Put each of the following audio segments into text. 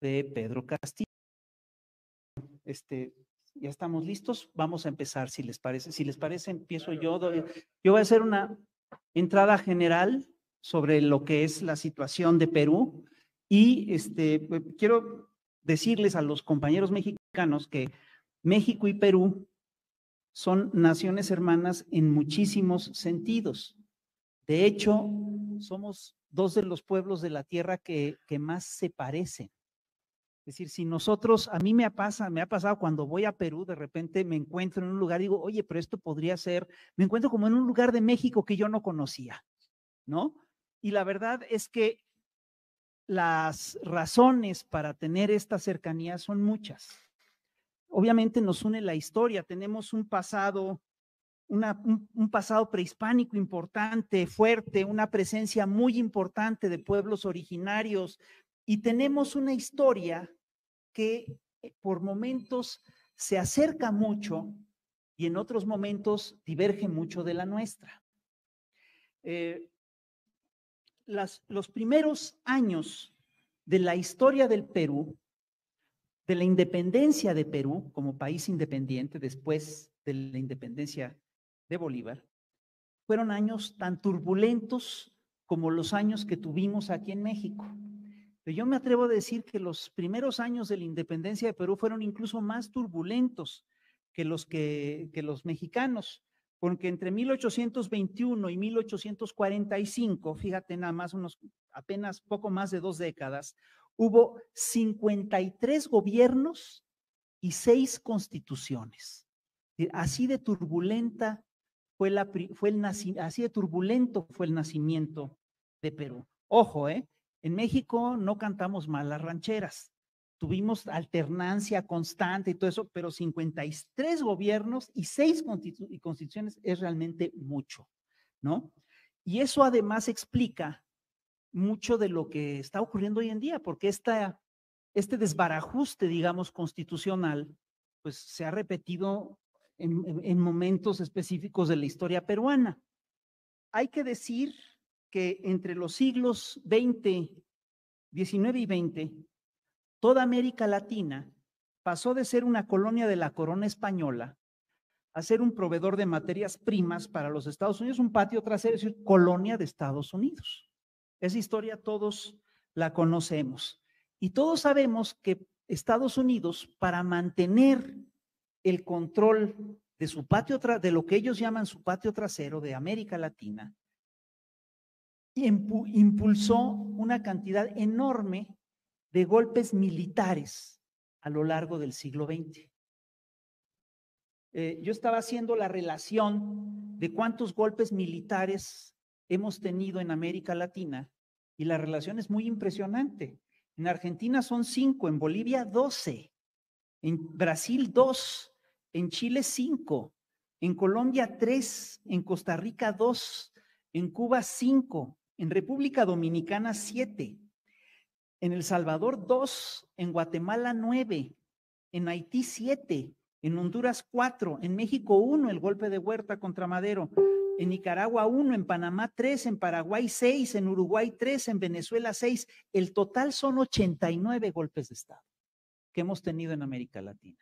de Pedro Castillo. Este, ya estamos listos. Vamos a empezar, si les parece. Si les parece, empiezo yo. Yo voy a hacer una entrada general sobre lo que es la situación de Perú y este, pues, quiero decirles a los compañeros mexicanos que México y Perú son naciones hermanas en muchísimos sentidos. De hecho, somos dos de los pueblos de la tierra que, más se parecen. Es decir, si nosotros, a mí me pasa, me ha pasado cuando voy a Perú, de repente me encuentro en un lugar y digo, oye, pero esto podría ser, me encuentro como en un lugar de México que yo no conocía, ¿no? Y la verdad es que las razones para tener esta cercanía son muchas. Obviamente nos une la historia, tenemos un pasado, un, pasado prehispánico importante, fuerte, una presencia muy importante de pueblos originarios, y tenemos una historia que eh, por momentos se acerca mucho y en otros momentos diverge mucho de la nuestra. Eh, los primeros años de la historia del Perú, de la independencia de Perú como país independiente después de la independencia de Bolívar, fueron años tan turbulentos como los años que tuvimos aquí en México. Pero yo me atrevo a decir que los primeros años de la independencia de Perú fueron incluso más turbulentos que los, que, los mexicanos, porque entre 1821 y 1845, fíjate nada más, unos apenas poco más de dos décadas, hubo 53 gobiernos y seis constituciones. Así de turbulenta fue, el así de turbulento fue el nacimiento de Perú. Ojo, ¿eh? En México no cantamos mal las rancheras. Tuvimos alternancia constante y todo eso, pero 53 gobiernos y 6 constituciones es realmente mucho, ¿no? Y eso además explica mucho de lo que está ocurriendo hoy en día, porque esta, este desbarajuste, digamos, constitucional, pues se ha repetido en, en momentos específicos de la historia peruana. Hay que decir que entre los siglos XX, XIX y XX, toda América Latina pasó de ser una colonia de la corona española a ser un proveedor de materias primas para los Estados Unidos, un patio trasero, es decir, colonia de Estados Unidos. Esa historia todos la conocemos. Y todos sabemos que Estados Unidos, para mantener el control de su patio, de lo que ellos llaman su patio trasero de América Latina, impulsó una cantidad enorme de golpes militares a lo largo del siglo XX. Eh, yo estaba haciendo la relación de cuántos golpes militares hemos tenido en América Latina y la relación es muy impresionante. En Argentina son cinco, en Bolivia doce, en Brasil dos, en Chile cinco, en Colombia tres, en Costa Rica dos, en Cuba cinco, en República Dominicana siete, en El Salvador dos, en Guatemala nueve, en Haití siete, en Honduras cuatro, en México uno, el golpe de Huerta contra Madero, en Nicaragua uno, en Panamá tres, en Paraguay seis, en Uruguay tres, en Venezuela seis. El total son 89 golpes de Estado que hemos tenido en América Latina.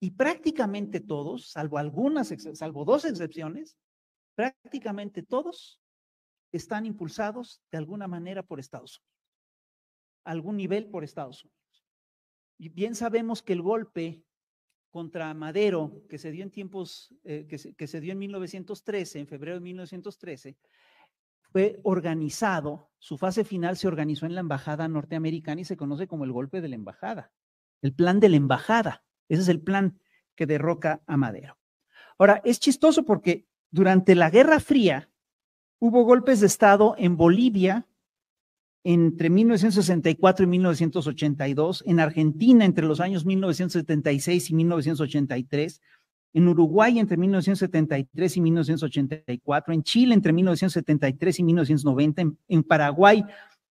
Y prácticamente todos, salvo algunas, salvo dos excepciones, prácticamente todos están impulsados de alguna manera por Estados Unidos, algún nivel por Estados Unidos. Y bien sabemos que el golpe contra Madero, que se dio en tiempos, eh, que, se, que se dio en 1913, en febrero de 1913, fue organizado, su fase final se organizó en la embajada norteamericana y se conoce como el golpe de la embajada, el plan de la embajada. Ese es el plan que derroca a Madero. Ahora, es chistoso porque durante la Guerra Fría, Hubo golpes de Estado en Bolivia entre 1964 y 1982, en Argentina entre los años 1976 y 1983, en Uruguay entre 1973 y 1984, en Chile entre 1973 y 1990, en, Paraguay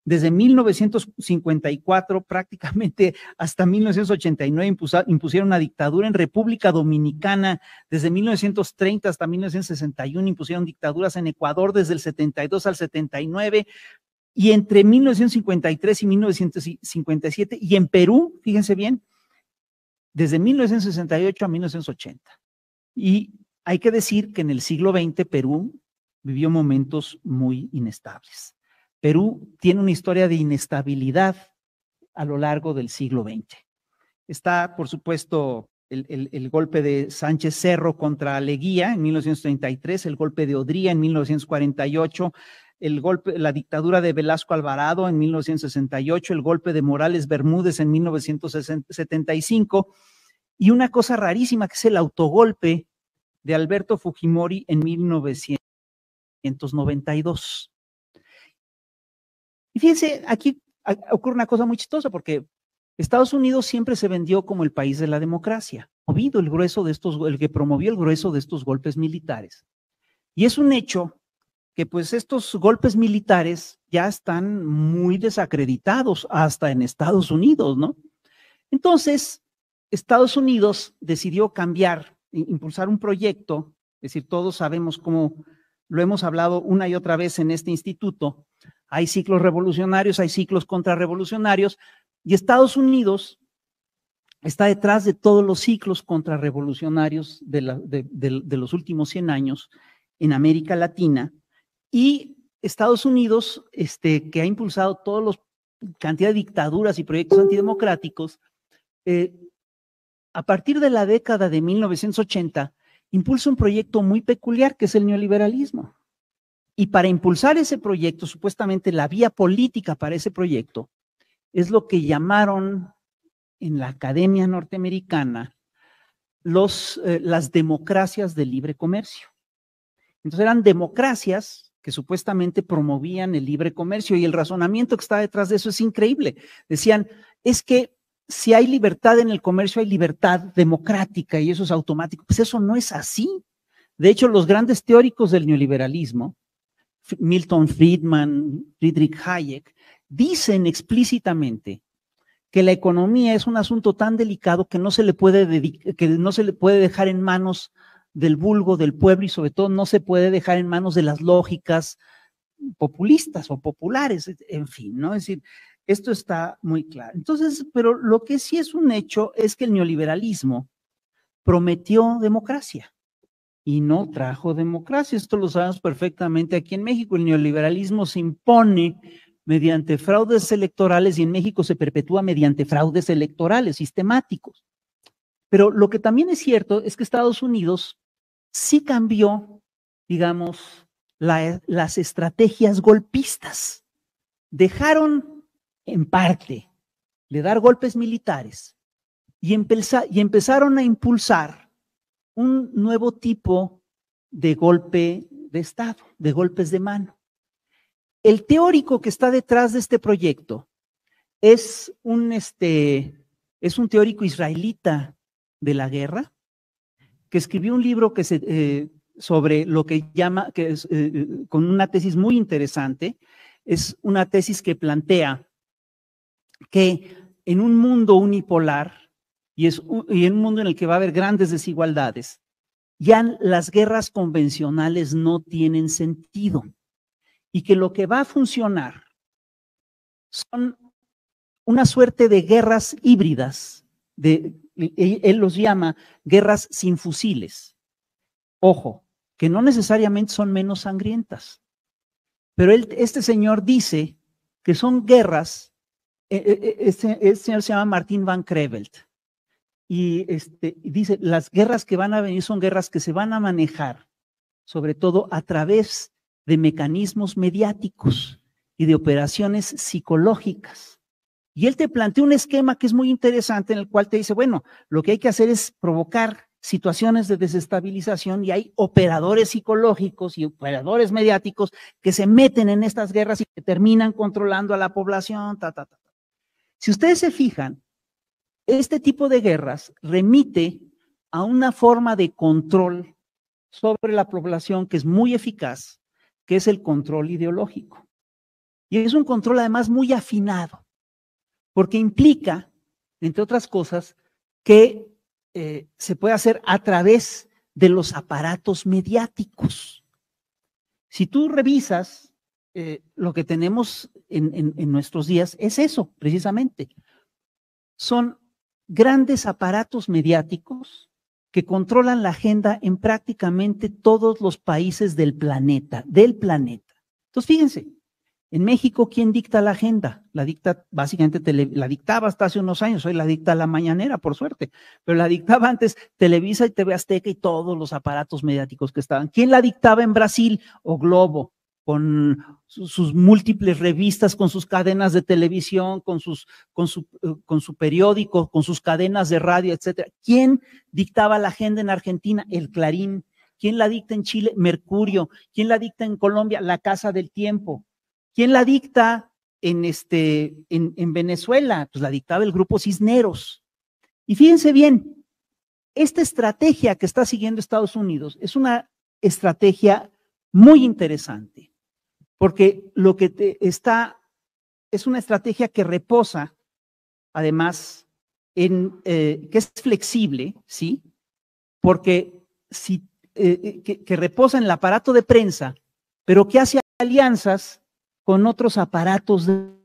desde 1954 prácticamente hasta 1989 impusieron una dictadura en República Dominicana, desde 1930 hasta 1961 impusieron dictaduras en Ecuador desde el 72 al 79 y entre 1953 y 1957 y en Perú, fíjense bien, desde 1968 a 1980. Y hay que decir que en el siglo XX Perú vivió momentos muy inestables. Perú tiene una historia de inestabilidad a lo largo del siglo XX. Está, por supuesto, el, golpe de Sánchez Cerro contra Leguía en 1933, el golpe de Odría en 1948, el golpe, la dictadura de Velasco Alvarado en 1968, el golpe de Morales Bermúdez en 1975 y una cosa rarísima que es el autogolpe de Alberto Fujimori en 1992. Y fíjense, aquí ocurre una cosa muy chistosa porque Estados Unidos siempre se vendió como el país de la democracia, movido el grueso de estos, el que promovió el grueso de estos golpes militares. Y es un hecho que pues estos golpes militares ya están muy desacreditados hasta en Estados Unidos, ¿no? Entonces, Estados Unidos decidió cambiar, impulsar un proyecto, es decir, todos sabemos cómo lo hemos hablado una y otra vez en este instituto, hay ciclos revolucionarios, hay ciclos contrarrevolucionarios, y Estados Unidos está detrás de todos los ciclos contrarrevolucionarios de, de, los últimos 100 años en América Latina, y Estados Unidos, este, que ha impulsado todos los cantidad de dictaduras y proyectos antidemocráticos, eh, a partir de la década de 1980, impulsa un proyecto muy peculiar que es el neoliberalismo. Y para impulsar ese proyecto, supuestamente la vía política para ese proyecto, es lo que llamaron en la Academia Norteamericana los, eh, las democracias de libre comercio. Entonces eran democracias que supuestamente promovían el libre comercio y el razonamiento que está detrás de eso es increíble. Decían, es que si hay libertad en el comercio, hay libertad democrática y eso es automático. Pues eso no es así. De hecho, los grandes teóricos del neoliberalismo Milton Friedman, Friedrich Hayek, dicen explícitamente que la economía es un asunto tan delicado que no se le puede que no se le puede dejar en manos del vulgo, del pueblo y sobre todo no se puede dejar en manos de las lógicas populistas o populares, en fin, ¿no? Es decir, esto está muy claro. Entonces, pero lo que sí es un hecho es que el neoliberalismo prometió democracia y no trajo democracia. Esto lo sabemos perfectamente aquí en México. El neoliberalismo se impone mediante fraudes electorales y en México se perpetúa mediante fraudes electorales sistemáticos. Pero lo que también es cierto es que Estados Unidos sí cambió, digamos, las estrategias golpistas. Dejaron en parte de dar golpes militares y, y empezaron a impulsar un nuevo tipo de golpe de Estado, de golpes de mano. El teórico que está detrás de este proyecto es un, este, es un teórico israelita de la guerra que escribió un libro que se, eh, sobre lo que llama, que es, eh, con una tesis muy interesante, es una tesis que plantea que en un mundo unipolar, y, es, y en un mundo en el que va a haber grandes desigualdades, ya las guerras convencionales no tienen sentido y que lo que va a funcionar son una suerte de guerras híbridas, de, él los llama guerras sin fusiles. Ojo, que no necesariamente son menos sangrientas, pero este señor dice que son guerras, e, e, e, este, este, señor se llama Martín Van Crevelt, y este, dice, las guerras que van a venir son guerras que se van a manejar, sobre todo a través de mecanismos mediáticos y de operaciones psicológicas. Y él te plantea un esquema que es muy interesante en el cual te dice, bueno, lo que hay que hacer es provocar situaciones de desestabilización y hay operadores psicológicos y operadores mediáticos que se meten en estas guerras y que terminan controlando a la población. Ta, ta, ta. Si ustedes se fijan, este tipo de guerras remite a una forma de control sobre la población que es muy eficaz, que es el control ideológico. Y es un control además muy afinado, porque implica, entre otras cosas, que eh, se puede hacer a través de los aparatos mediáticos. Si tú revisas eh, lo que tenemos en, en nuestros días, es eso, precisamente. Son grandes aparatos mediáticos que controlan la agenda en prácticamente todos los países del planeta, del planeta. Entonces, fíjense, en México, ¿quién dicta la agenda? La dicta, básicamente, la dictaba hasta hace unos años, hoy la dicta la mañanera, por suerte, pero la dictaba antes Televisa y TV Azteca y todos los aparatos mediáticos que estaban. ¿Quién la dictaba en Brasil? O Globo, con sus, múltiples revistas, con sus cadenas de televisión, con, sus, con, su, eh, con su periódico, con sus cadenas de radio, etcétera. ¿Quién dictaba la agenda en Argentina? El Clarín. ¿Quién la dicta en Chile? Mercurio. ¿Quién la dicta en Colombia? La Casa del Tiempo. ¿Quién la dicta en, este, en, en Venezuela? Pues la dictaba el grupo Cisneros. Y fíjense bien, esta estrategia que está siguiendo Estados Unidos es una estrategia muy interesante, porque lo que te está es una estrategia que reposa, además, en eh, que es flexible, ¿sí? Porque si eh, eh, que reposa en el aparato de prensa, pero que hace alianzas con otros aparatos de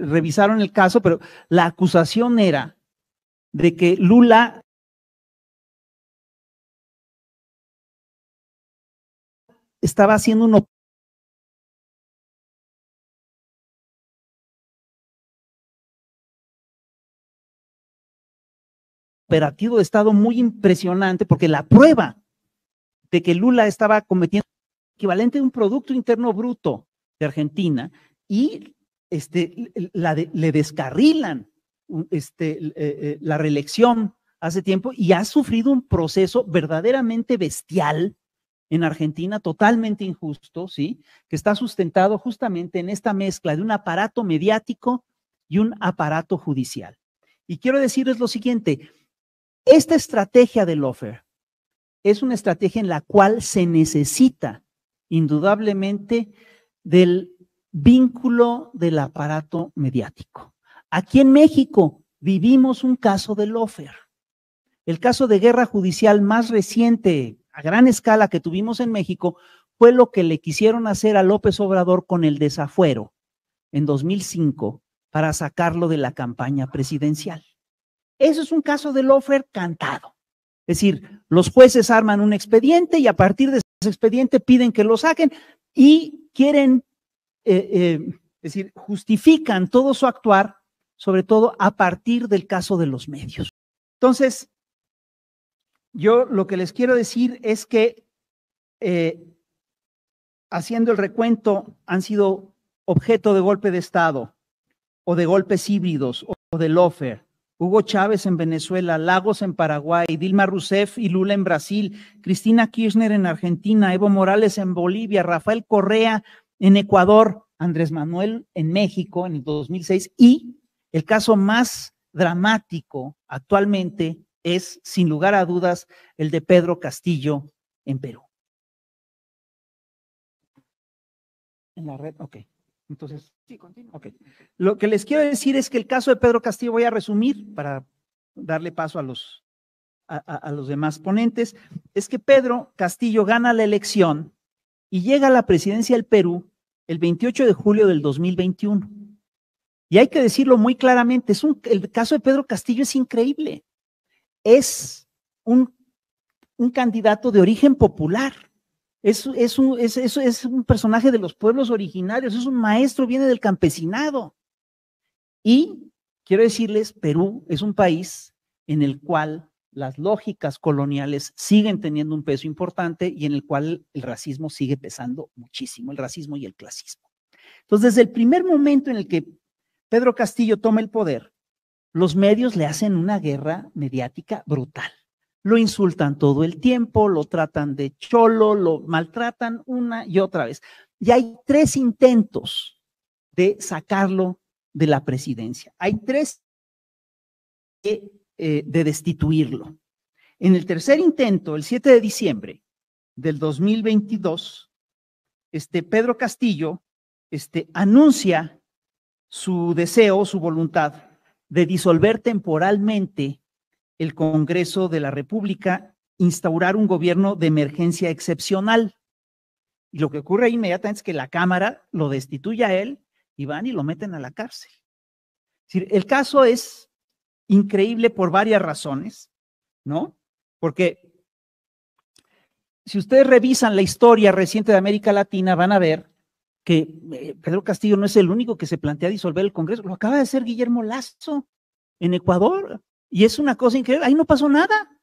revisaron el caso, pero la acusación era de que Lula estaba haciendo un operativo de Estado muy impresionante, porque la prueba de que Lula estaba cometiendo equivalente a un Producto Interno Bruto de Argentina y este, le descarrilan este, eh, eh, la reelección hace tiempo y ha sufrido un proceso verdaderamente bestial en Argentina, totalmente injusto, ¿sí? Que está sustentado justamente en esta mezcla de un aparato mediático y un aparato judicial. Y quiero decirles lo siguiente, esta estrategia del offer es una estrategia en la cual se necesita indudablemente del vínculo del aparato mediático. Aquí en México vivimos un caso de Lofer. El caso de guerra judicial más reciente a gran escala que tuvimos en México fue lo que le quisieron hacer a López Obrador con el desafuero en 2005 para sacarlo de la campaña presidencial. Eso es un caso de Lofer cantado. Es decir, los jueces arman un expediente y a partir de ese expediente piden que lo saquen y quieren eh, eh, es decir, justifican todo su actuar, sobre todo a partir del caso de los medios. Entonces, yo lo que les quiero decir es que eh, haciendo el recuento han sido objeto de golpe de Estado o de golpes híbridos o de lofer. Hugo Chávez en Venezuela, Lagos en Paraguay, Dilma Rousseff y Lula en Brasil, Cristina Kirchner en Argentina, Evo Morales en Bolivia, Rafael Correa en Ecuador, Andrés Manuel en México en el 2006 y el caso más dramático actualmente es, sin lugar a dudas, el de Pedro Castillo en Perú. En la red, ok. Entonces, sí, continúa. Ok. Lo que les quiero decir es que el caso de Pedro Castillo, voy a resumir para darle paso a los, a, a los demás ponentes, es que Pedro Castillo gana la elección y llega a la presidencia del Perú el 28 de julio del 2021. Y hay que decirlo muy claramente, el caso de Pedro Castillo es increíble. Es un, candidato de origen popular. Es, un personaje de los pueblos originarios, es un maestro, viene del campesinado. Y quiero decirles, Perú es un país en el cual las lógicas coloniales siguen teniendo un peso importante y en el cual el racismo sigue pesando muchísimo, el racismo y el clasismo. Entonces, desde el primer momento en el que Pedro Castillo toma el poder, los medios le hacen una guerra mediática brutal. Lo insultan todo el tiempo, lo tratan de cholo, lo maltratan una y otra vez. Y hay tres intentos de sacarlo de la presidencia. Hay tres de, eh, de destituirlo. En el tercer intento, el 7 de diciembre del 2022, este Pedro Castillo este, anuncia su deseo, su voluntad de disolver temporalmente el Congreso de la República, instaurar un gobierno de emergencia excepcional. Y lo que ocurre inmediatamente es que la Cámara lo destituye a él y van y lo meten a la cárcel. el caso es increíble por varias razones, ¿no? Porque si ustedes revisan la historia reciente de América Latina, van a ver que eh, Pedro Castillo no es el único que se plantea disolver el Congreso, lo acaba de hacer Guillermo Lazo en Ecuador, y es una cosa increíble, ahí no pasó nada.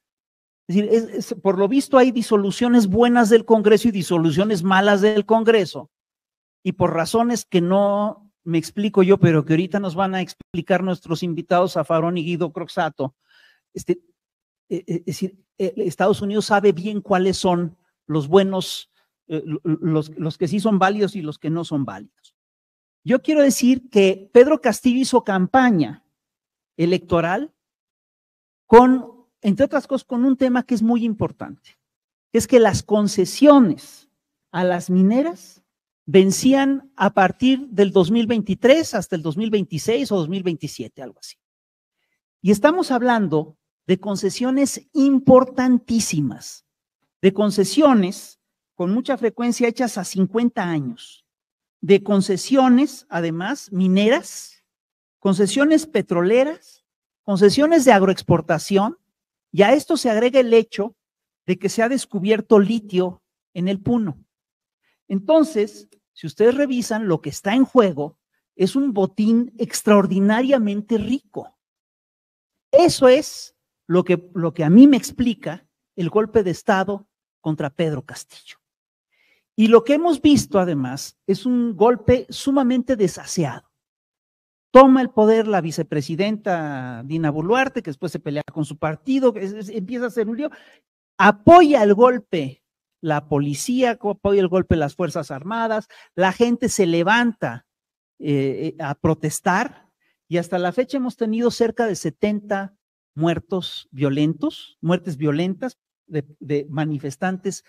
Es decir, por lo visto hay disoluciones buenas del Congreso y disoluciones malas del Congreso, y por razones que no me explico yo, pero que ahorita nos van a explicar nuestros invitados a Farón y Guido Croxato, este, eh, eh, es decir, Estados Unidos sabe bien cuáles son los buenos eh, los, los que sí son válidos y los que no son válidos. Yo quiero decir que Pedro Castillo hizo campaña electoral con, entre otras cosas, con un tema que es muy importante, es que las concesiones a las mineras vencían a partir del 2023 hasta el 2026 o 2027, algo así. Y estamos hablando de concesiones importantísimas, de concesiones con mucha frecuencia hechas a 50 años, de concesiones, además, mineras, concesiones petroleras, concesiones de agroexportación, y a esto se agrega el hecho de que se ha descubierto litio en el Puno. Entonces, si ustedes revisan, lo que está en juego es un botín extraordinariamente rico. Eso es lo que, lo que a mí me explica el golpe de Estado contra Pedro Castillo. Y lo que hemos visto además es un golpe sumamente desaseado. Toma el poder la vicepresidenta Dina Boluarte, que después se pelea con su partido, que empieza a hacer un lío, apoya el golpe la policía, apoya el golpe las Fuerzas Armadas, la gente se levanta eh, a protestar y hasta la fecha hemos tenido cerca de 70 muertos violentos, muertes violentas de, de manifestantes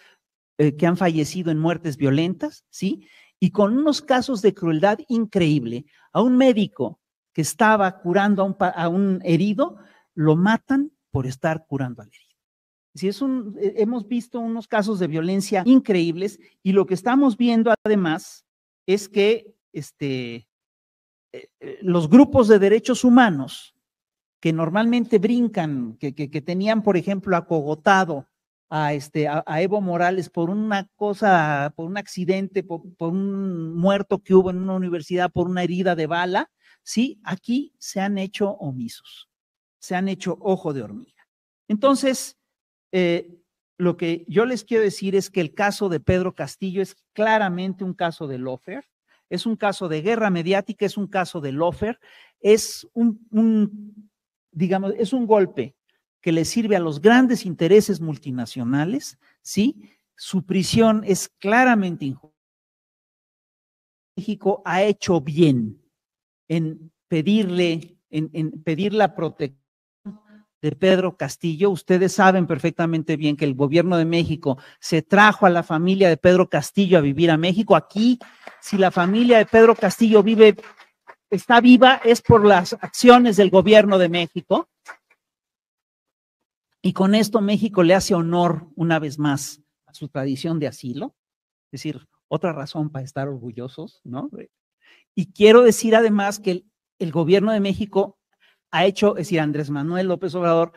eh, que han fallecido en muertes violentas, ¿sí? Y con unos casos de crueldad increíble. A un médico que estaba curando a un, a un herido, lo matan por estar curando al herido. Si eh, hemos visto unos casos de violencia increíbles y lo que estamos viendo además es que este, eh, los grupos de derechos humanos que normalmente brincan, que, tenían, por ejemplo, acogotado a, este, a, Evo Morales por una cosa, por un accidente, por, un muerto que hubo en una universidad, por una herida de bala, sí, aquí se han hecho omisos, se han hecho ojo de hormiga. Entonces, eh, lo que yo les quiero decir es que el caso de Pedro Castillo es claramente un caso de lofer, es un caso de guerra mediática, es un caso de lofer, es un, digamos, es un golpe que le sirve a los grandes intereses multinacionales, ¿sí? Su prisión es claramente injusta. México ha hecho bien en pedirle, en, en pedir la protección de Pedro Castillo. Ustedes saben perfectamente bien que el gobierno de México se trajo a la familia de Pedro Castillo a vivir a México. Aquí, si la familia de Pedro Castillo vive, está viva, es por las acciones del gobierno de México. Y con esto México le hace honor una vez más a su tradición de asilo. Es decir, otra razón para estar orgullosos, ¿no? Y quiero decir además que el, el gobierno de México ha hecho, es decir, Andrés Manuel López Obrador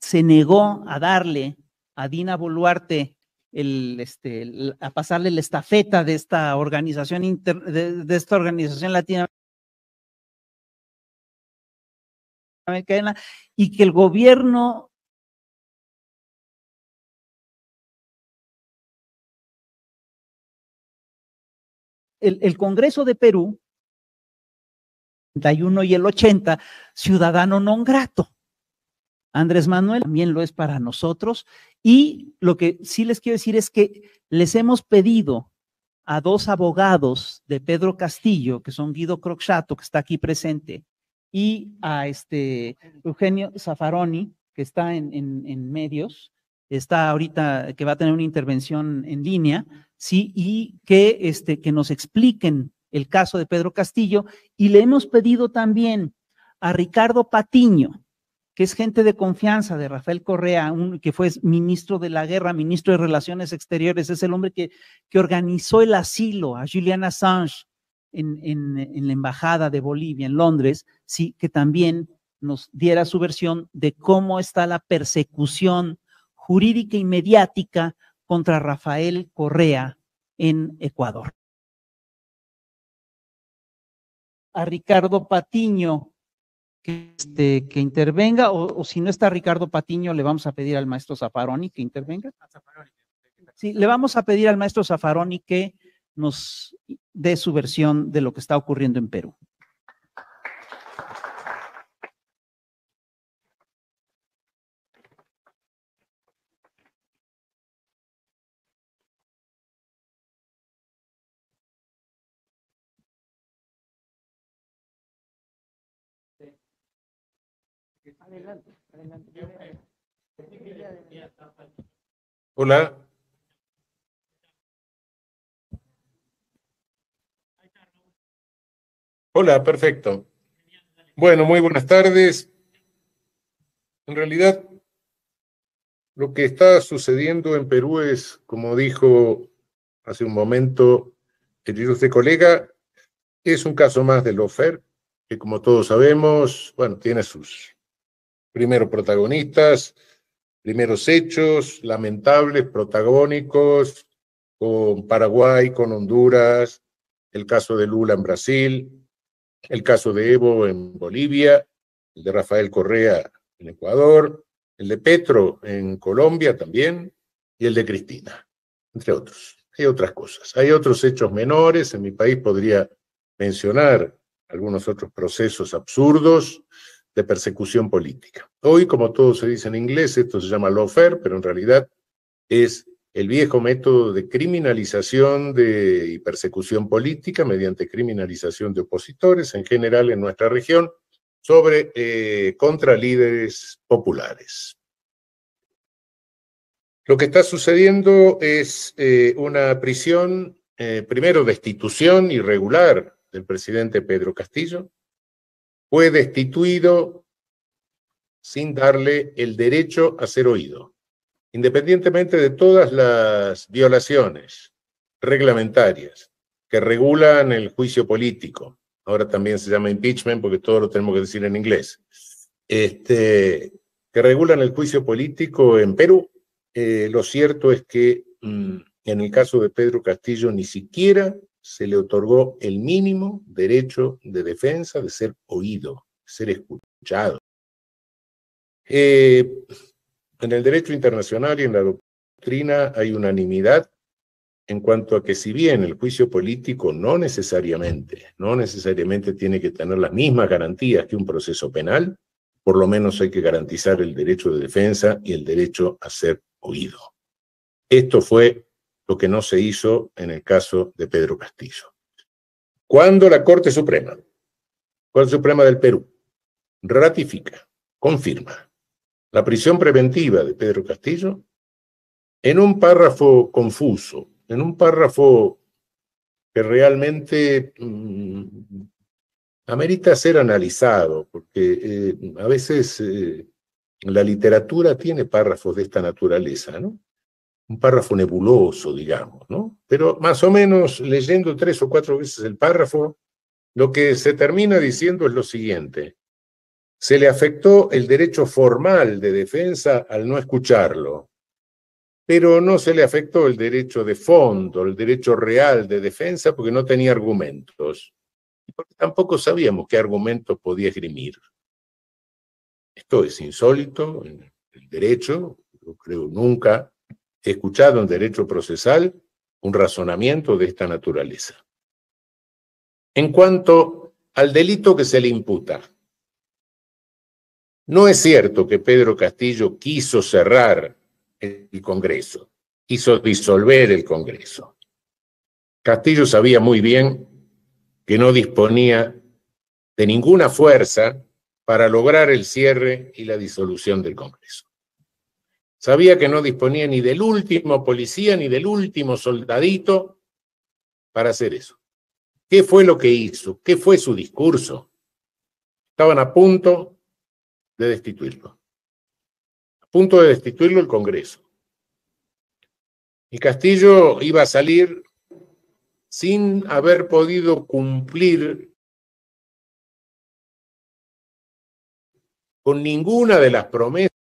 se negó a darle a Dina Boluarte el, este, a pasarle la estafeta de esta organización de, esta organización latinoamericana y que el gobierno el, el Congreso de Perú y el 80, ciudadano non grato. Andrés Manuel también lo es para nosotros. Y lo que sí les quiero decir es que les hemos pedido a dos abogados de Pedro Castillo, que son Guido Croxato, que está aquí presente, y a este Eugenio Zaffaroni, que está en, en, medios, está ahorita, que va a tener una intervención en línea, sí, y que, este, que nos expliquen el caso de Pedro Castillo, y le hemos pedido también a Ricardo Patiño, que es gente de confianza de Rafael Correa, que fue ministro de la guerra, ministro de Relaciones Exteriores, es el hombre que, que organizó el asilo a Julian Assange en, en, la Embajada de Bolivia en Londres, sí, que también nos diera su versión de cómo está la persecución jurídica y mediática contra Rafael Correa en Ecuador a Ricardo Patiño que, este, que intervenga, o, si no está Ricardo Patiño, le vamos a pedir al maestro Zaffaroni que intervenga. Sí, le vamos a pedir al maestro Zaffaroni que nos dé su versión de lo que está ocurriendo en Perú. Hola. Hola, perfecto. Bueno, muy buenas tardes. En realidad, lo que está sucediendo en Perú es, como dijo hace un momento el ilustre colega, es un caso más de Lofer, que como todos sabemos, bueno, tiene sus primero protagonistas, primeros hechos lamentables, protagónicos, con Paraguay, con Honduras, el caso de Lula en Brasil, el caso de Evo en Bolivia, el de Rafael Correa en Ecuador, el de Petro en Colombia también, y el de Cristina, entre otros. Hay otras cosas. Hay otros hechos menores. En mi país podría mencionar algunos otros procesos absurdos de persecución política. Hoy, como todo se dice en inglés, esto se llama lawfare, pero en realidad es el viejo método de criminalización de, y persecución política mediante criminalización de opositores, en general en nuestra región, sobre eh, contra líderes populares. Lo que está sucediendo es eh, una prisión, eh, primero destitución irregular del presidente Pedro Castillo, fue destituido sin darle el derecho a ser oído, independientemente de todas las violaciones reglamentarias que regulan el juicio político. Ahora también se llama impeachment porque todo lo tenemos que decir en inglés. Este, que regulan el juicio político en Perú. Eh, lo cierto es que mm, en el caso de Pedro Castillo ni siquiera se le otorgó el mínimo derecho de defensa de ser oído, ser escuchado. Eh, en el derecho internacional y en la doctrina hay unanimidad en cuanto a que si bien el juicio político no necesariamente, no necesariamente tiene que tener las mismas garantías que un proceso penal, por lo menos hay que garantizar el derecho de defensa y el derecho a ser oído. Esto fue lo que no se hizo en el caso de Pedro Castillo. Cuando la Corte Suprema, Corte Suprema del Perú, ratifica, confirma la prisión preventiva de Pedro Castillo, en un párrafo confuso, en un párrafo que realmente mm, amerita ser analizado, porque eh, a veces eh, la literatura tiene párrafos de esta naturaleza, ¿no? Un párrafo nebuloso, digamos, ¿no? Pero más o menos leyendo tres o cuatro veces el párrafo, lo que se termina diciendo es lo siguiente. Se le afectó el derecho formal de defensa al no escucharlo, pero no se le afectó el derecho de fondo, el derecho real de defensa, porque no tenía argumentos. Y porque tampoco sabíamos qué argumentos podía esgrimir. Esto es insólito el derecho, yo creo nunca escuchado en derecho procesal un razonamiento de esta naturaleza. En cuanto al delito que se le imputa, no es cierto que Pedro Castillo quiso cerrar el Congreso, quiso disolver el Congreso. Castillo sabía muy bien que no disponía de ninguna fuerza para lograr el cierre y la disolución del Congreso. Sabía que no disponía ni del último policía ni del último soldadito para hacer eso. ¿Qué fue lo que hizo? ¿Qué fue su discurso? Estaban a punto de destituirlo punto de destituirlo el Congreso. Y Castillo iba a salir sin haber podido cumplir con ninguna de las promesas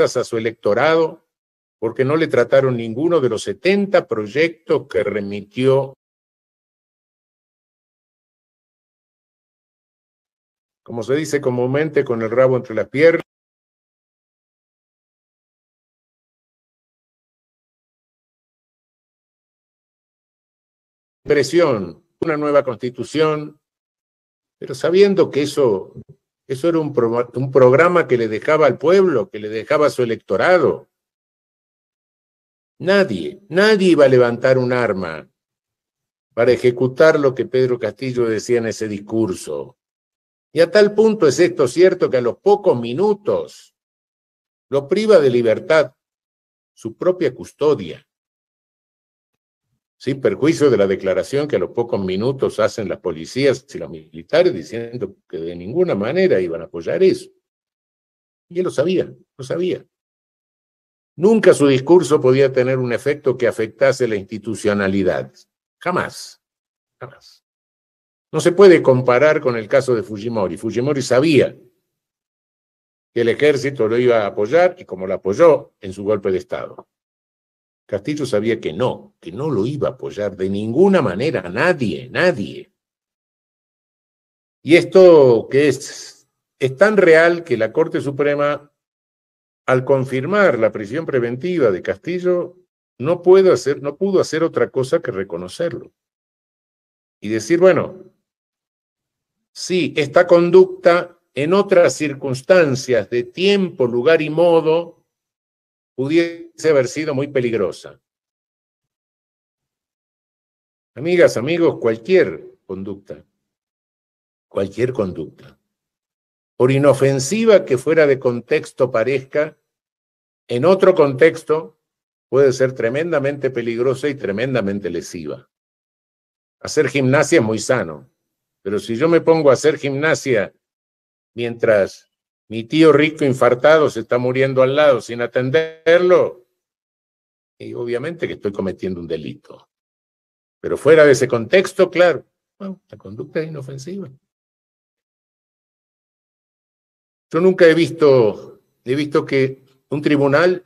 a su electorado, porque no le trataron ninguno de los 70 proyectos que remitió como se dice comúnmente, con el rabo entre las piernas. Presión, una nueva constitución, pero sabiendo que eso, eso era un, un programa que le dejaba al pueblo, que le dejaba a su electorado. Nadie, nadie iba a levantar un arma para ejecutar lo que Pedro Castillo decía en ese discurso. Y a tal punto es esto cierto que a los pocos minutos lo priva de libertad su propia custodia, sin perjuicio de la declaración que a los pocos minutos hacen las policías y los militares diciendo que de ninguna manera iban a apoyar eso. Y él lo sabía, lo sabía. Nunca su discurso podía tener un efecto que afectase la institucionalidad. Jamás, jamás. No se puede comparar con el caso de Fujimori. Fujimori sabía que el ejército lo iba a apoyar y como lo apoyó en su golpe de Estado. Castillo sabía que no, que no lo iba a apoyar de ninguna manera, nadie, nadie. Y esto que es, es tan real que la Corte Suprema, al confirmar la prisión preventiva de Castillo, no, puede hacer, no pudo hacer otra cosa que reconocerlo. Y decir, bueno, si esta conducta en otras circunstancias de tiempo, lugar y modo pudiese haber sido muy peligrosa. Amigas, amigos, cualquier conducta, cualquier conducta, por inofensiva que fuera de contexto parezca, en otro contexto puede ser tremendamente peligrosa y tremendamente lesiva. Hacer gimnasia es muy sano, pero si yo me pongo a hacer gimnasia mientras mi tío rico infartado se está muriendo al lado sin atenderlo, y obviamente que estoy cometiendo un delito. Pero fuera de ese contexto, claro, la conducta es inofensiva. Yo nunca he visto, he visto que un tribunal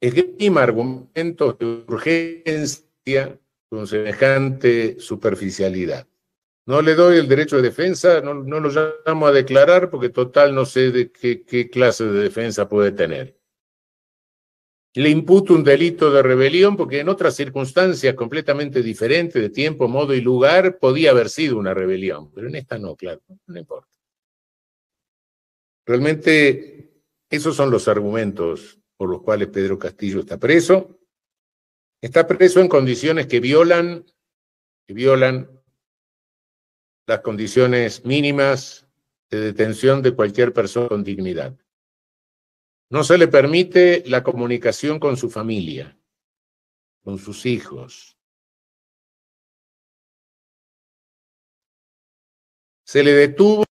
esgrima argumentos de urgencia con semejante superficialidad. No le doy el derecho de defensa, no, lo llamo a declarar porque total no sé de qué, qué clase de defensa puede tener. Le imputo un delito de rebelión porque en otras circunstancias completamente diferentes de tiempo, modo y lugar podía haber sido una rebelión, pero en esta no, claro, no importa. Realmente esos son los argumentos por los cuales Pedro Castillo está preso. Está preso en condiciones que violan, que violan las condiciones mínimas de detención de cualquier persona con dignidad. No se le permite la comunicación con su familia, con sus hijos. Se le detuvo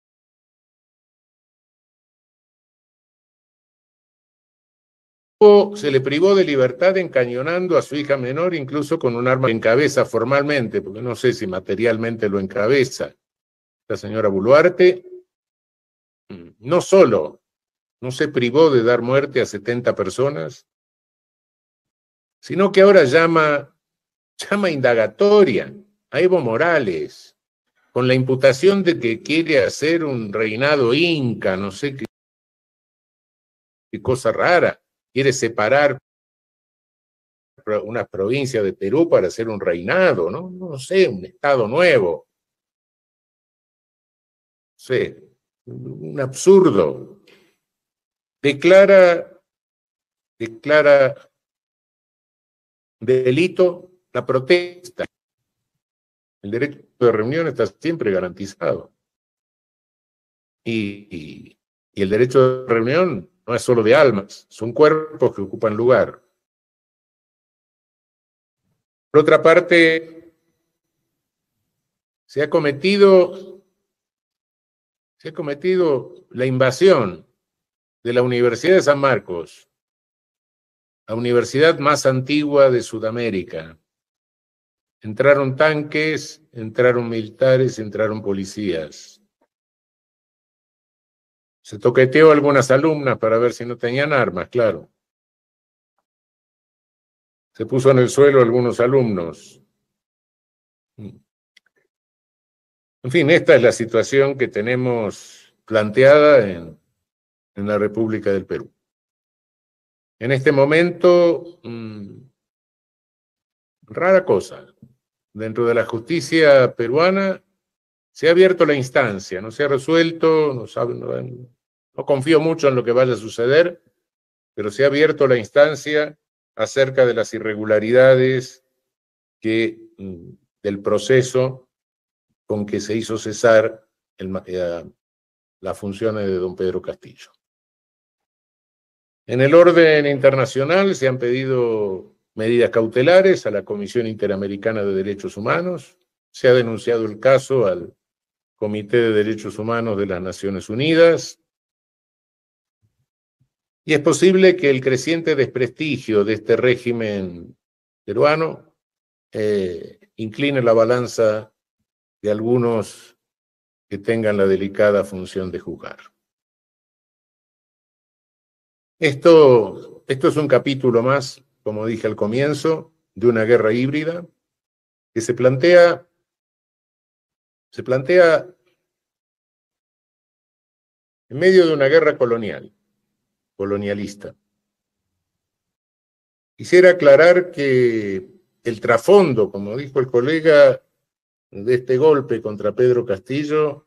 se le privó de libertad encañonando a su hija menor, incluso con un arma en cabeza formalmente, porque no sé si materialmente lo encabeza la señora Buluarte. Mm, no solo no se privó de dar muerte a 70 personas, sino que ahora llama, llama indagatoria a Evo Morales, con la imputación de que quiere hacer un reinado inca, no sé qué, qué cosa rara quiere separar una provincia de Perú para hacer un reinado, ¿no? No sé, un estado nuevo. Sí, un absurdo. Declara, declara delito la protesta. El derecho de reunión está siempre garantizado. Y el derecho de reunión no es solo de almas, son cuerpos que ocupan lugar. Por otra parte, se ha cometido, se ha cometido la invasión de la Universidad de San Marcos, la universidad más antigua de Sudamérica. Entraron tanques, entraron militares, entraron policías. Se toqueteó algunas alumnas para ver si no tenían armas, claro. Se puso en el suelo algunos alumnos. En fin, esta es la situación que tenemos planteada en, en la República del Perú. En este momento, mmm, rara cosa, dentro de la justicia peruana se ha abierto la instancia, no se ha resuelto, no, no, confío mucho en lo que vaya a suceder, pero se ha abierto la instancia acerca de las irregularidades que, mm, del proceso con que se hizo cesar eh, las funciones de don Pedro Castillo. En el orden internacional se han pedido medidas cautelares a la Comisión Interamericana de Derechos Humanos, se ha denunciado el caso al Comité de Derechos Humanos de las Naciones Unidas. Y es posible que el creciente desprestigio de este régimen peruano eh, incline la balanza de algunos que tengan la delicada función de juzgar. Esto, esto es un capítulo más, como dije al comienzo, de una guerra híbrida que se plantea se plantea en medio de una guerra colonial, colonialista. Quisiera aclarar que el trasfondo, como dijo el colega, de este golpe contra Pedro Castillo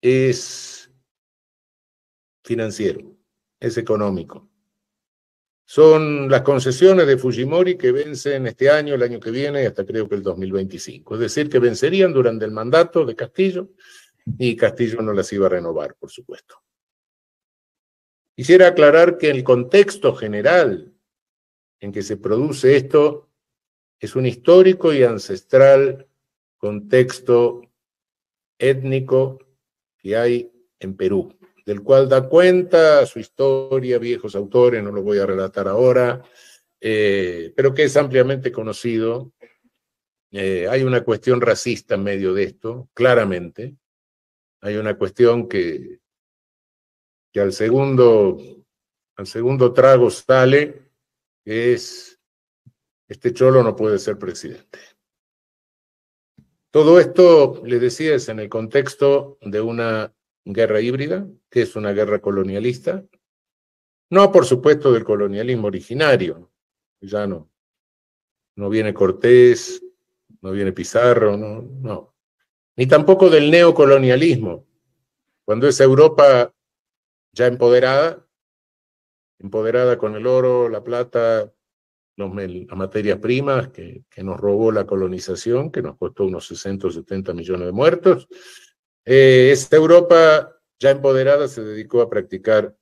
es financiero, es económico. Son las concesiones de Fujimori que vencen este año, el año que viene, hasta creo que el 2025. Es decir, que vencerían durante el mandato de Castillo y Castillo no las iba a renovar, por supuesto. Quisiera aclarar que el contexto general en que se produce esto es un histórico y ancestral contexto étnico que hay en Perú del cual da cuenta su historia, viejos autores, no lo voy a relatar ahora, eh, pero que es ampliamente conocido. Eh, hay una cuestión racista en medio de esto, claramente. Hay una cuestión que, que al, segundo, al segundo trago sale, que es, este cholo no puede ser presidente. Todo esto, les decía, es en el contexto de una guerra híbrida, que es una guerra colonialista. No, por supuesto, del colonialismo originario. Ya no. No viene Cortés, no viene Pizarro, no, no. Ni tampoco del neocolonialismo, cuando es Europa ya empoderada, empoderada con el oro, la plata, las materias primas que, que, nos robó la colonización, que nos costó unos 60 o 70 millones de muertos. Eh, esta Europa ya empoderada se dedicó a practicar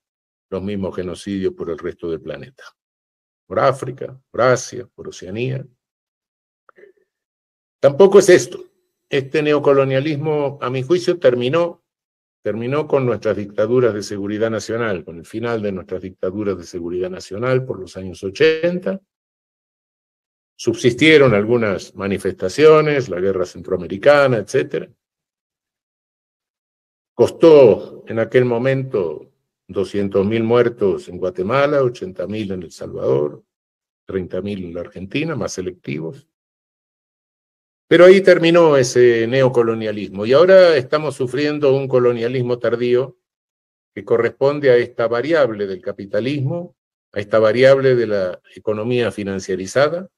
los mismos genocidios por el resto del planeta, por África, por Asia, por Oceanía. Tampoco es esto. Este neocolonialismo, a mi juicio, terminó terminó con nuestras dictaduras de seguridad nacional, con el final de nuestras dictaduras de seguridad nacional por los años 80. Subsistieron algunas manifestaciones, la guerra centroamericana, etc. Costó en aquel momento 200.000 muertos en Guatemala, 80.000 en El Salvador, 30.000 en la Argentina, más selectivos. Pero ahí terminó ese neocolonialismo y ahora estamos sufriendo un colonialismo tardío que corresponde a esta variable del capitalismo, a esta variable de la economía financiarizada,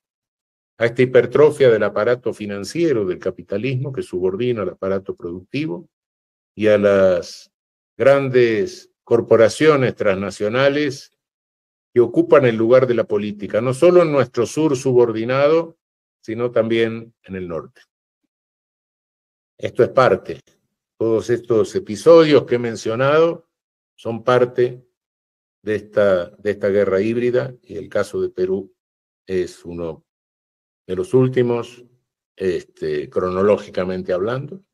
a esta hipertrofia del aparato financiero del capitalismo que subordina al aparato productivo y a las grandes corporaciones transnacionales que ocupan el lugar de la política, no solo en nuestro sur subordinado, sino también en el norte. Esto es parte. Todos estos episodios que he mencionado son parte de esta, de esta guerra híbrida y el caso de Perú es uno de los últimos, este, cronológicamente hablando,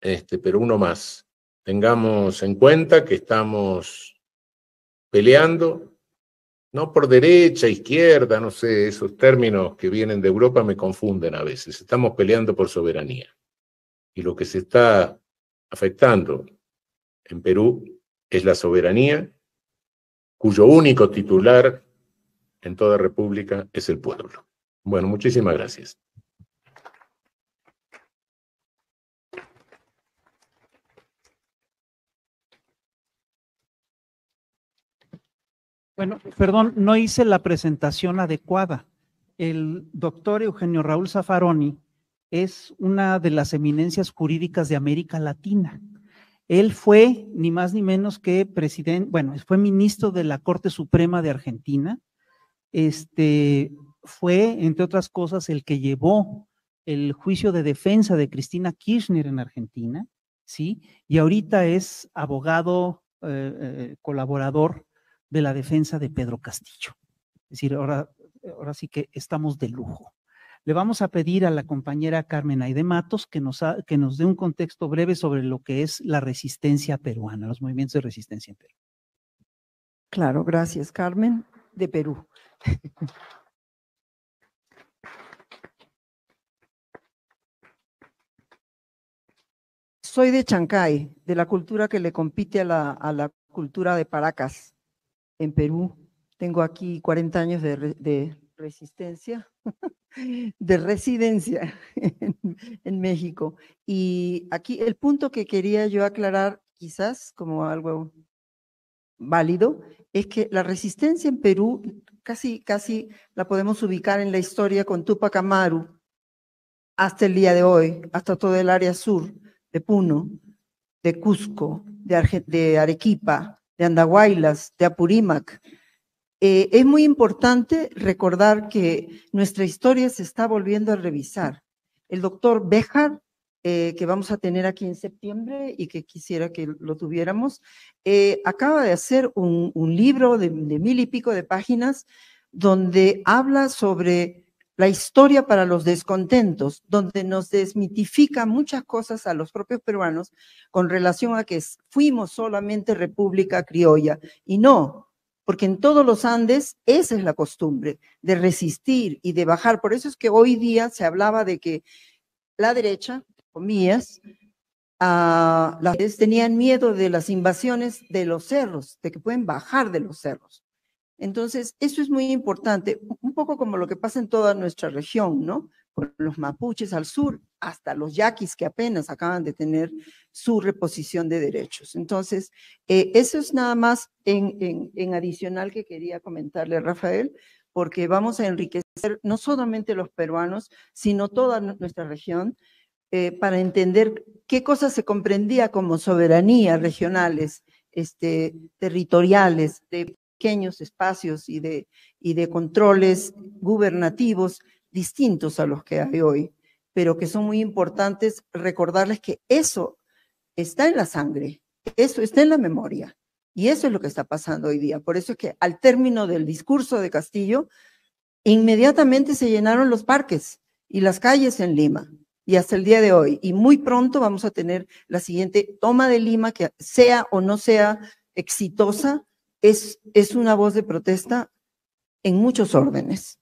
este, pero uno más. Tengamos en cuenta que estamos peleando no por derecha, izquierda, no sé, esos términos que vienen de Europa me confunden a veces. Estamos peleando por soberanía. Y lo que se está afectando en Perú es la soberanía, cuyo único titular en toda república es el pueblo. Bueno, muchísimas gracias. Bueno, perdón, no hice la presentación adecuada. El doctor Eugenio Raúl Zaffaroni es una de las eminencias jurídicas de América Latina. Él fue ni más ni menos que presidente, bueno, fue ministro de la Corte Suprema de Argentina. Este fue, entre otras cosas, el que llevó el juicio de defensa de Cristina Kirchner en Argentina, ¿sí? Y ahorita es abogado eh, eh, colaborador de la defensa de Pedro Castillo. Es decir, ahora, ahora sí que estamos de lujo. Le vamos a pedir a la compañera Carmen Aide Matos que nos, que nos dé un contexto breve sobre lo que es la resistencia peruana, los movimientos de resistencia en Perú. Claro, gracias, Carmen, de Perú. Soy de Chancay, de la cultura que le compite a la, a la cultura de Paracas en Perú. Tengo aquí 40 años de, resistencia, de residencia en, México. Y aquí el punto que quería yo aclarar, quizás como algo válido, es que la resistencia en Perú casi, casi la podemos ubicar en la historia con Tupac Amaru hasta el día de hoy, hasta todo el área sur de Puno, de Cusco, de, Arequipa, de Andahuaylas, de Apurímac. Eh, es muy importante recordar que nuestra historia se está volviendo a revisar. El doctor Bejar, eh, que vamos a tener aquí en septiembre y que quisiera que lo tuviéramos, eh, acaba de hacer un, libro de mil y pico de páginas donde habla sobre la historia para los descontentos, donde nos desmitifica muchas cosas a los propios peruanos con relación a que fuimos solamente república criolla. Y no, porque en todos los Andes esa es la costumbre, de resistir y de bajar. Por eso es que hoy día se hablaba de que la derecha, comillas, a las tenían miedo de las invasiones de los cerros, de que pueden bajar de los cerros. Entonces, eso es muy importante, un poco como lo que pasa en toda nuestra región, ¿no? Con los mapuches al sur hasta los yaquis que apenas acaban de tener su reposición de derechos. Entonces, eh, eso es nada más en, adicional que quería comentarle Rafael, porque vamos a enriquecer no solamente los peruanos, sino toda nuestra región, eh, para entender qué cosas se comprendía como soberanía regionales, este, territoriales, de pequeños espacios y de, y de controles gubernativos distintos a los que hay hoy, pero que son muy importantes recordarles que eso está en la sangre, eso está en la memoria. Y eso es lo que está pasando hoy día. Por eso es que al término del discurso de Castillo, inmediatamente se llenaron los parques y las calles en Lima. Y hasta el día de hoy. Y muy pronto vamos a tener la siguiente toma de Lima, que sea o no sea exitosa, es, es una voz de protesta en muchos órdenes.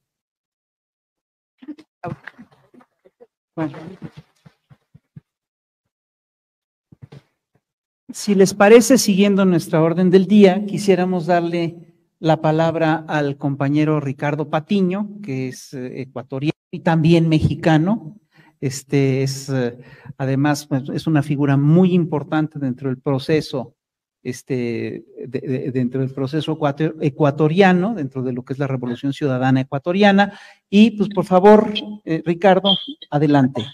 Si les parece, siguiendo nuestra orden del día, quisiéramos darle la palabra al compañero Ricardo Patiño, que es eh, ecuatoriano y también mexicano. Este es, eh, además, pues, es una figura muy importante dentro del proceso este, dentro del proceso ecuatoriano, dentro de lo que es la Revolución Ciudadana Ecuatoriana. Y pues por favor, eh, Ricardo, adelante.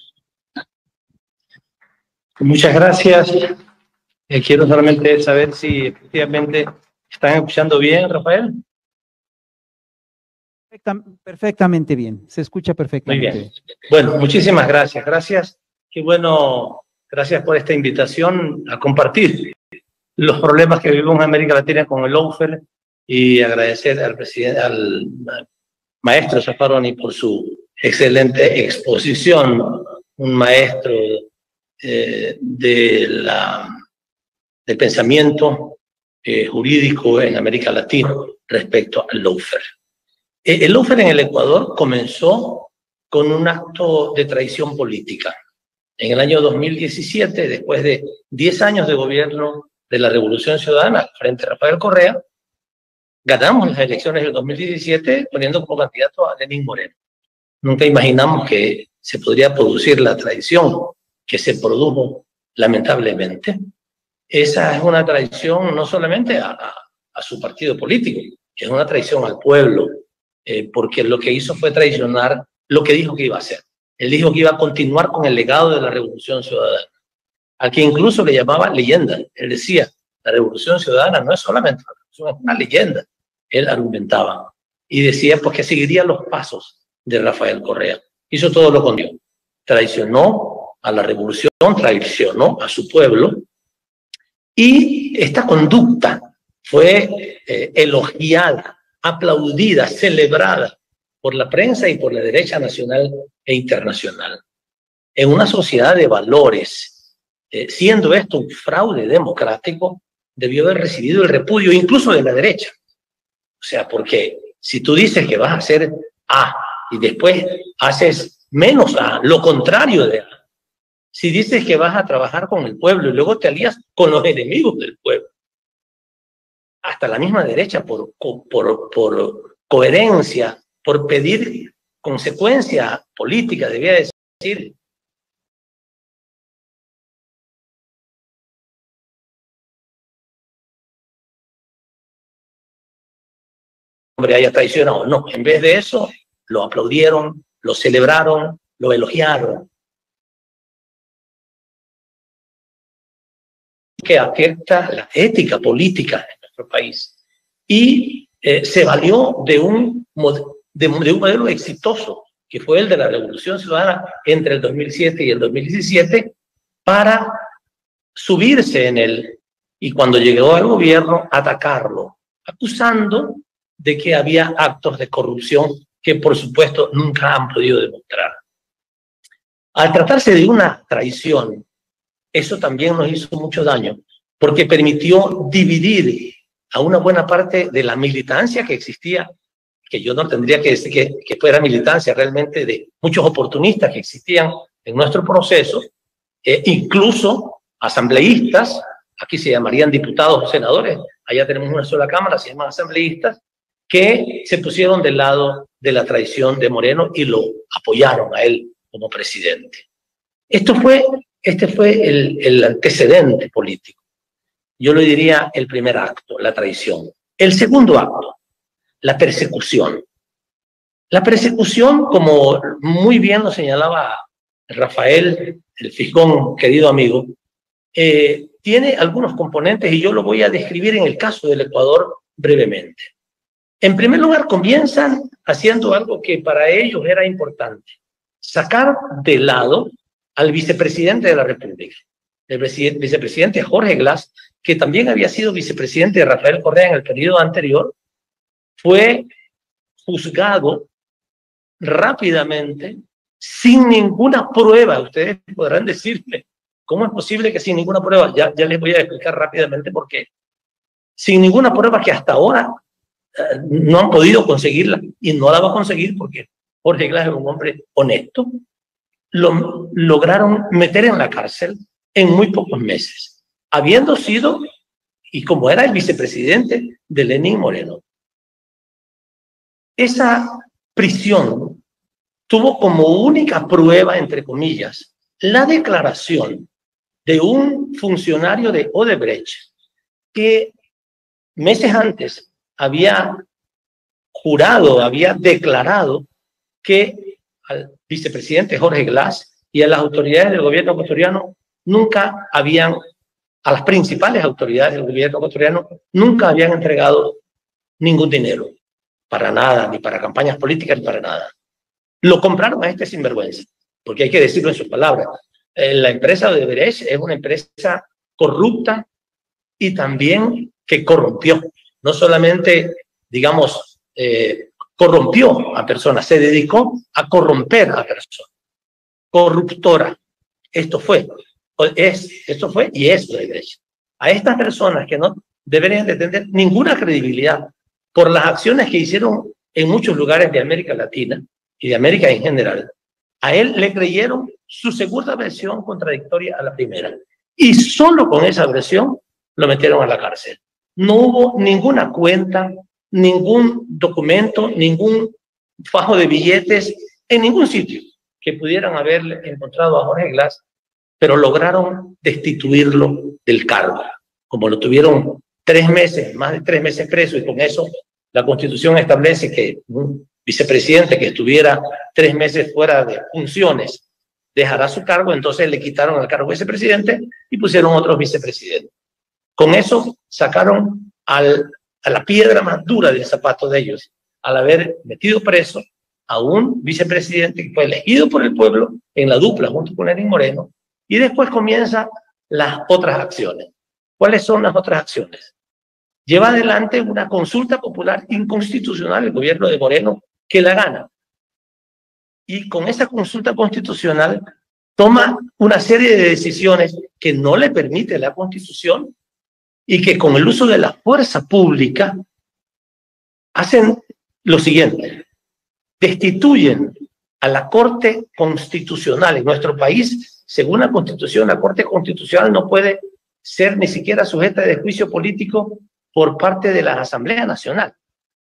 Muchas gracias. Eh, quiero solamente saber si efectivamente están escuchando bien, Rafael. Perfectamente bien, se escucha perfectamente. Muy bien. Bueno, muchísimas gracias. Gracias. Qué bueno, gracias por esta invitación a compartir los problemas que vivimos en América Latina con el lawfare y agradecer al presidente, al maestro Zafaroni por su excelente exposición, un maestro eh, de la, del pensamiento eh, jurídico en América Latina respecto al lawfare. Eh, el lawfare en el Ecuador comenzó con un acto de traición política. En el año 2017, después de 10 años de gobierno de la Revolución Ciudadana frente a Rafael Correa, ganamos las elecciones del 2017 poniendo como candidato a Lenín Moreno. Nunca imaginamos que se podría producir la traición que se produjo lamentablemente. Esa es una traición no solamente a, su partido político, es una traición al pueblo, eh, porque lo que hizo fue traicionar lo que dijo que iba a hacer. Él dijo que iba a continuar con el legado de la Revolución Ciudadana al que incluso le llamaba leyenda. Él decía, la revolución ciudadana no es solamente una revolución, es una leyenda. Él argumentaba y decía pues que seguiría los pasos de Rafael Correa. Hizo todo lo contrario. Traicionó a la revolución, traicionó a su pueblo y esta conducta fue eh, elogiada, aplaudida, celebrada por la prensa y por la derecha nacional e internacional. En una sociedad de valores eh, siendo esto un fraude democrático, debió haber recibido el repudio incluso de la derecha. O sea, porque si tú dices que vas a hacer A y después haces menos A, lo contrario de A, si dices que vas a trabajar con el pueblo y luego te alías con los enemigos del pueblo, hasta la misma derecha por, por, coherencia, por pedir consecuencia política, debía decir, hombre haya traicionado. No, en vez de eso, lo aplaudieron, lo celebraron, lo elogiaron. que afecta la ética política de nuestro país. Y eh, se valió de un, de, de un modelo exitoso, que fue el de la Revolución Ciudadana entre el 2007 y el 2017, para subirse en él y cuando llegó al gobierno atacarlo, acusando de que había actos de corrupción que por supuesto nunca han podido demostrar. Al tratarse de una traición, eso también nos hizo mucho daño, porque permitió dividir a una buena parte de la militancia que existía, que yo no tendría que decir que, que fuera militancia realmente de muchos oportunistas que existían en nuestro proceso, e incluso asambleístas, aquí se llamarían diputados o senadores, allá tenemos una sola cámara, se llaman asambleístas, que se pusieron del lado de la traición de Moreno y lo apoyaron a él como presidente. Esto fue, este fue el, antecedente político. Yo lo diría el primer acto, la traición. El segundo acto, la persecución. La persecución, como muy bien lo señalaba Rafael, el fiscón, querido amigo, eh, tiene algunos componentes y yo lo voy a describir en el caso del Ecuador brevemente. En primer lugar, comienzan haciendo algo que para ellos era importante, sacar de lado al vicepresidente de la República, el vicepresidente Jorge Glass, que también había sido vicepresidente de Rafael Correa en el periodo anterior, fue juzgado rápidamente, sin ninguna prueba. Ustedes podrán decirme, ¿cómo es posible que sin ninguna prueba? Ya, ya les voy a explicar rápidamente por qué. Sin ninguna prueba que hasta ahora no han podido conseguirla y no la va a conseguir porque Jorge Glass es un hombre honesto. Lo lograron meter en la cárcel en muy pocos meses, habiendo sido, y como era el vicepresidente de Lenín Moreno. Esa prisión tuvo como única prueba, entre comillas, la declaración de un funcionario de Odebrecht que meses antes había jurado, había declarado que al vicepresidente Jorge Glass y a las autoridades del gobierno ecuatoriano nunca habían, a las principales autoridades del gobierno ecuatoriano, nunca habían entregado ningún dinero para nada, ni para campañas políticas, ni para nada. Lo compraron a este sinvergüenza, porque hay que decirlo en sus palabras. Eh, la empresa de Odebrecht es una empresa corrupta y también que corrompió. No solamente, digamos, eh, corrompió a personas, se dedicó a corromper a personas. Corruptora. Esto fue. Es, esto fue y es Odebrecht. A estas personas que no deberían de tener ninguna credibilidad por las acciones que hicieron en muchos lugares de América Latina y de América en general, a él le creyeron su segunda versión contradictoria a la primera. Y solo con esa versión lo metieron a la cárcel. No hubo ninguna cuenta, ningún documento, ningún fajo de billetes en ningún sitio que pudieran haber encontrado a Jorge Glass, pero lograron destituirlo del cargo. Como lo tuvieron tres meses, más de tres meses preso, y con eso la Constitución establece que un vicepresidente que estuviera tres meses fuera de funciones dejará su cargo, entonces le quitaron el cargo de vicepresidente y pusieron otros vicepresidentes. Con eso sacaron a la piedra más dura del zapato de ellos, al haber metido preso a un vicepresidente que fue elegido por el pueblo en la dupla junto con Lenín Moreno, y después comienzan las otras acciones. ¿Cuáles son las otras acciones? Lleva adelante una consulta popular inconstitucional el gobierno de Moreno que la gana. Y con esa consulta constitucional toma una serie de decisiones que no le permite la constitución y que con el uso de la fuerza pública hacen lo siguiente, destituyen a la Corte Constitucional en nuestro país, según la Constitución, la Corte Constitucional no puede ser ni siquiera sujeta de juicio político por parte de la Asamblea Nacional.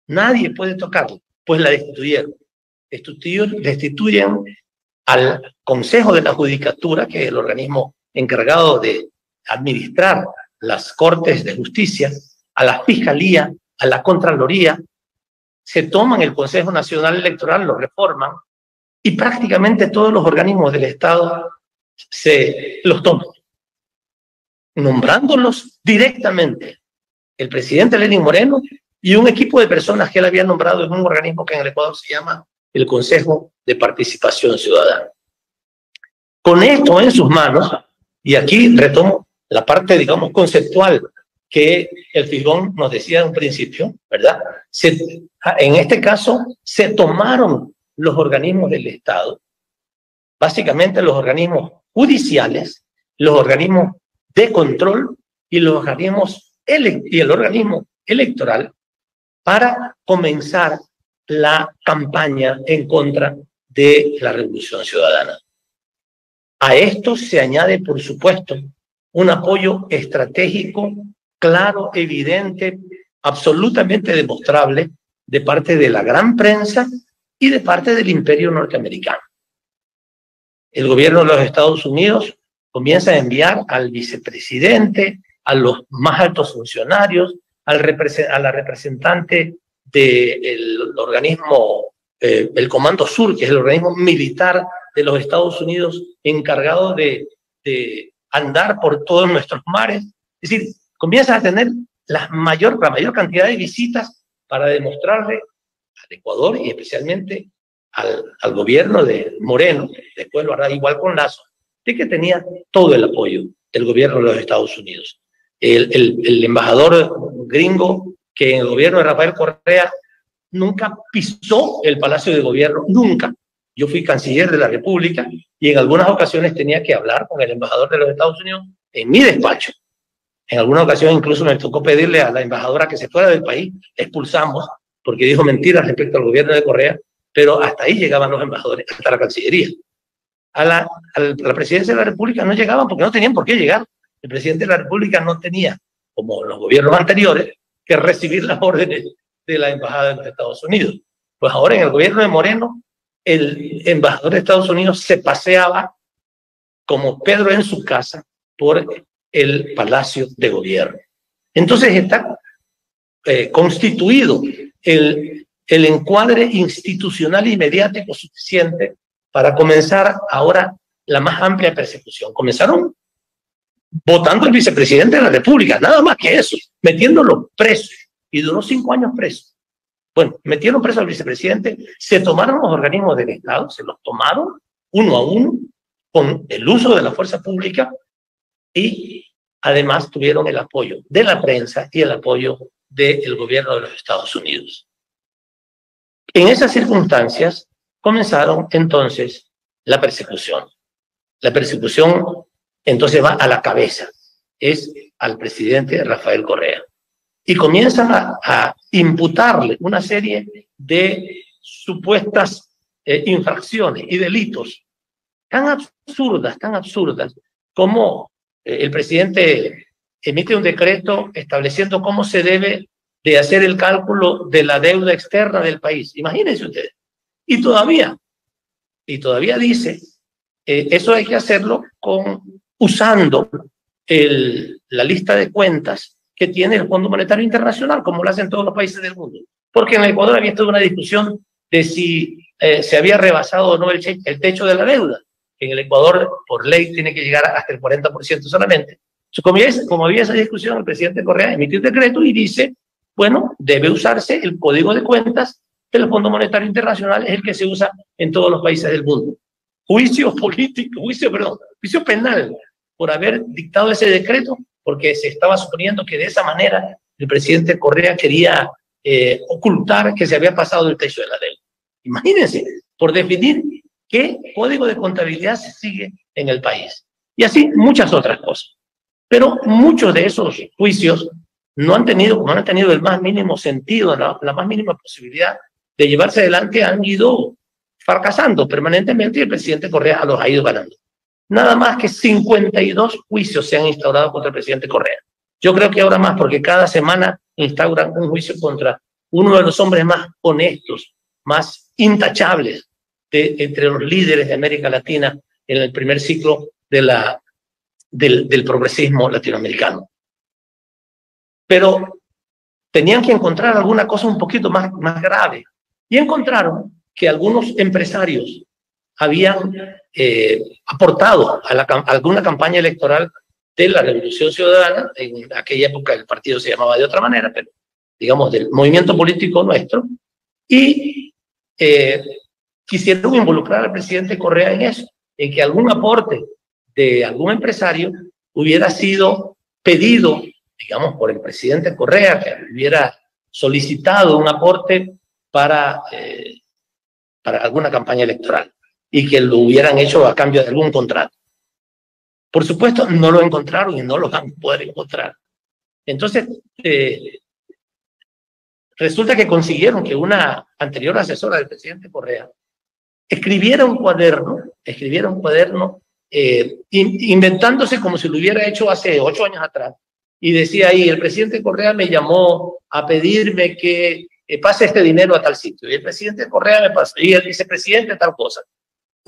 Nadie puede tocarlo, pues la destituyeron. Destituyen al Consejo de la Judicatura, que es el organismo encargado de administrar las Cortes de Justicia, a la Fiscalía, a la Contraloría, se toman el Consejo Nacional Electoral, lo reforman y prácticamente todos los organismos del Estado se los toman nombrándolos directamente el presidente Lenín Moreno y un equipo de personas que él había nombrado en un organismo que en el Ecuador se llama el Consejo de Participación Ciudadana. Con esto en sus manos, y aquí retomo la parte, digamos, conceptual que el Figón nos decía en un principio, ¿verdad? en este caso, se tomaron los organismos del Estado, básicamente los organismos judiciales, los organismos de control y los organismos y el organismo electoral para comenzar la campaña en contra de la revolución ciudadana. A esto se añade, por supuesto, un apoyo estratégico claro, evidente, absolutamente demostrable de parte de la gran prensa y de parte del imperio norteamericano. el gobierno de los Estados Unidos comienza a enviar al vicepresidente, a los más altos funcionarios, al a la representante del organismo, eh, el Comando Sur, que es el organismo militar de los Estados Unidos encargado de, de andar por todos nuestros mares. Es decir, comienza a tener la mayor, la mayor cantidad de visitas para demostrarle al Ecuador y especialmente al, al gobierno de Moreno, después lo hará igual con Lazo, de que tenía todo el apoyo del gobierno de los Estados Unidos. El, el, el embajador gringo que en el gobierno de Rafael Correa nunca pisó el Palacio de Gobierno, nunca. Yo fui canciller de la República y en algunas ocasiones tenía que hablar con el embajador de los Estados Unidos en mi despacho. En alguna ocasión incluso me tocó pedirle a la embajadora que se fuera del país, expulsamos, porque dijo mentiras respecto al gobierno de Correa, pero hasta ahí llegaban los embajadores, hasta la Cancillería. A la, a la presidencia de la República no llegaban porque no tenían por qué llegar. El presidente de la República no tenía, como los gobiernos anteriores, que recibir las órdenes de la embajada de los Estados Unidos. Pues ahora en el gobierno de Moreno, el embajador de Estados Unidos se paseaba como Pedro en su casa por el Palacio de Gobierno. Entonces está eh, constituido el, el encuadre institucional y mediático suficiente para comenzar ahora la más amplia persecución. Comenzaron votando al vicepresidente de la República, nada más que eso, metiéndolo preso, y duró cinco años preso. Bueno, metieron preso al vicepresidente, se tomaron los organismos del Estado, se los tomaron uno a uno, con el uso de la fuerza pública y además tuvieron el apoyo de la prensa y el apoyo del gobierno de los Estados Unidos. En esas circunstancias comenzaron entonces la persecución. La persecución entonces va a la cabeza, es al presidente Rafael Correa. Y comienzan a, imputarle una serie de supuestas eh, infracciones y delitos tan absurdas, tan absurdas, como eh, el presidente emite un decreto estableciendo cómo se debe de hacer el cálculo de la deuda externa del país. Imagínense ustedes. Y todavía, y todavía dice, eh, eso hay que hacerlo con, usando el, la lista de cuentas que tiene el Fondo Monetario Internacional, como lo hacen todos los países del mundo. Porque en Ecuador había toda una discusión de si eh, se había rebasado o no el, el techo de la deuda en el Ecuador, por ley, tiene que llegar hasta el 40% solamente. Entonces, como, había, esa discusión, el presidente Correa emitió un decreto y dice, bueno, debe usarse el código de cuentas del Fondo Monetario Internacional, es el que se usa en todos los países del mundo. Juicio político, juicio, perdón, juicio penal por haber dictado ese decreto, porque se estaba suponiendo que de esa manera el presidente Correa quería eh, ocultar que se había pasado el techo de la ley. Imagínense, por definir qué código de contabilidad se sigue en el país. Y así muchas otras cosas. Pero muchos de esos juicios no han tenido, no han tenido el más mínimo sentido, la, la más mínima posibilidad de llevarse adelante, han ido fracasando permanentemente y el presidente Correa los ha ido ganando. Nada más que 52 juicios se han instaurado contra el presidente Correa. Yo creo que ahora más, porque cada semana instauran un juicio contra uno de los hombres más honestos, más intachables entre los líderes de América Latina en el primer ciclo del, progresismo latinoamericano. Pero tenían que encontrar alguna cosa un poquito más grave. Y encontraron que algunos empresarios habían eh, aportado a, alguna campaña electoral de la Revolución Ciudadana, en aquella época el partido se llamaba de otra manera, pero digamos del movimiento político nuestro, y eh, quisieron involucrar al presidente Correa en eso, en que algún aporte de algún empresario hubiera sido pedido, digamos, por el presidente Correa, que hubiera solicitado un aporte para, eh, para alguna campaña electoral y que lo hubieran hecho a cambio de algún contrato. Por supuesto, no lo encontraron y no lo van a poder encontrar. Entonces, eh, resulta que consiguieron que una anterior asesora del presidente Correa escribiera un cuaderno, escribiera un cuaderno eh, inventándose como si lo hubiera hecho hace ocho años atrás. Y decía ahí, el presidente Correa me llamó a pedirme que eh, pase este dinero a tal sitio. Y el presidente Correa me pasó, y el vicepresidente tal cosa.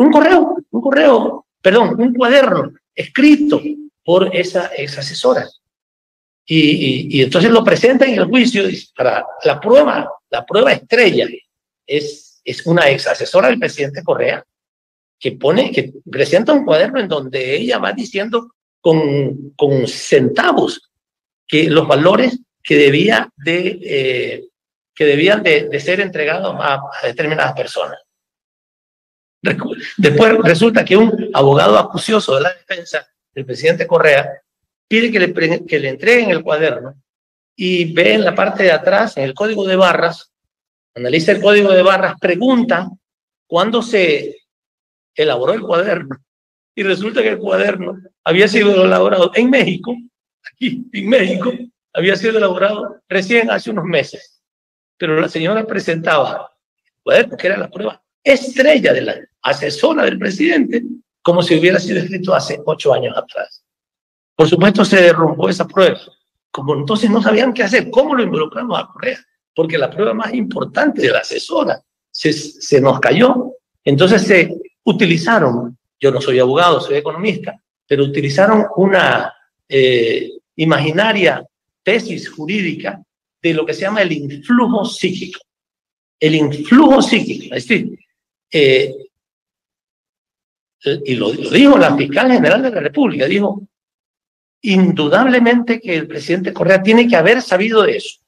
Un correo, un correo, perdón, un cuaderno escrito por esa ex asesora. Y, entonces lo presenta en el juicio para la prueba, la prueba estrella es, es una ex asesora del presidente Correa que pone, que presenta un cuaderno en donde ella va diciendo con, con centavos que los valores que debía de eh, que debían de, de ser entregados a, a, determinadas personas. Después resulta que un abogado acucioso de la defensa del presidente Correa pide que le, que entreguen el cuaderno y ve en la parte de atrás, en el código de barras, analiza el código de barras, pregunta cuándo se elaboró el cuaderno y resulta que el cuaderno había sido elaborado en México, aquí en México, había sido elaborado recién hace unos meses. Pero la señora presentaba el cuaderno, era la prueba estrella de la asesora del presidente, como si hubiera sido escrito hace ocho años atrás. Por supuesto, se derrumbó esa prueba. Como entonces no sabían qué hacer, ¿cómo lo involucramos a Correa? Porque la prueba más importante de la asesora se, se nos cayó. Entonces se utilizaron, yo no soy abogado, soy economista, pero utilizaron una eh, imaginaria tesis jurídica de lo que se llama el influjo psíquico. El influjo psíquico, es decir, eh, y lo, dijo la fiscal general de la República, dijo, indudablemente que el presidente Correa tiene que haber sabido eso.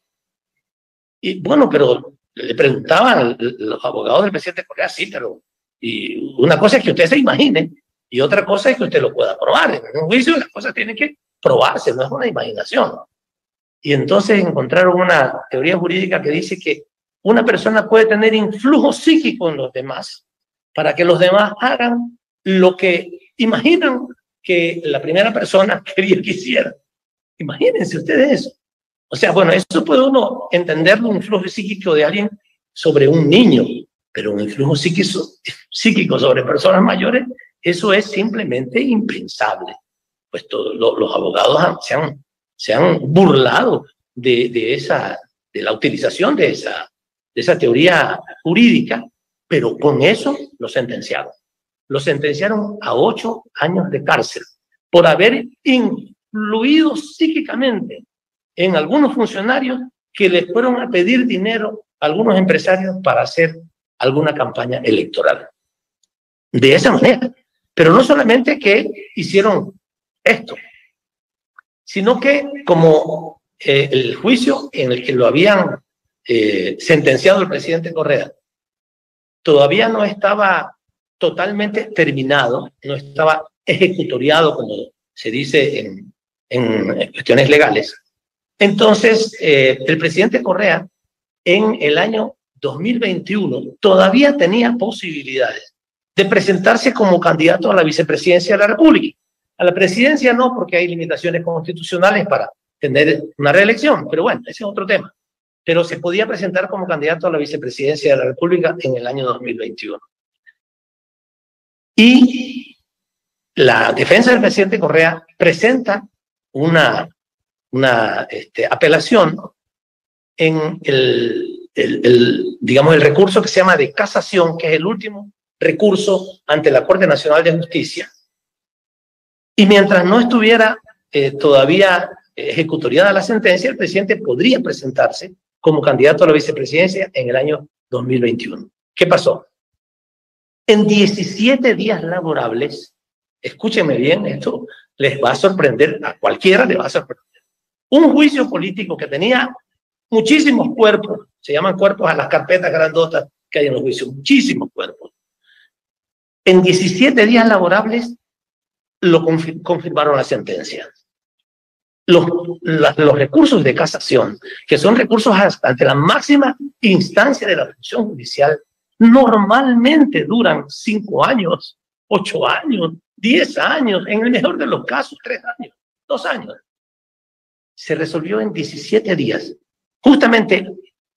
Y bueno, pero le preguntaban los abogados del presidente Correa, sí, pero y una cosa es que usted se imagine y otra cosa es que usted lo pueda probar. En un juicio las cosas tienen que probarse, no es una imaginación. Y entonces encontraron una teoría jurídica que dice que una persona puede tener influjo psíquico en los demás para que los demás hagan lo que imaginan que la primera persona quería que hiciera. Imagínense ustedes eso. O sea, bueno, eso puede uno entender un influjo psíquico de alguien sobre un niño, pero un influjo psíquico, sobre personas mayores, eso es simplemente impensable. Pues todos los abogados se han, se han burlado de, de, esa, de la utilización de esa, de esa teoría jurídica, pero con eso lo sentenciaron. Lo sentenciaron a ocho años de cárcel por haber influido psíquicamente en algunos funcionarios que les fueron a pedir dinero a algunos empresarios para hacer alguna campaña electoral. De esa manera. Pero no solamente que hicieron esto, sino que como eh, el juicio en el que lo habían eh, sentenciado el presidente Correa todavía no estaba totalmente terminado, no estaba ejecutoriado, como se dice en, cuestiones legales. Entonces, eh, el presidente Correa, en el año 2021 todavía tenía posibilidades de presentarse como candidato a la vicepresidencia de la República. A la presidencia no, porque hay limitaciones constitucionales para tener una reelección, pero bueno, ese es otro tema. Pero se podía presentar como candidato a la vicepresidencia de la República en el año 2021. Y la defensa del presidente Correa presenta una, una este, apelación en el digamos, el recurso que se llama de casación, que es el último recurso ante la Corte Nacional de Justicia. Y mientras no estuviera eh, todavía ejecutoriada la sentencia, el presidente podría presentarse como candidato a la vicepresidencia en el año 2021. ¿Qué pasó? En 17 días laborables, escúchenme bien, esto les va a sorprender, a cualquiera le va a sorprender. Un juicio político que tenía muchísimos cuerpos, se llaman cuerpos a las carpetas grandotas que hay en los juicios, muchísimos cuerpos. En 17 días laborables lo confirmaron la sentencia. Los, los recursos de casación, que son recursos ante la máxima instancia de la función judicial, normalmente duran cinco años, ocho años, diez años, en el mejor de los casos, tres años, dos años. Se resolvió en 17 días justamente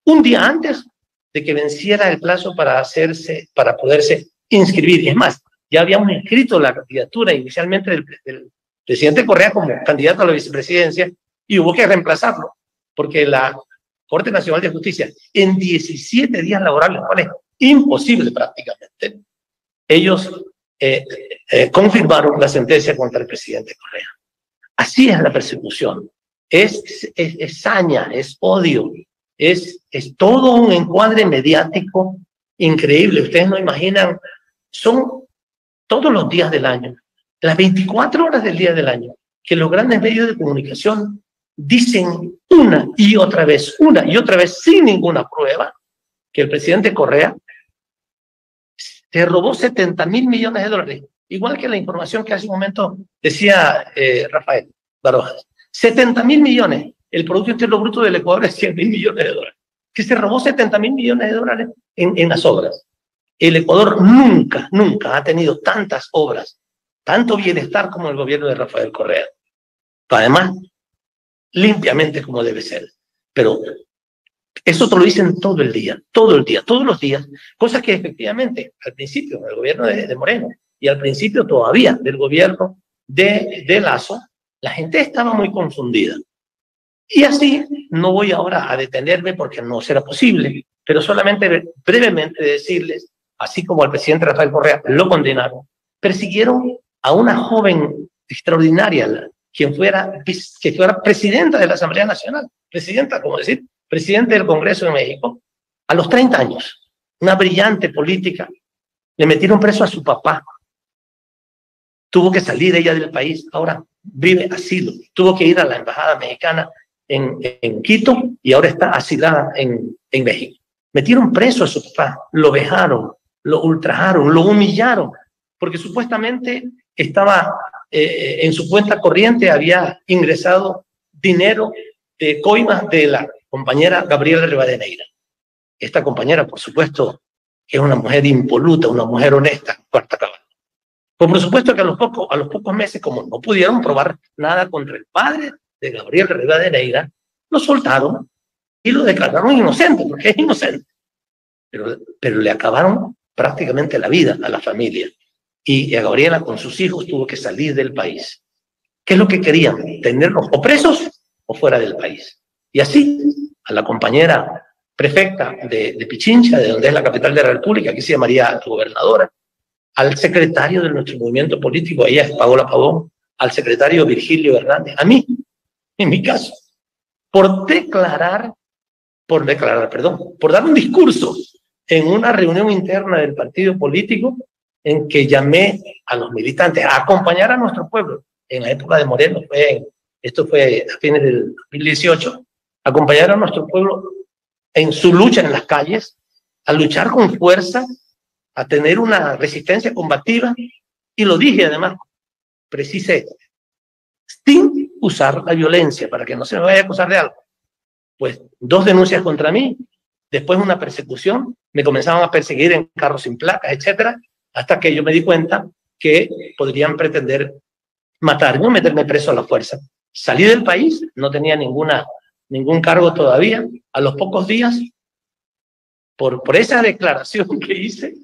un día antes de que venciera el plazo para hacerse, para poderse inscribir. Y es más, ya habíamos inscrito la candidatura inicialmente del, del, presidente Correa como candidato a la vicepresidencia y hubo que reemplazarlo, porque la Corte Nacional de Justicia en 17 días laborables, cual es imposible prácticamente, ellos eh, eh, confirmaron la sentencia contra el presidente Correa. Así es la persecución. Es, es, es saña, es odio, es, es todo un encuadre mediático increíble. Ustedes no imaginan, son todos los días del año, las 24 horas del día del año, que los grandes medios de comunicación dicen una y otra vez, una y otra vez, sin ninguna prueba, que el presidente Correa se robó 70 mil millones de dólares, igual que la información que hace un momento decía eh, Rafael Barojas. 70 mil millones, el Producto Interno Bruto del Ecuador es 100 mil millones de dólares, que se robó 70 mil millones de dólares en, en las obras. El Ecuador nunca, nunca ha tenido tantas obras, tanto bienestar como el gobierno de Rafael Correa. Además, limpiamente como debe ser. Pero eso te lo dicen todo el día, todo el día, todos los días, cosas que efectivamente al principio del gobierno de, Moreno y al principio todavía del gobierno de, de Lazo, la gente estaba muy confundida. Y así no voy ahora a detenerme porque no será posible, pero solamente brevemente decirles, así como al presidente Rafael Correa lo condenaron, persiguieron a una joven extraordinaria, quien fuera, que fuera presidenta de la Asamblea Nacional, presidenta, como decir, presidente del Congreso de México, a los 30 años, una brillante política, le metieron preso a su papá, tuvo que salir ella del país, ahora vive asilo, tuvo que ir a la embajada mexicana en, en Quito y ahora está asilada en, en México. Metieron preso a su papá, lo vejaron, lo ultrajaron, lo humillaron, porque supuestamente estaba eh, en su cuenta corriente, había ingresado dinero de coimas de la compañera Gabriela Rivadeneira. Esta compañera, por supuesto, es una mujer impoluta, una mujer honesta, cuarta cabal. Pues por supuesto que a los, pocos, a los pocos meses, como no pudieron probar nada contra el padre de Gabriel Rivadeneira, lo soltaron y lo declararon inocente, porque es inocente. Pero, pero le acabaron prácticamente la vida a la familia. Y a Gabriela con sus hijos tuvo que salir del país. ¿Qué es lo que querían? ¿Tenerlos o presos o fuera del país? Y así, a la compañera prefecta de, de, Pichincha, de donde es la capital de la República, que se llamaría gobernadora, al secretario de nuestro movimiento político, ella es Paola Pavón, al secretario Virgilio Hernández, a mí, en mi caso, por declarar, por declarar, perdón, por dar un discurso en una reunión interna del partido político en que llamé a los militantes a acompañar a nuestro pueblo. En la época de Moreno, fue, esto fue a fines del 2018, acompañar a nuestro pueblo en su lucha en las calles, a luchar con fuerza, a tener una resistencia combativa, y lo dije además, precisé, sin usar la violencia, para que no se me vaya a acusar de algo. Pues dos denuncias contra mí, después una persecución, me comenzaban a perseguir en carros sin placas, etcétera, hasta que yo me di cuenta que podrían pretender matarme o meterme preso a la fuerza. Salí del país, no tenía ninguna ningún cargo todavía. A los pocos días, por, por esa declaración que hice,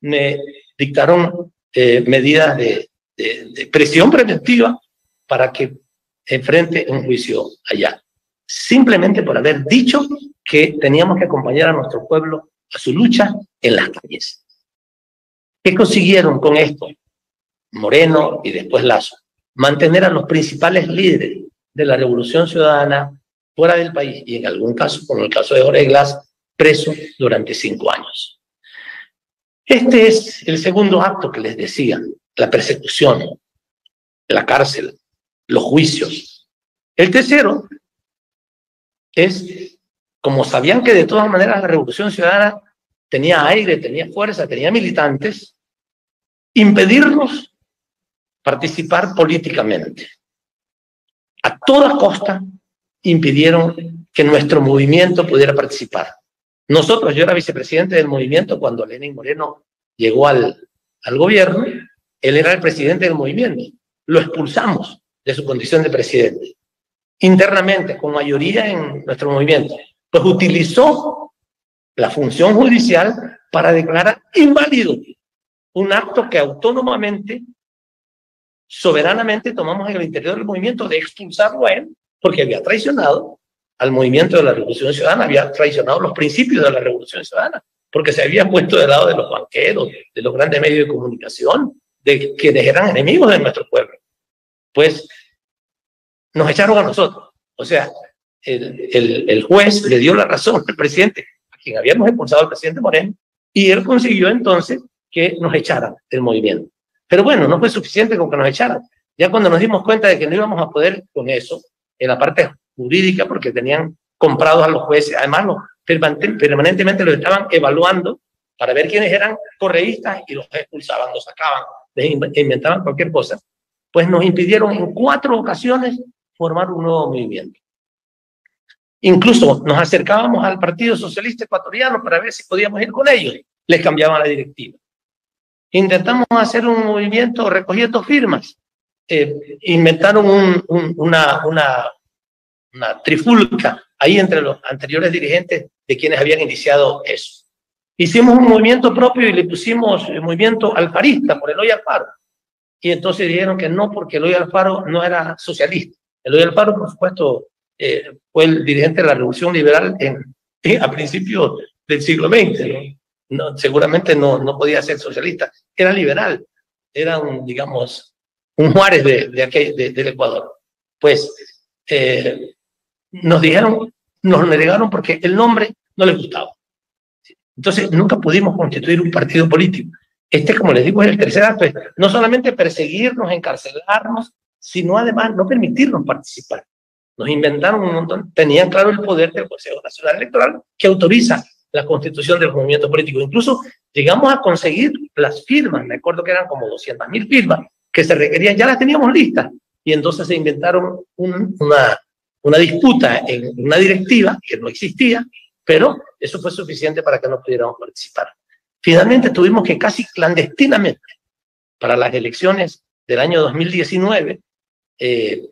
me dictaron eh, medidas de, de, presión preventiva para que enfrente un juicio allá. Simplemente por haber dicho que teníamos que acompañar a nuestro pueblo a su lucha en las calles. ¿Qué consiguieron con esto? Moreno y después Lazo. Mantener a los principales líderes de la revolución ciudadana fuera del país y en algún caso, como el caso de Jorge Glass, preso durante cinco años. Este es el segundo acto que les decía, la persecución, la cárcel, los juicios. El tercero es, como sabían que de todas maneras la Revolución Ciudadana tenía aire, tenía fuerza, tenía militantes, impedirnos participar políticamente. A toda costa impidieron que nuestro movimiento pudiera participar. Nosotros, yo era vicepresidente del movimiento cuando Lenín Moreno llegó al, al gobierno, él era el presidente del movimiento. Lo expulsamos de su condición de presidente. Internamente, con mayoría en nuestro movimiento, pues utilizó la función judicial para declarar inválido un acto que autónomamente, soberanamente tomamos en el interior del movimiento de expulsarlo a él porque había traicionado al movimiento de la Revolución Ciudadana, había traicionado los principios de la Revolución Ciudadana, porque se habían puesto del lado de los banqueros, de los grandes medios de comunicación, de quienes eran enemigos de nuestro pueblo. Pues nos echaron a nosotros. O sea, el, el, el juez le dio la razón al presidente, a quien habíamos expulsado al presidente Moreno, y él consiguió entonces que nos echaran del movimiento. Pero bueno, no fue suficiente con que nos echaran. Ya cuando nos dimos cuenta de que no íbamos a poder con eso, en la parte jurídica, porque tenían comprados a los jueces, además los permanentemente los estaban evaluando para ver quiénes eran correístas y los expulsaban, los sacaban, les inventaban cualquier cosa, pues nos impidieron en cuatro ocasiones formar un nuevo movimiento. Incluso nos acercábamos al Partido Socialista Ecuatoriano para ver si podíamos ir con ellos. Les cambiaban la directiva. Intentamos hacer un movimiento recogiendo firmas. Eh, inventaron una, una, una trifulca ahí entre los anteriores dirigentes de quienes habían iniciado eso. Hicimos un movimiento propio y le pusimos el movimiento alfarista por Eloy Alfaro. Y entonces dijeron que no, porque Eloy Alfaro no era socialista. Eloy Alfaro, por supuesto, eh, fue el dirigente de la Revolución Liberal en, a principios del siglo XX. Seguramente no, no podía ser socialista, era liberal, era un, digamos, un Juárez de, de aquel, del Ecuador. Pues eh, nos dijeron, nos negaron porque el nombre no les gustaba. Entonces, nunca pudimos constituir un partido político. Este, como les digo, es el tercer acto, no solamente perseguirnos, encarcelarnos, sino además no permitirnos participar. Nos inventaron un montón, tenían claro el poder del Consejo Nacional Electoral que autoriza la constitución del movimiento político. Incluso llegamos a conseguir las firmas, me acuerdo que eran como 200 mil firmas que se requerían, ya las teníamos listas. Y entonces se inventaron una, una disputa en una directiva que no existía, pero eso fue suficiente para que no pudiéramos participar. Finalmente tuvimos que casi clandestinamente, para las elecciones del año 2019, eh,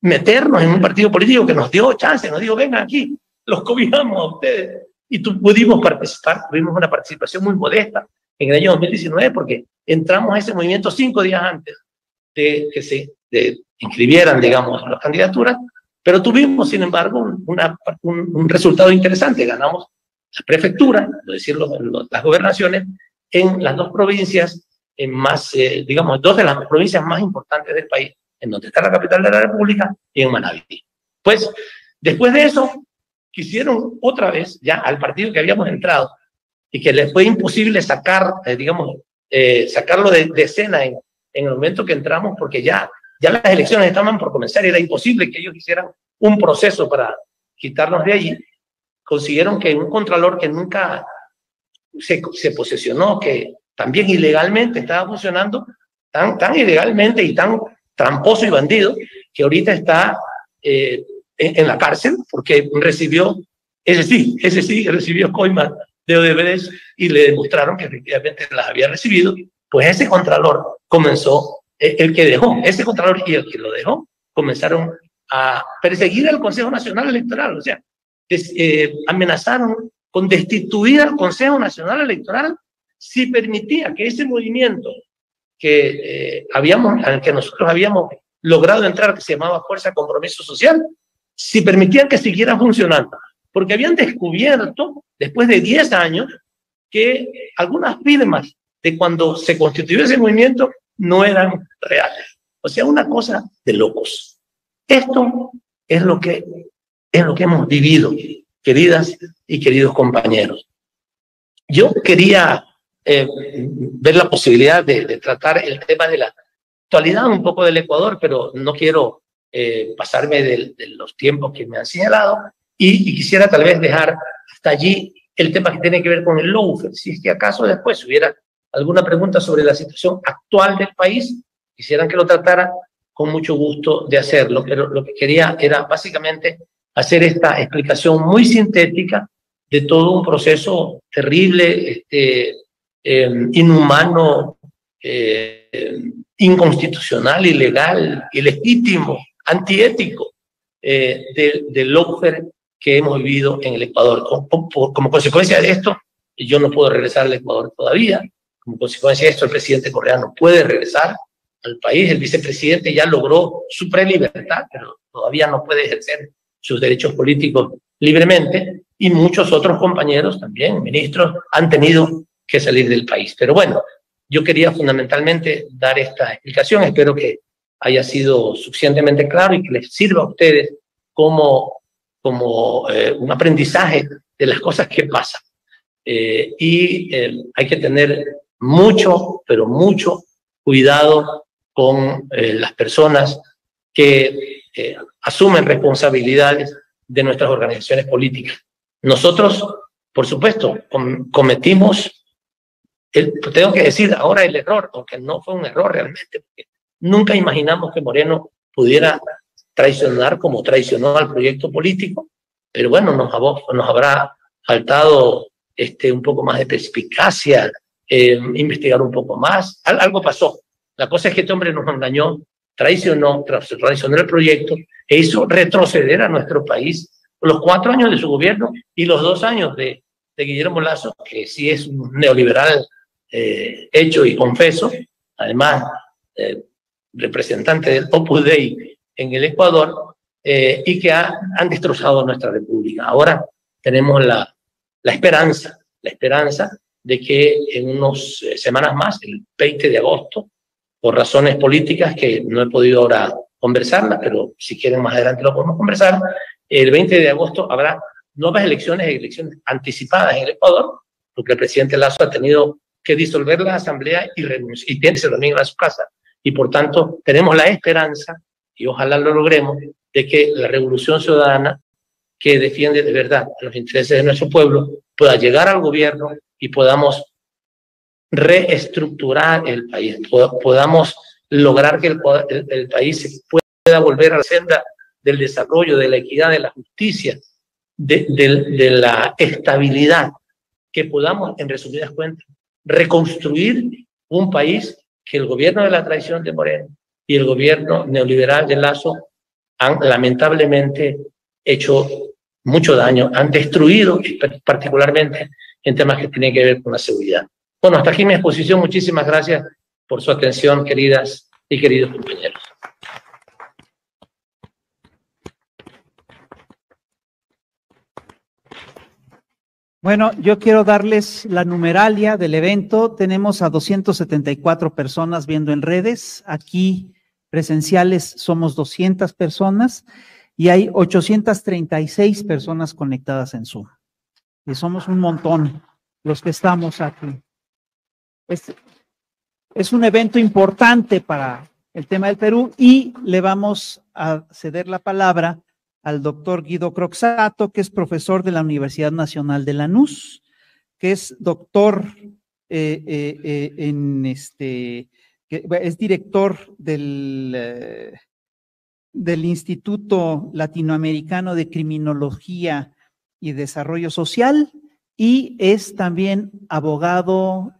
meternos en un partido político que nos dio chance, nos dijo, vengan aquí, los cobijamos a ustedes. Y tu, pudimos participar, tuvimos una participación muy modesta en el año 2019 porque entramos a ese movimiento cinco días antes de que se de, inscribieran, digamos, las candidaturas, pero tuvimos, sin embargo, una, un, resultado interesante. Ganamos la prefectura, es decir, las gobernaciones, en las dos provincias en más, eh, digamos, dos de las provincias más importantes del país, en donde está la capital de la República y en Manabí. Pues, después de eso, quisieron otra vez, ya al partido que habíamos entrado, y que les fue imposible sacar, eh, digamos, eh, sacarlo de, de escena en, en el momento que entramos, porque ya ya las elecciones estaban por comenzar, era imposible que ellos hicieran un proceso para quitarnos de allí. Consiguieron que un contralor que nunca se, se posesionó, que también ilegalmente estaba funcionando, tan, tan ilegalmente y tan tramposo y bandido, que ahorita está eh, en, la cárcel porque recibió, ese sí, ese sí, recibió coimas de Odebrecht y le demostraron que efectivamente las había recibido, pues ese contralor comenzó el que dejó, ese contralor y el que lo dejó, comenzaron a perseguir al Consejo Nacional Electoral, o sea, eh, amenazaron con destituir al Consejo Nacional Electoral si permitía que ese movimiento que eh, habíamos, al que nosotros habíamos logrado entrar, que se llamaba Fuerza Compromiso Social, si permitían que siguiera funcionando, porque habían descubierto, después de 10 años, que algunas firmas de cuando se constituyó ese movimiento no eran reales. O sea, una cosa de locos. Esto es lo que, es lo que hemos vivido, queridas y queridos compañeros. Yo quería eh, ver la posibilidad de, tratar el tema de la actualidad un poco del Ecuador, pero no quiero eh, pasarme de, los tiempos que me han señalado y, quisiera tal vez dejar hasta allí el tema que tiene que ver con el lawfare, si es que acaso después hubiera alguna pregunta sobre la situación actual del país, quisieran que lo tratara, con mucho gusto de hacerlo, pero lo que quería era básicamente hacer esta explicación muy sintética de todo un proceso terrible, este, em, inhumano, eh, inconstitucional, ilegal, ilegítimo, antiético eh, del de que hemos vivido en el Ecuador. como consecuencia de esto, yo no puedo regresar al Ecuador todavía, como consecuencia de esto, el presidente Correa no puede regresar al país. El vicepresidente ya logró su prelibertad, pero todavía no puede ejercer sus derechos políticos libremente. y muchos otros compañeros también, ministros, han tenido que salir del país. Pero bueno, yo quería fundamentalmente dar esta explicación, espero que haya sido suficientemente claro y que les sirva a ustedes como, como eh, un aprendizaje de las cosas que pasan. Eh, y eh, hay que tener mucho, pero mucho cuidado con las personas que asumen responsabilidades de nuestras organizaciones políticas. Nosotros, por supuesto, cometimos tengo que decir ahora el error, aunque no fue un error realmente, porque nunca imaginamos que Moreno pudiera traicionar como traicionó al proyecto político, pero bueno, nos, nos habrá faltado este, un poco más de perspicacia, eh, investigar un poco más. algo pasó. La cosa es que este hombre nos engañó, traicionó, traicionó el proyecto e hizo retroceder a nuestro país los cuatro años de su gobierno y los dos años de, Guillermo Lazo, que sí es un neoliberal eh, hecho y confeso, además eh, representante del Opus Dei en el Ecuador, eh, y que han destrozado nuestra república. Ahora tenemos la, la esperanza, la esperanza de que en unas semanas más, el 20 de agosto, por razones políticas que no he podido ahora conversarlas, pero si quieren más adelante lo podemos conversar, el 20 de agosto habrá nuevas elecciones, elecciones anticipadas en el Ecuador, porque el presidente Lazo ha tenido que disolver la asamblea y y tiene también a su casa. Y por tanto, tenemos la esperanza, y ojalá lo logremos, de que la revolución ciudadana que defiende de verdad los intereses de nuestro pueblo pueda llegar al gobierno y podamos reestructurar el país, podamos lograr que el, el, país pueda volver a la senda del desarrollo, de la equidad, de la justicia, de, de la estabilidad, que podamos, en resumidas cuentas, reconstruir un país que el gobierno de la tradición de Moreno y el gobierno neoliberal de Lazo han lamentablemente hecho mucho daño, han destruido particularmente en temas que tienen que ver con la seguridad. Bueno, hasta aquí mi exposición. Muchísimas gracias por su atención, queridas y queridos compañeros. Bueno, yo quiero darles la numeralia del evento. Tenemos a 274 personas viendo en redes. Aquí presenciales somos 200 personas y hay 836 personas conectadas en Zoom. Y somos un montón los que estamos aquí. Es, es un evento importante para el tema del Perú y le vamos a ceder la palabra al doctor Guido Croxato, que es profesor de la Universidad Nacional de Lanús, que es doctor eh, eh, eh, en este, que es director del, del Instituto Latinoamericano de Criminología y Desarrollo Social y es también abogado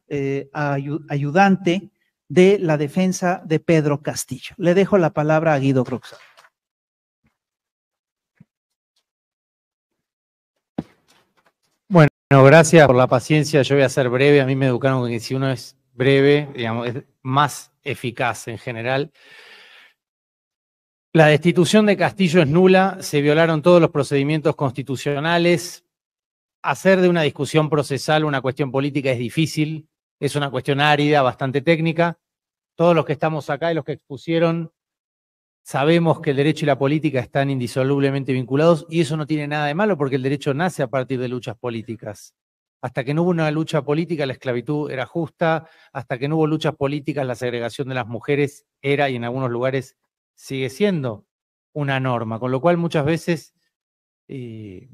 ayudante de la defensa de Pedro Castillo. Le dejo la palabra a Guido Croxato. Bueno, gracias por la paciencia. Yo voy a ser breve. A mí me educaron que si uno es breve, digamos, es más eficaz en general. La destitución de Castillo es nula, se violaron todos los procedimientos constitucionales. Hacer de una discusión procesal una cuestión política es difícil, es una cuestión árida, bastante técnica. Todos los que estamos acá y los que expusieron Sabemos que el derecho y la política están indisolublemente vinculados y eso no tiene nada de malo porque el derecho nace a partir de luchas políticas. Hasta que no hubo una lucha política, la esclavitud era justa. Hasta que no hubo luchas políticas, la segregación de las mujeres era y en algunos lugares sigue siendo una norma. Con lo cual muchas veces eh,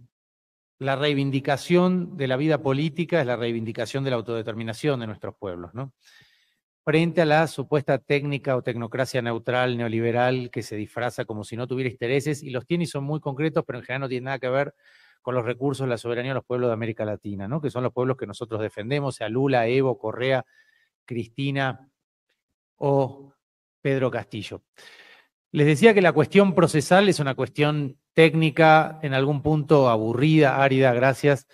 la reivindicación de la vida política es la reivindicación de la autodeterminación de nuestros pueblos. ¿no? Frente a la supuesta técnica o tecnocracia neutral, neoliberal, que se disfraza como si no tuviera intereses, y los tiene y son muy concretos, pero en general no tienen nada que ver con los recursos, la soberanía de los pueblos de América Latina, ¿no? que son los pueblos que nosotros defendemos, sea Lula, Evo, Correa, Cristina o Pedro Castillo. Les decía que la cuestión procesal es una cuestión técnica, en algún punto aburrida, árida, gracias,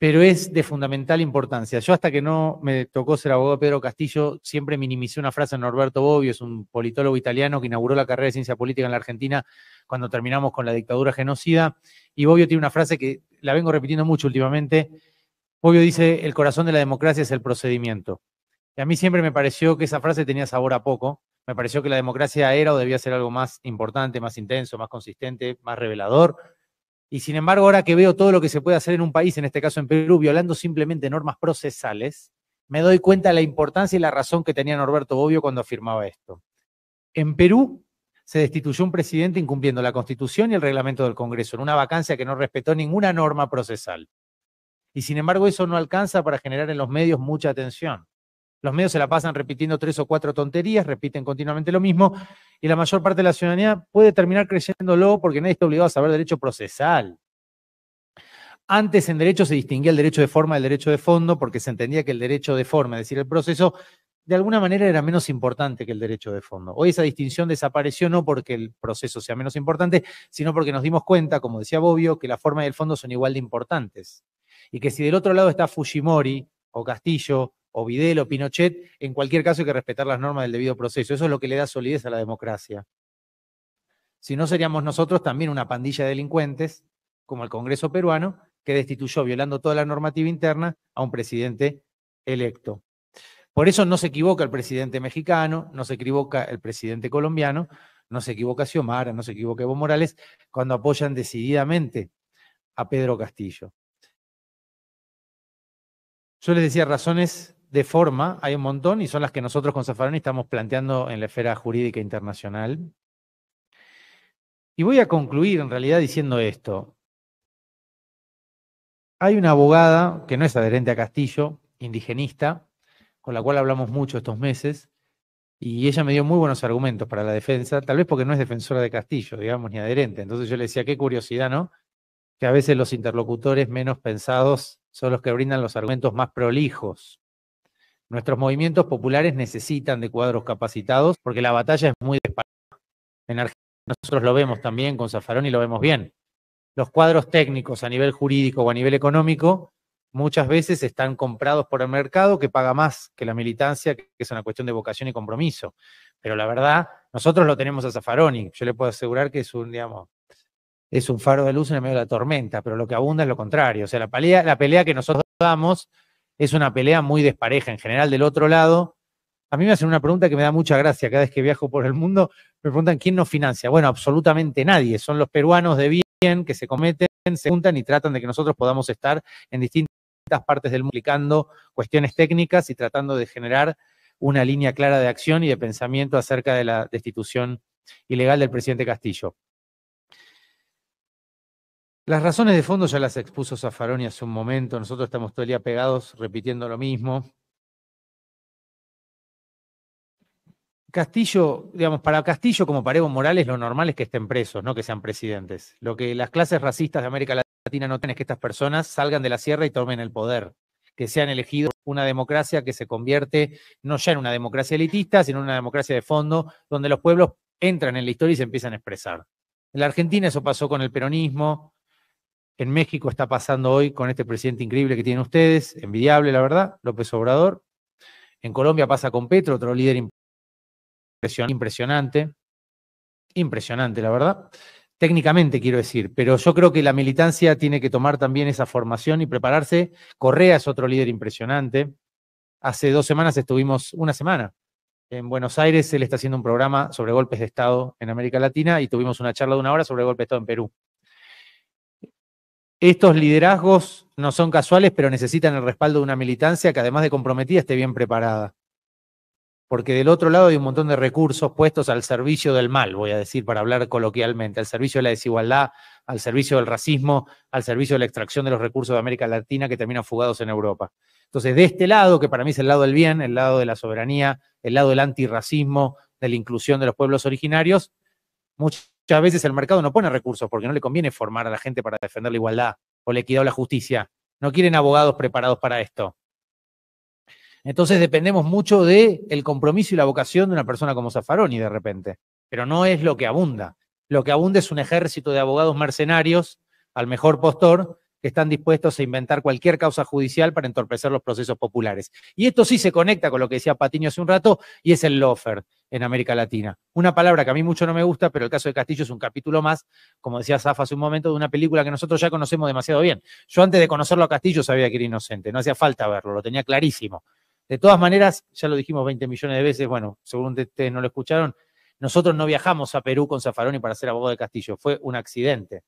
pero es de fundamental importancia. Yo hasta que no me tocó ser abogado Pedro Castillo, siempre minimicé una frase de Norberto Bobbio, es un politólogo italiano que inauguró la carrera de ciencia política en la Argentina cuando terminamos con la dictadura genocida, y Bobbio tiene una frase que la vengo repitiendo mucho últimamente. Bobbio dice, el corazón de la democracia es el procedimiento. Y a mí siempre me pareció que esa frase tenía sabor a poco. Me pareció que la democracia era o debía ser algo más importante, más intenso, más consistente, más revelador. Y sin embargo, ahora que veo todo lo que se puede hacer en un país, en este caso en Perú, violando simplemente normas procesales, me doy cuenta de la importancia y la razón que tenía Norberto Bobbio cuando afirmaba esto. En Perú se destituyó un presidente incumpliendo la Constitución y el reglamento del Congreso, en una vacancia que no respetó ninguna norma procesal. Y sin embargo, eso no alcanza para generar en los medios mucha atención. Los medios se la pasan repitiendo tres o cuatro tonterías, repiten continuamente lo mismo, y la mayor parte de la ciudadanía puede terminar creyéndolo porque nadie está obligado a saber derecho procesal. Antes en derecho se distinguía el derecho de forma del derecho de fondo porque se entendía que el derecho de forma, es decir, el proceso, de alguna manera era menos importante que el derecho de fondo. Hoy esa distinción desapareció no porque el proceso sea menos importante, sino porque nos dimos cuenta, como decía Bobbio, que la forma y el fondo son igual de importantes. Y que si del otro lado está Fujimori o Castillo o Videl o Pinochet, en cualquier caso hay que respetar las normas del debido proceso. Eso es lo que le da solidez a la democracia. Si no, seríamos nosotros también una pandilla de delincuentes, como el Congreso peruano, que destituyó, violando toda la normativa interna, a un presidente electo. Por eso no se equivoca el presidente mexicano, no se equivoca el presidente colombiano, no se equivoca Xiomara, no se equivoca Evo Morales, cuando apoyan decididamente a Pedro Castillo. Yo les decía razones de forma, hay un montón y son las que nosotros con Zafaroni estamos planteando en la esfera jurídica internacional. Y voy a concluir en realidad diciendo esto. Hay una abogada que no es adherente a Castillo, indigenista, con la cual hablamos mucho estos meses, y ella me dio muy buenos argumentos para la defensa, tal vez porque no es defensora de Castillo, digamos, ni adherente. Entonces yo le decía, qué curiosidad, ¿no? Que a veces los interlocutores menos pensados son los que brindan los argumentos más prolijos. Nuestros movimientos populares necesitan de cuadros capacitados porque la batalla es muy despareja. En Argentina nosotros lo vemos también con Zafarón y lo vemos bien. Los cuadros técnicos a nivel jurídico o a nivel económico muchas veces están comprados por el mercado que paga más que la militancia, que es una cuestión de vocación y compromiso. Pero la verdad, nosotros lo tenemos a Zaffaroni. Yo le puedo asegurar que es un, digamos, es un faro de luz en el medio de la tormenta, pero lo que abunda es lo contrario. O sea, la pelea, la pelea que nosotros damos es una pelea muy despareja. En general, del otro lado, a mí me hacen una pregunta que me da mucha gracia cada vez que viajo por el mundo. Me preguntan quién nos financia. Bueno, absolutamente nadie. Son los peruanos de bien que se cometen, se juntan y tratan de que nosotros podamos estar en distintas partes del mundo explicando cuestiones técnicas y tratando de generar una línea clara de acción y de pensamiento acerca de la destitución ilegal del presidente Castillo. Las razones de fondo ya las expuso Zaffaroni hace un momento, nosotros estamos todo el día pegados repitiendo lo mismo. Castillo, digamos, para Castillo como para Evo Morales lo normal es que estén presos, no que sean presidentes. Lo que las clases racistas de América Latina no tienen es que estas personas salgan de la sierra y tomen el poder, que sean elegidos una democracia que se convierte no ya en una democracia elitista, sino en una democracia de fondo, donde los pueblos entran en la historia y se empiezan a expresar. En la Argentina eso pasó con el peronismo, en México está pasando hoy con este presidente increíble que tienen ustedes, envidiable la verdad, López Obrador. En Colombia pasa con Petro, otro líder impresionante, impresionante la verdad. Técnicamente quiero decir, pero yo creo que la militancia tiene que tomar también esa formación y prepararse. Correa es otro líder impresionante. Hace dos semanas estuvimos, una semana, en Buenos Aires, él está haciendo un programa sobre golpes de Estado en América Latina y tuvimos una charla de una hora sobre golpes de Estado en Perú. Estos liderazgos no son casuales, pero necesitan el respaldo de una militancia que además de comprometida esté bien preparada. Porque del otro lado hay un montón de recursos puestos al servicio del mal, voy a decir para hablar coloquialmente, al servicio de la desigualdad, al servicio del racismo, al servicio de la extracción de los recursos de América Latina que terminan fugados en Europa. Entonces, de este lado, que para mí es el lado del bien, el lado de la soberanía, el lado del antirracismo, de la inclusión de los pueblos originarios, muchos Muchas veces el mercado no pone recursos porque no le conviene formar a la gente para defender la igualdad o la equidad o la justicia. No quieren abogados preparados para esto. Entonces dependemos mucho del el compromiso y la vocación de una persona como Zaffaroni de repente. Pero no es lo que abunda. Lo que abunda es un ejército de abogados mercenarios al mejor postor que están dispuestos a inventar cualquier causa judicial para entorpecer los procesos populares. Y esto sí se conecta con lo que decía Patiño hace un rato, y es el lofer en América Latina. Una palabra que a mí mucho no me gusta, pero el caso de Castillo es un capítulo más, como decía Zafa hace un momento, de una película que nosotros ya conocemos demasiado bien. Yo antes de conocerlo a Castillo sabía que era inocente, no hacía falta verlo, lo tenía clarísimo. De todas maneras, ya lo dijimos 20 millones de veces, bueno, según ustedes no lo escucharon, nosotros no viajamos a Perú con Zafaroni para ser abogado de Castillo, fue un accidente.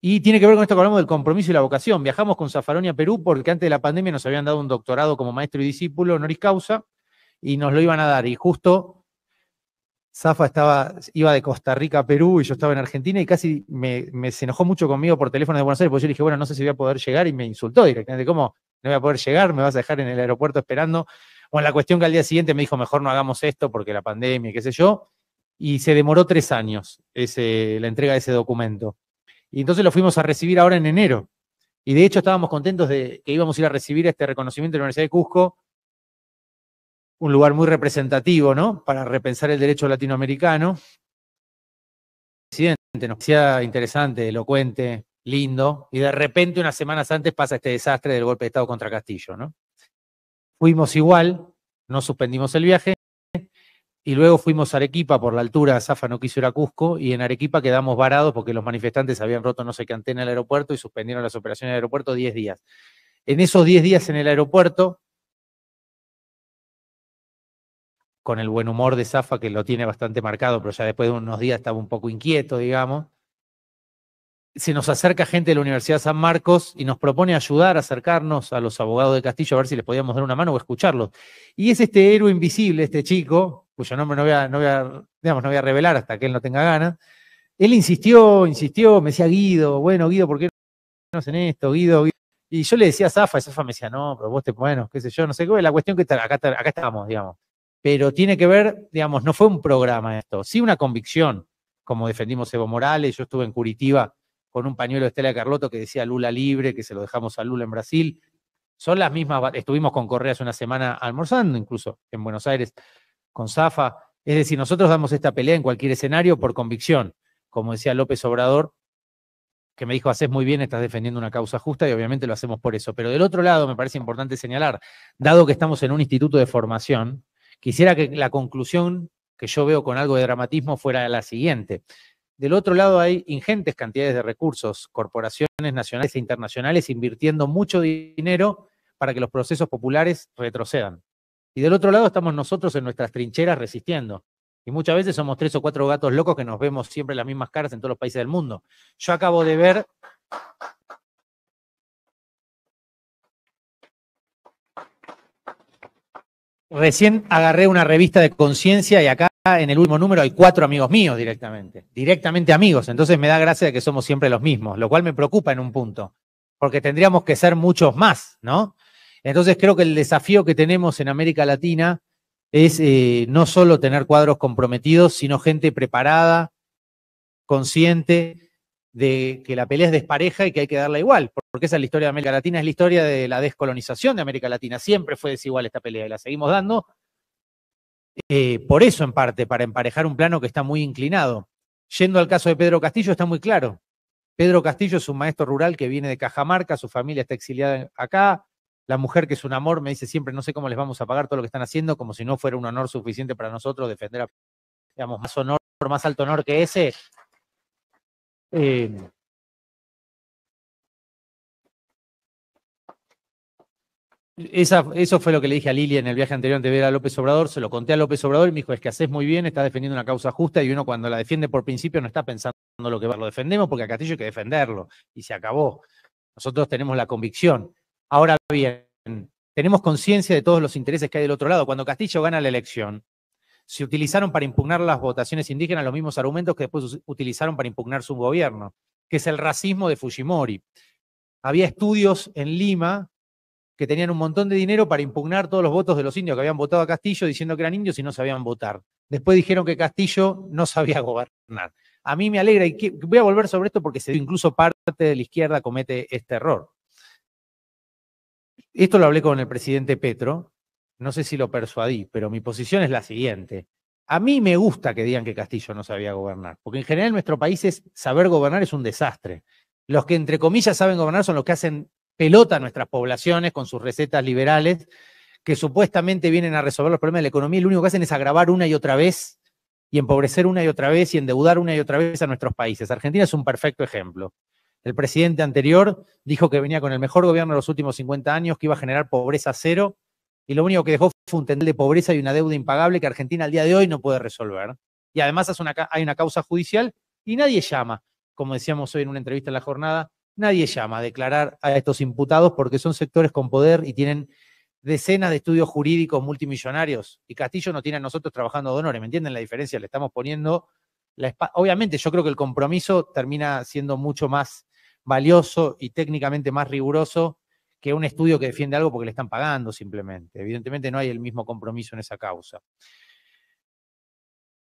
Y tiene que ver con esto que hablamos del compromiso y la vocación. Viajamos con Zafaroni a Perú porque antes de la pandemia nos habían dado un doctorado como maestro y discípulo honoris causa y nos lo iban a dar. Y justo Zafa estaba, iba de Costa Rica a Perú y yo estaba en Argentina y casi me, se enojó mucho conmigo por teléfono de Buenos Aires porque yo le dije, bueno, no sé si voy a poder llegar y me insultó directamente. ¿Cómo no voy a poder llegar? ¿Me vas a dejar en el aeropuerto esperando? Bueno, la cuestión que al día siguiente me dijo, mejor no hagamos esto porque la pandemia, qué sé yo. Y se demoró tres años ese, la entrega de ese documento. Y entonces lo fuimos a recibir ahora en enero. Y de hecho estábamos contentos de que íbamos a ir a recibir este reconocimiento de la Universidad de Cusco un lugar muy representativo, ¿no? Para repensar el derecho latinoamericano. Presidente nos parecía interesante, elocuente, lindo, y de repente unas semanas antes pasa este desastre del golpe de Estado contra Castillo, ¿no? Fuimos igual, no suspendimos el viaje, y luego fuimos a Arequipa por la altura, Zafa no quiso ir a Cusco, y en Arequipa quedamos varados porque los manifestantes habían roto no sé qué antena en el aeropuerto y suspendieron las operaciones del aeropuerto 10 días. En esos 10 días en el aeropuerto, con el buen humor de Zafa, que lo tiene bastante marcado, pero ya después de unos días estaba un poco inquieto, digamos. Se nos acerca gente de la Universidad San Marcos y nos propone ayudar a acercarnos a los abogados de Castillo a ver si les podíamos dar una mano o escucharlos. Y es este héroe invisible, este chico, cuyo nombre no voy a, no voy a, digamos, no voy a revelar hasta que él no tenga ganas. Él insistió, insistió, me decía Guido, bueno, Guido, ¿por qué no hacen esto? Guido, Guido. Y yo le decía a Zafa, y Zafa me decía, no, pero vos te, bueno, qué sé yo, no sé qué, la cuestión que acá, acá estamos, digamos pero tiene que ver, digamos, no fue un programa esto, sí una convicción, como defendimos Evo Morales, yo estuve en Curitiba con un pañuelo de Estela Carlotto que decía Lula libre, que se lo dejamos a Lula en Brasil, son las mismas, estuvimos con Correa hace una semana almorzando, incluso en Buenos Aires, con Zafa, es decir, nosotros damos esta pelea en cualquier escenario por convicción, como decía López Obrador, que me dijo, haces muy bien, estás defendiendo una causa justa y obviamente lo hacemos por eso. Pero del otro lado, me parece importante señalar, dado que estamos en un instituto de formación, Quisiera que la conclusión que yo veo con algo de dramatismo fuera la siguiente. Del otro lado hay ingentes cantidades de recursos, corporaciones nacionales e internacionales invirtiendo mucho dinero para que los procesos populares retrocedan. Y del otro lado estamos nosotros en nuestras trincheras resistiendo. Y muchas veces somos tres o cuatro gatos locos que nos vemos siempre las mismas caras en todos los países del mundo. Yo acabo de ver Recién agarré una revista de conciencia y acá en el último número hay cuatro amigos míos directamente, directamente amigos. Entonces me da gracia de que somos siempre los mismos, lo cual me preocupa en un punto, porque tendríamos que ser muchos más, ¿no? Entonces creo que el desafío que tenemos en América Latina es eh, no solo tener cuadros comprometidos, sino gente preparada, consciente de que la pelea es despareja y que hay que darla igual, porque esa es la historia de América Latina, es la historia de la descolonización de América Latina. Siempre fue desigual esta pelea y la seguimos dando. Eh, por eso, en parte, para emparejar un plano que está muy inclinado. Yendo al caso de Pedro Castillo, está muy claro. Pedro Castillo es un maestro rural que viene de Cajamarca, su familia está exiliada acá. La mujer, que es un amor, me dice siempre: no sé cómo les vamos a pagar todo lo que están haciendo, como si no fuera un honor suficiente para nosotros defender a, digamos, más honor, más alto honor que ese, eh, eso fue lo que le dije a Lili en el viaje anterior de ver a López Obrador, se lo conté a López Obrador y me dijo, es que haces muy bien, estás defendiendo una causa justa y uno cuando la defiende por principio no está pensando lo que va, lo defendemos porque a Castillo hay que defenderlo y se acabó. Nosotros tenemos la convicción. Ahora bien, tenemos conciencia de todos los intereses que hay del otro lado. Cuando Castillo gana la elección, se utilizaron para impugnar las votaciones indígenas los mismos argumentos que después utilizaron para impugnar su gobierno, que es el racismo de Fujimori. Había estudios en Lima que tenían un montón de dinero para impugnar todos los votos de los indios que habían votado a Castillo diciendo que eran indios y no sabían votar. Después dijeron que Castillo no sabía gobernar. A mí me alegra y voy a volver sobre esto porque incluso parte de la izquierda comete este error. Esto lo hablé con el presidente Petro no sé si lo persuadí, pero mi posición es la siguiente. A mí me gusta que digan que Castillo no sabía gobernar, porque en general en nuestro país es, saber gobernar es un desastre. Los que entre comillas saben gobernar son los que hacen pelota a nuestras poblaciones con sus recetas liberales, que supuestamente vienen a resolver los problemas de la economía y lo único que hacen es agravar una y otra vez y empobrecer una y otra vez y endeudar una y otra vez a nuestros países. Argentina es un perfecto ejemplo. El presidente anterior dijo que venía con el mejor gobierno de los últimos 50 años, que iba a generar pobreza cero, y lo único que dejó fue un tendel de pobreza y una deuda impagable que Argentina al día de hoy no puede resolver. Y además hay una causa judicial y nadie llama como decíamos hoy en una entrevista en la jornada, nadie llama a declarar a estos imputados porque son sectores con poder y tienen decenas de estudios jurídicos multimillonarios. Y Castillo no tiene a nosotros trabajando de honor, ¿me entienden la diferencia? Le estamos poniendo la Obviamente yo creo que el compromiso termina siendo mucho más valioso y técnicamente más riguroso que un estudio que defiende algo porque le están pagando simplemente. Evidentemente no hay el mismo compromiso en esa causa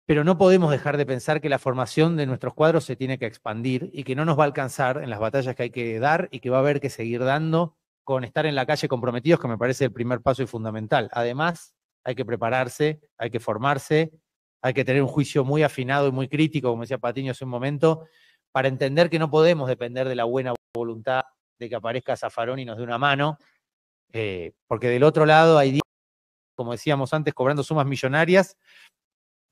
pero no podemos dejar de pensar que la formación de nuestros cuadros se tiene que expandir y que no nos va a alcanzar en las batallas que hay que dar y que va a haber que seguir dando con estar en la calle comprometidos, que me parece el primer paso y fundamental. Además, hay que prepararse, hay que formarse, hay que tener un juicio muy afinado y muy crítico, como decía Patiño hace un momento, para entender que no podemos depender de la buena voluntad de que aparezca Zafarón y nos dé una mano, eh, porque del otro lado hay, como decíamos antes, cobrando sumas millonarias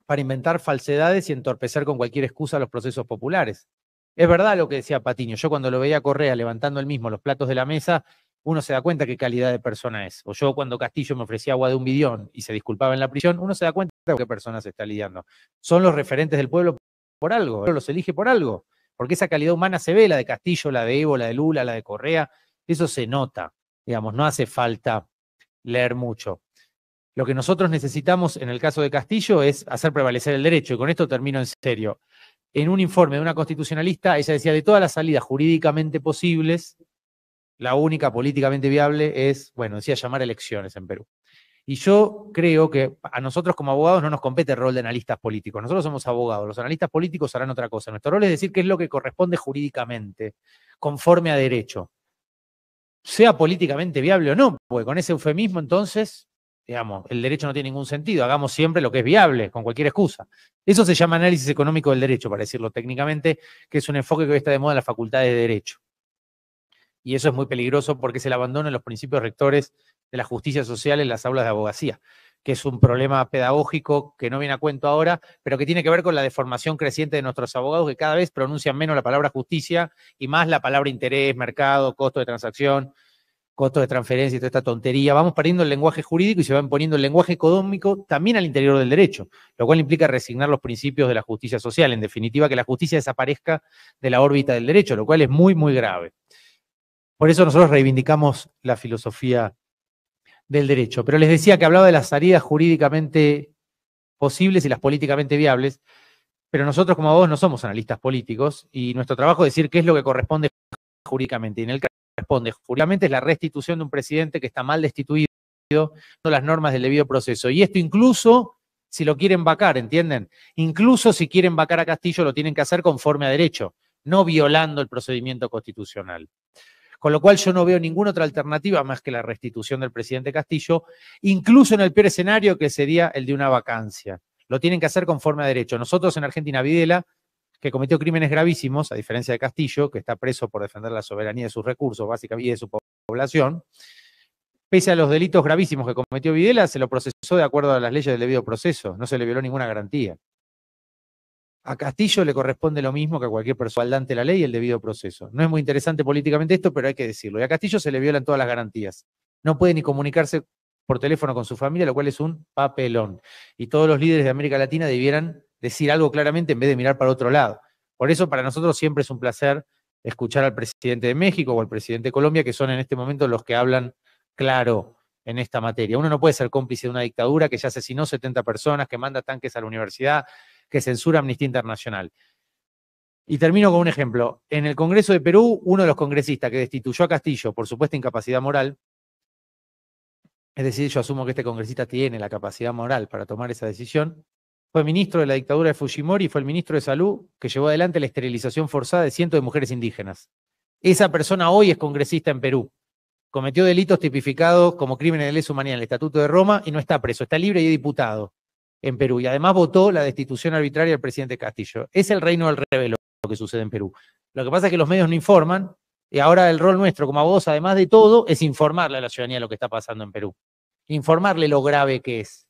para inventar falsedades y entorpecer con cualquier excusa los procesos populares. Es verdad lo que decía Patiño. Yo cuando lo veía Correa levantando el mismo los platos de la mesa, uno se da cuenta qué calidad de persona es. O yo cuando Castillo me ofrecía agua de un bidón y se disculpaba en la prisión, uno se da cuenta de qué persona se está lidiando. Son los referentes del pueblo por algo, los elige por algo. Porque esa calidad humana se ve, la de Castillo, la de Evo, la de Lula, la de Correa. Eso se nota. Digamos, no hace falta leer mucho. Lo que nosotros necesitamos en el caso de Castillo es hacer prevalecer el derecho, y con esto termino en serio. En un informe de una constitucionalista, ella decía, de todas las salidas jurídicamente posibles, la única políticamente viable es, bueno, decía llamar elecciones en Perú. Y yo creo que a nosotros como abogados no nos compete el rol de analistas políticos. Nosotros somos abogados. Los analistas políticos harán otra cosa. Nuestro rol es decir qué es lo que corresponde jurídicamente, conforme a derecho. Sea políticamente viable o no, porque con ese eufemismo entonces digamos, el derecho no tiene ningún sentido, hagamos siempre lo que es viable, con cualquier excusa. Eso se llama análisis económico del derecho, para decirlo técnicamente, que es un enfoque que hoy está de moda en la facultad de Derecho. Y eso es muy peligroso porque se le abandonan los principios rectores de la justicia social en las aulas de abogacía, que es un problema pedagógico que no viene a cuento ahora, pero que tiene que ver con la deformación creciente de nuestros abogados que cada vez pronuncian menos la palabra justicia y más la palabra interés, mercado, costo de transacción, costos de transferencia y toda esta tontería, vamos perdiendo el lenguaje jurídico y se van poniendo el lenguaje económico también al interior del derecho, lo cual implica resignar los principios de la justicia social, en definitiva que la justicia desaparezca de la órbita del derecho, lo cual es muy, muy grave. Por eso nosotros reivindicamos la filosofía del derecho. Pero les decía que hablaba de las salidas jurídicamente posibles y las políticamente viables, pero nosotros como abogados no somos analistas políticos y nuestro trabajo es decir qué es lo que corresponde jurídicamente. Y en el responde jurídicamente es la restitución de un presidente que está mal destituido, las normas del debido proceso. Y esto incluso si lo quieren vacar, ¿entienden? Incluso si quieren vacar a Castillo lo tienen que hacer conforme a derecho, no violando el procedimiento constitucional. Con lo cual yo no veo ninguna otra alternativa más que la restitución del presidente Castillo, incluso en el peor escenario que sería el de una vacancia. Lo tienen que hacer conforme a derecho. Nosotros en Argentina, Videla, que cometió crímenes gravísimos, a diferencia de Castillo, que está preso por defender la soberanía de sus recursos, básicamente, y de su población. Pese a los delitos gravísimos que cometió Videla, se lo procesó de acuerdo a las leyes del debido proceso, no se le violó ninguna garantía. A Castillo le corresponde lo mismo que a cualquier persona ante la ley y el debido proceso. No es muy interesante políticamente esto, pero hay que decirlo. Y a Castillo se le violan todas las garantías. No puede ni comunicarse por teléfono con su familia, lo cual es un papelón. Y todos los líderes de América Latina debieran decir algo claramente en vez de mirar para otro lado. Por eso para nosotros siempre es un placer escuchar al presidente de México o al presidente de Colombia, que son en este momento los que hablan claro en esta materia. Uno no puede ser cómplice de una dictadura que ya asesinó 70 personas, que manda tanques a la universidad, que censura Amnistía Internacional. Y termino con un ejemplo. En el Congreso de Perú, uno de los congresistas que destituyó a Castillo por supuesta incapacidad moral, es decir, yo asumo que este congresista tiene la capacidad moral para tomar esa decisión, fue ministro de la dictadura de Fujimori y fue el ministro de Salud que llevó adelante la esterilización forzada de cientos de mujeres indígenas. Esa persona hoy es congresista en Perú. Cometió delitos tipificados como crímenes de lesa humanidad en el Estatuto de Roma y no está preso, está libre y es diputado en Perú. Y además votó la destitución arbitraria del presidente Castillo. Es el reino del revelo lo que sucede en Perú. Lo que pasa es que los medios no informan y ahora el rol nuestro como abogados, además de todo, es informarle a la ciudadanía lo que está pasando en Perú. Informarle lo grave que es.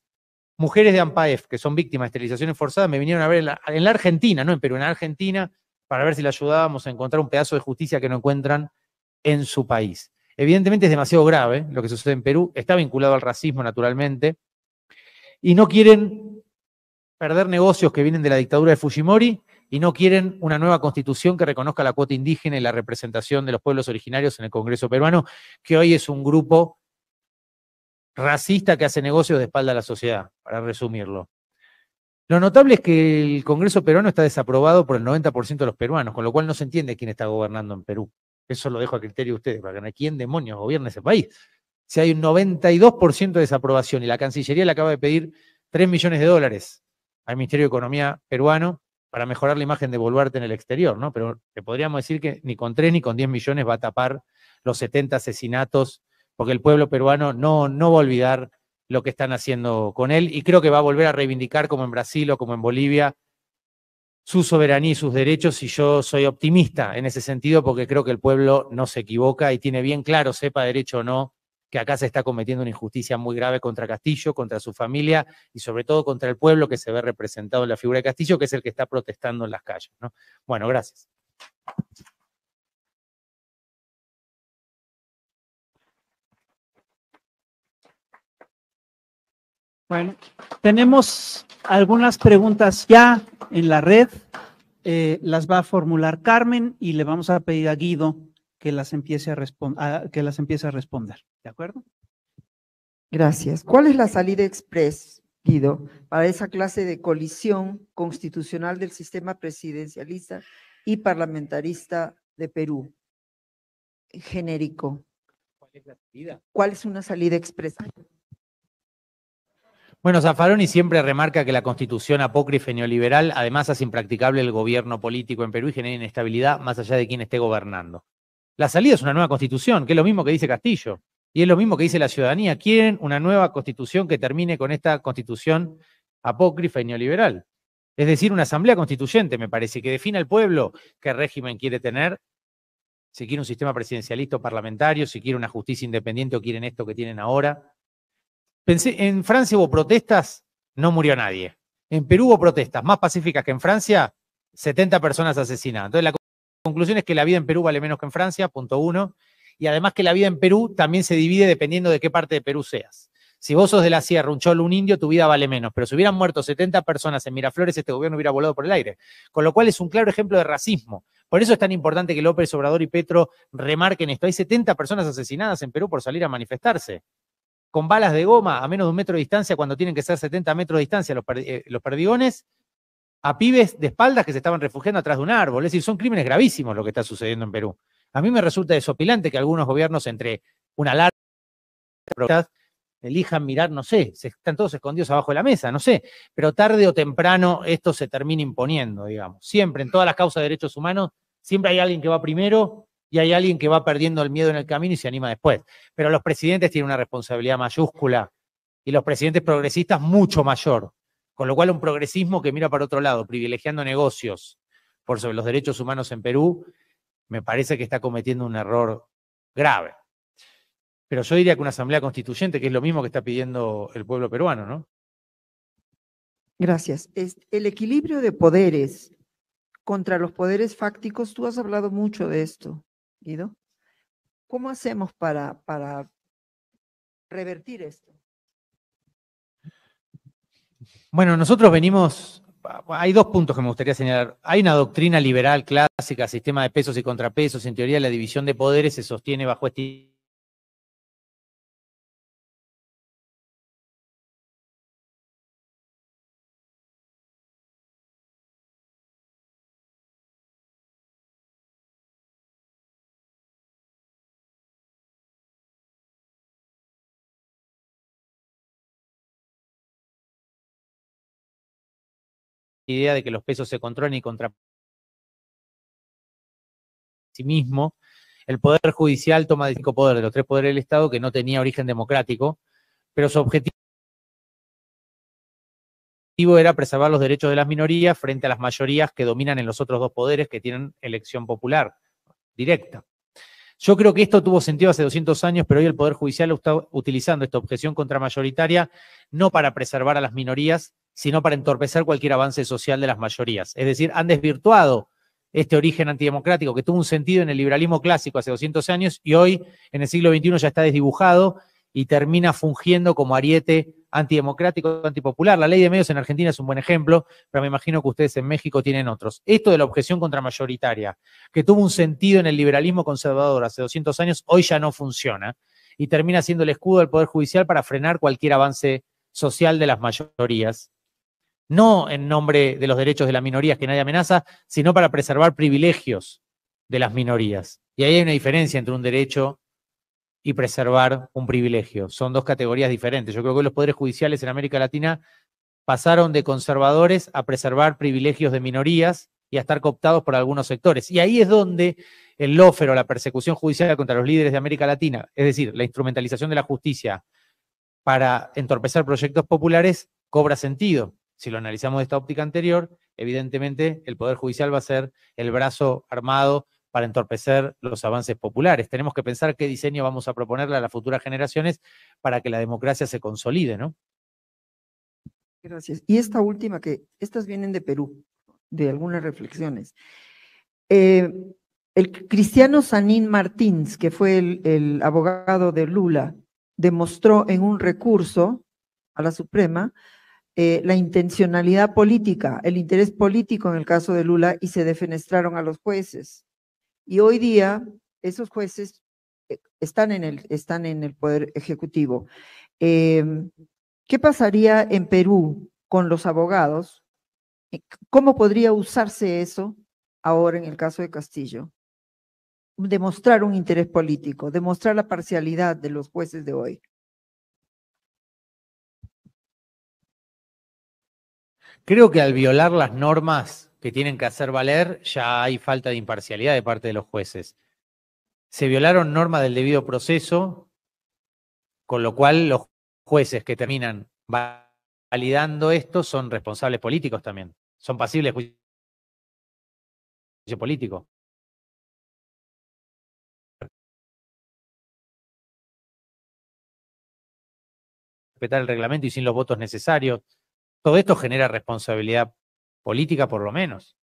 Mujeres de AMPAEF que son víctimas de esterilizaciones forzadas me vinieron a ver en la, en la Argentina, no en Perú, en la Argentina, para ver si le ayudábamos a encontrar un pedazo de justicia que no encuentran en su país. Evidentemente es demasiado grave lo que sucede en Perú, está vinculado al racismo naturalmente, y no quieren perder negocios que vienen de la dictadura de Fujimori y no quieren una nueva constitución que reconozca la cuota indígena y la representación de los pueblos originarios en el Congreso peruano, que hoy es un grupo racista que hace negocios de espalda a la sociedad, para resumirlo. Lo notable es que el Congreso peruano está desaprobado por el 90% de los peruanos, con lo cual no se entiende quién está gobernando en Perú. Eso lo dejo a criterio de ustedes, para que quién demonios gobierna ese país. Si hay un 92% de desaprobación y la Cancillería le acaba de pedir 3 millones de dólares al Ministerio de Economía peruano para mejorar la imagen de Boluarte en el exterior, ¿no? Pero te podríamos decir que ni con 3 ni con 10 millones va a tapar los 70 asesinatos, porque el pueblo peruano no, no va a olvidar lo que están haciendo con él y creo que va a volver a reivindicar como en Brasil o como en Bolivia su soberanía y sus derechos y yo soy optimista en ese sentido porque creo que el pueblo no se equivoca y tiene bien claro, sepa derecho o no, que acá se está cometiendo una injusticia muy grave contra Castillo, contra su familia y sobre todo contra el pueblo que se ve representado en la figura de Castillo, que es el que está protestando en las calles. ¿no? Bueno, gracias. Bueno, tenemos algunas preguntas ya en la red. Eh, las va a formular Carmen y le vamos a pedir a Guido que las empiece a, a, que las empiece a responder. ¿De acuerdo? Gracias. ¿Cuál es la salida express, Guido, para esa clase de colisión constitucional del sistema presidencialista y parlamentarista de Perú? Genérico. ¿Cuál es la salida? ¿Cuál es una salida express? Bueno, Zaffaroni siempre remarca que la constitución apócrifa y neoliberal además hace impracticable el gobierno político en Perú y genera inestabilidad más allá de quien esté gobernando. La salida es una nueva constitución, que es lo mismo que dice Castillo, y es lo mismo que dice la ciudadanía. Quieren una nueva constitución que termine con esta constitución apócrifa y neoliberal. Es decir, una asamblea constituyente, me parece, que defina al pueblo qué régimen quiere tener, si quiere un sistema presidencialista o parlamentario, si quiere una justicia independiente o quieren esto que tienen ahora. Pensé, en Francia hubo protestas, no murió nadie. En Perú hubo protestas más pacíficas que en Francia, 70 personas asesinadas. Entonces la conclusión es que la vida en Perú vale menos que en Francia, punto uno, y además que la vida en Perú también se divide dependiendo de qué parte de Perú seas. Si vos sos de la sierra, un cholo, un indio, tu vida vale menos. Pero si hubieran muerto 70 personas en Miraflores, este gobierno hubiera volado por el aire. Con lo cual es un claro ejemplo de racismo. Por eso es tan importante que López Obrador y Petro remarquen esto. Hay 70 personas asesinadas en Perú por salir a manifestarse con balas de goma a menos de un metro de distancia cuando tienen que ser 70 metros de distancia los, eh, perdigones, a pibes de espaldas que se estaban refugiando atrás de un árbol. Es decir, son crímenes gravísimos lo que está sucediendo en Perú. A mí me resulta desopilante que algunos gobiernos entre una larga elijan mirar, no sé, están todos escondidos abajo de la mesa, no sé, pero tarde o temprano esto se termina imponiendo, digamos. Siempre, en todas las causas de derechos humanos, siempre hay alguien que va primero y hay alguien que va perdiendo el miedo en el camino y se anima después. Pero los presidentes tienen una responsabilidad mayúscula y los presidentes progresistas mucho mayor. Con lo cual un progresismo que mira para otro lado, privilegiando negocios por sobre los derechos humanos en Perú, me parece que está cometiendo un error grave. Pero yo diría que una asamblea constituyente, que es lo mismo que está pidiendo el pueblo peruano, ¿no? Gracias. El equilibrio de poderes contra los poderes fácticos, tú has hablado mucho de esto. Guido. ¿Cómo hacemos para, para revertir esto? Bueno, nosotros venimos, hay dos puntos que me gustaría señalar. Hay una doctrina liberal clásica, sistema de pesos y contrapesos, en teoría la división de poderes se sostiene bajo este idea de que los pesos se controlan y contra sí mismo. El Poder Judicial toma de cinco poderes de los tres poderes del Estado que no tenía origen democrático, pero su objetivo era preservar los derechos de las minorías frente a las mayorías que dominan en los otros dos poderes que tienen elección popular directa. Yo creo que esto tuvo sentido hace 200 años, pero hoy el Poder Judicial está utilizando esta objeción contramayoritaria no para preservar a las minorías, sino para entorpecer cualquier avance social de las mayorías. Es decir, han desvirtuado este origen antidemocrático que tuvo un sentido en el liberalismo clásico hace 200 años y hoy en el siglo XXI ya está desdibujado y termina fungiendo como ariete antidemocrático, antipopular. La ley de medios en Argentina es un buen ejemplo, pero me imagino que ustedes en México tienen otros. Esto de la objeción contramayoritaria, que tuvo un sentido en el liberalismo conservador hace 200 años, hoy ya no funciona y termina siendo el escudo del Poder Judicial para frenar cualquier avance social de las mayorías. No en nombre de los derechos de las minorías que nadie amenaza, sino para preservar privilegios de las minorías. Y ahí hay una diferencia entre un derecho y preservar un privilegio. Son dos categorías diferentes. Yo creo que los poderes judiciales en América Latina pasaron de conservadores a preservar privilegios de minorías y a estar cooptados por algunos sectores. Y ahí es donde el lofer o la persecución judicial contra los líderes de América Latina, es decir, la instrumentalización de la justicia para entorpecer proyectos populares, cobra sentido. Si lo analizamos de esta óptica anterior, evidentemente el Poder Judicial va a ser el brazo armado para entorpecer los avances populares. Tenemos que pensar qué diseño vamos a proponerle a las futuras generaciones para que la democracia se consolide, ¿no? Gracias. Y esta última, que estas vienen de Perú, de algunas reflexiones. Eh, el cristiano Sanín Martins, que fue el, el abogado de Lula, demostró en un recurso a la Suprema eh, la intencionalidad política, el interés político en el caso de Lula y se defenestraron a los jueces. Y hoy día esos jueces eh, están en el, están en el Poder Ejecutivo. Em, ¿Qué pasaría en Perú con los abogados? Eh, ¿Cómo podría usarse eso ahora en el caso de Castillo? Demostrar un interés político, demostrar la parcialidad de los jueces de hoy. Creo que al violar las normas que tienen que hacer valer, ya hay falta de imparcialidad de parte de los jueces. Se violaron normas del debido proceso, con lo cual los jueces que terminan validando esto son responsables políticos también, son pasibles de juicio político. respetar el reglamento y sin los votos necesarios. Todo esto genera responsabilidad política por lo menos.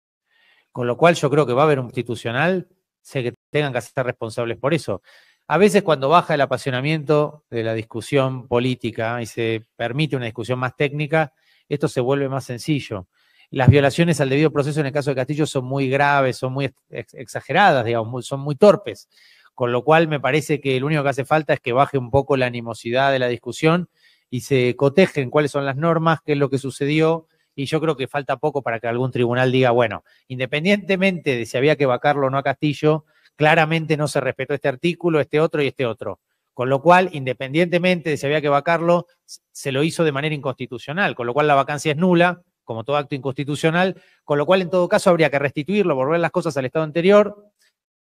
Con lo cual yo creo que va a haber un institucional, sé que tengan que ser responsables por eso. A veces cuando baja el apasionamiento de la discusión política y se permite una discusión más técnica, esto se vuelve más sencillo. Las violaciones al debido proceso en el caso de Castillo son muy graves, son muy exageradas, digamos, son muy torpes. Con lo cual me parece que lo único que hace falta es que baje un poco la animosidad de la discusión y se cotejen cuáles son las normas, qué es lo que sucedió y yo creo que falta poco para que algún tribunal diga, bueno, independientemente de si había que vacarlo o no a Castillo, claramente no se respetó este artículo, este otro y este otro. Con lo cual, independientemente de si había que vacarlo, se lo hizo de manera inconstitucional, con lo cual la vacancia es nula, como todo acto inconstitucional, con lo cual en todo caso habría que restituirlo, volver las cosas al estado anterior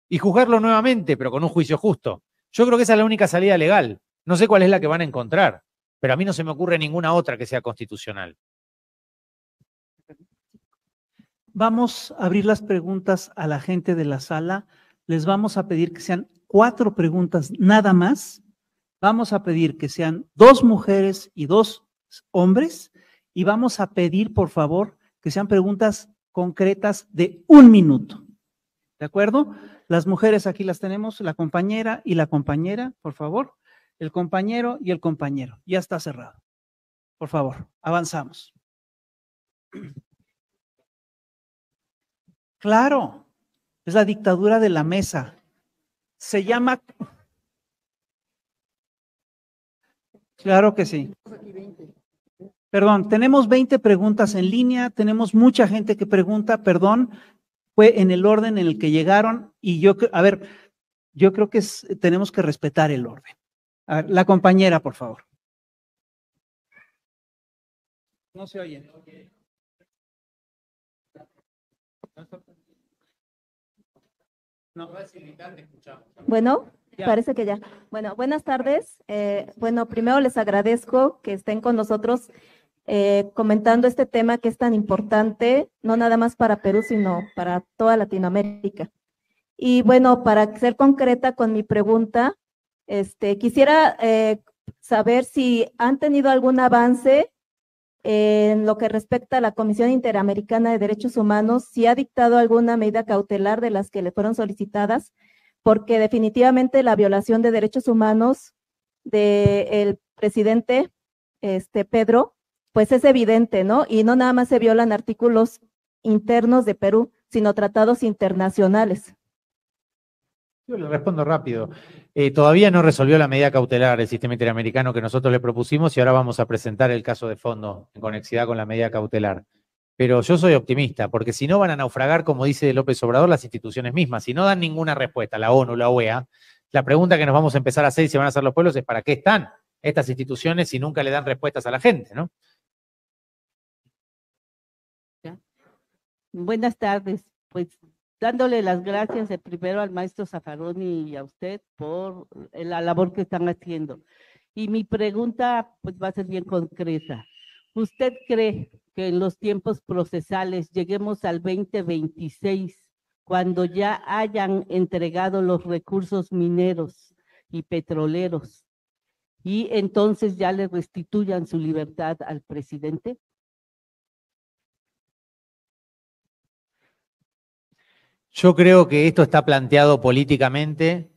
y juzgarlo nuevamente, pero con un juicio justo. Yo creo que esa es la única salida legal. No sé cuál es la que van a encontrar, pero a mí no se me ocurre ninguna otra que sea constitucional. Vamos a abrir las preguntas a la gente de la sala. Les vamos a pedir que sean cuatro preguntas nada más. Vamos a pedir que sean dos mujeres y dos hombres. Y vamos a pedir, por favor, que sean preguntas concretas de un minuto. ¿De acuerdo? Las mujeres aquí las tenemos, la compañera y la compañera, por favor. El compañero y el compañero. Ya está cerrado. Por favor, avanzamos. Claro, es la dictadura de la mesa. Se llama... Claro que sí. Perdón, tenemos 20 preguntas en línea, tenemos mucha gente que pregunta, perdón, fue en el orden en el que llegaron y yo, a ver, yo creo que tenemos que respetar el orden. A ver, la compañera, por favor. No se oye. Bueno, parece que ya. Bueno, buenas tardes. Eh, bueno, primero les agradezco que estén con nosotros eh, comentando este tema que es tan importante, no nada más para Perú, sino para toda Latinoamérica. Y bueno, para ser concreta con mi pregunta, este, quisiera eh, saber si han tenido algún avance en lo que respecta a la Comisión Interamericana de Derechos Humanos, si ha dictado alguna medida cautelar de las que le fueron solicitadas, porque definitivamente la violación de derechos humanos del presidente este, Pedro, pues es evidente, ¿no? Y no nada más se violan artículos internos de Perú, sino tratados internacionales. Yo le respondo rápido. Eh, todavía no resolvió la medida cautelar el sistema interamericano que nosotros le propusimos y ahora vamos a presentar el caso de fondo en conexidad con la medida cautelar. Pero yo soy optimista, porque si no van a naufragar, como dice López Obrador, las instituciones mismas. Si no dan ninguna respuesta, la ONU, la OEA, la pregunta que nos vamos a empezar a hacer y se van a hacer los pueblos es ¿para qué están estas instituciones si nunca le dan respuestas a la gente? ¿no? Buenas tardes. Pues dándole las gracias primero al maestro Zaffaroni y a usted por la labor que están haciendo. Y mi pregunta pues va a ser bien concreta. ¿Usted cree que en los tiempos procesales lleguemos al 2026 cuando ya hayan entregado los recursos mineros y petroleros y entonces ya le restituyan su libertad al presidente? Yo creo que esto está planteado políticamente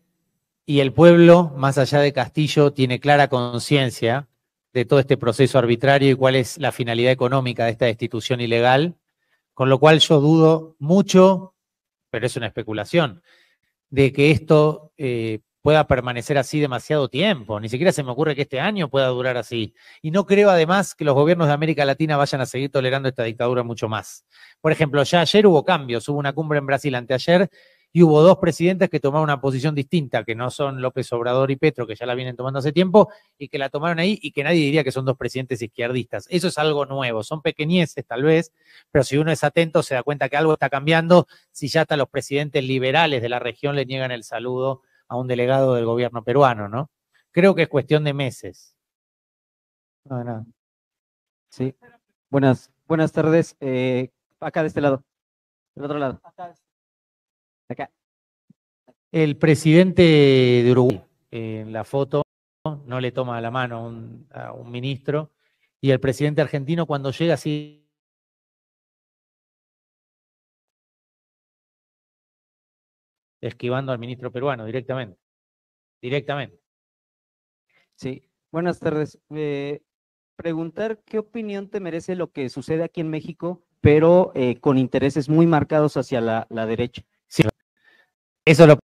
y el pueblo, más allá de Castillo, tiene clara conciencia de todo este proceso arbitrario y cuál es la finalidad económica de esta destitución ilegal, con lo cual yo dudo mucho, pero es una especulación, de que esto eh, pueda permanecer así demasiado tiempo. Ni siquiera se me ocurre que este año pueda durar así. Y no creo además que los gobiernos de América Latina vayan a seguir tolerando esta dictadura mucho más. Por ejemplo, ya ayer hubo cambios, hubo una cumbre en Brasil anteayer y hubo dos presidentes que tomaron una posición distinta, que no son López Obrador y Petro, que ya la vienen tomando hace tiempo, y que la tomaron ahí y que nadie diría que son dos presidentes izquierdistas. Eso es algo nuevo, son pequeñeces tal vez, pero si uno es atento se da cuenta que algo está cambiando si ya hasta los presidentes liberales de la región le niegan el saludo a un delegado del gobierno peruano, ¿no? Creo que es cuestión de meses. No, Sí. Buenas, buenas tardes. Eh, acá de este lado. Del otro lado. Acá. El presidente de Uruguay, en la foto, no le toma la mano a un, ministro, y el presidente argentino cuando llega así esquivando al ministro peruano directamente. Directamente. Sí, buenas tardes. Eh, preguntar qué opinión te merece lo que sucede aquí en México, pero eh, con intereses muy marcados hacia la, derecha. Sí, eso lo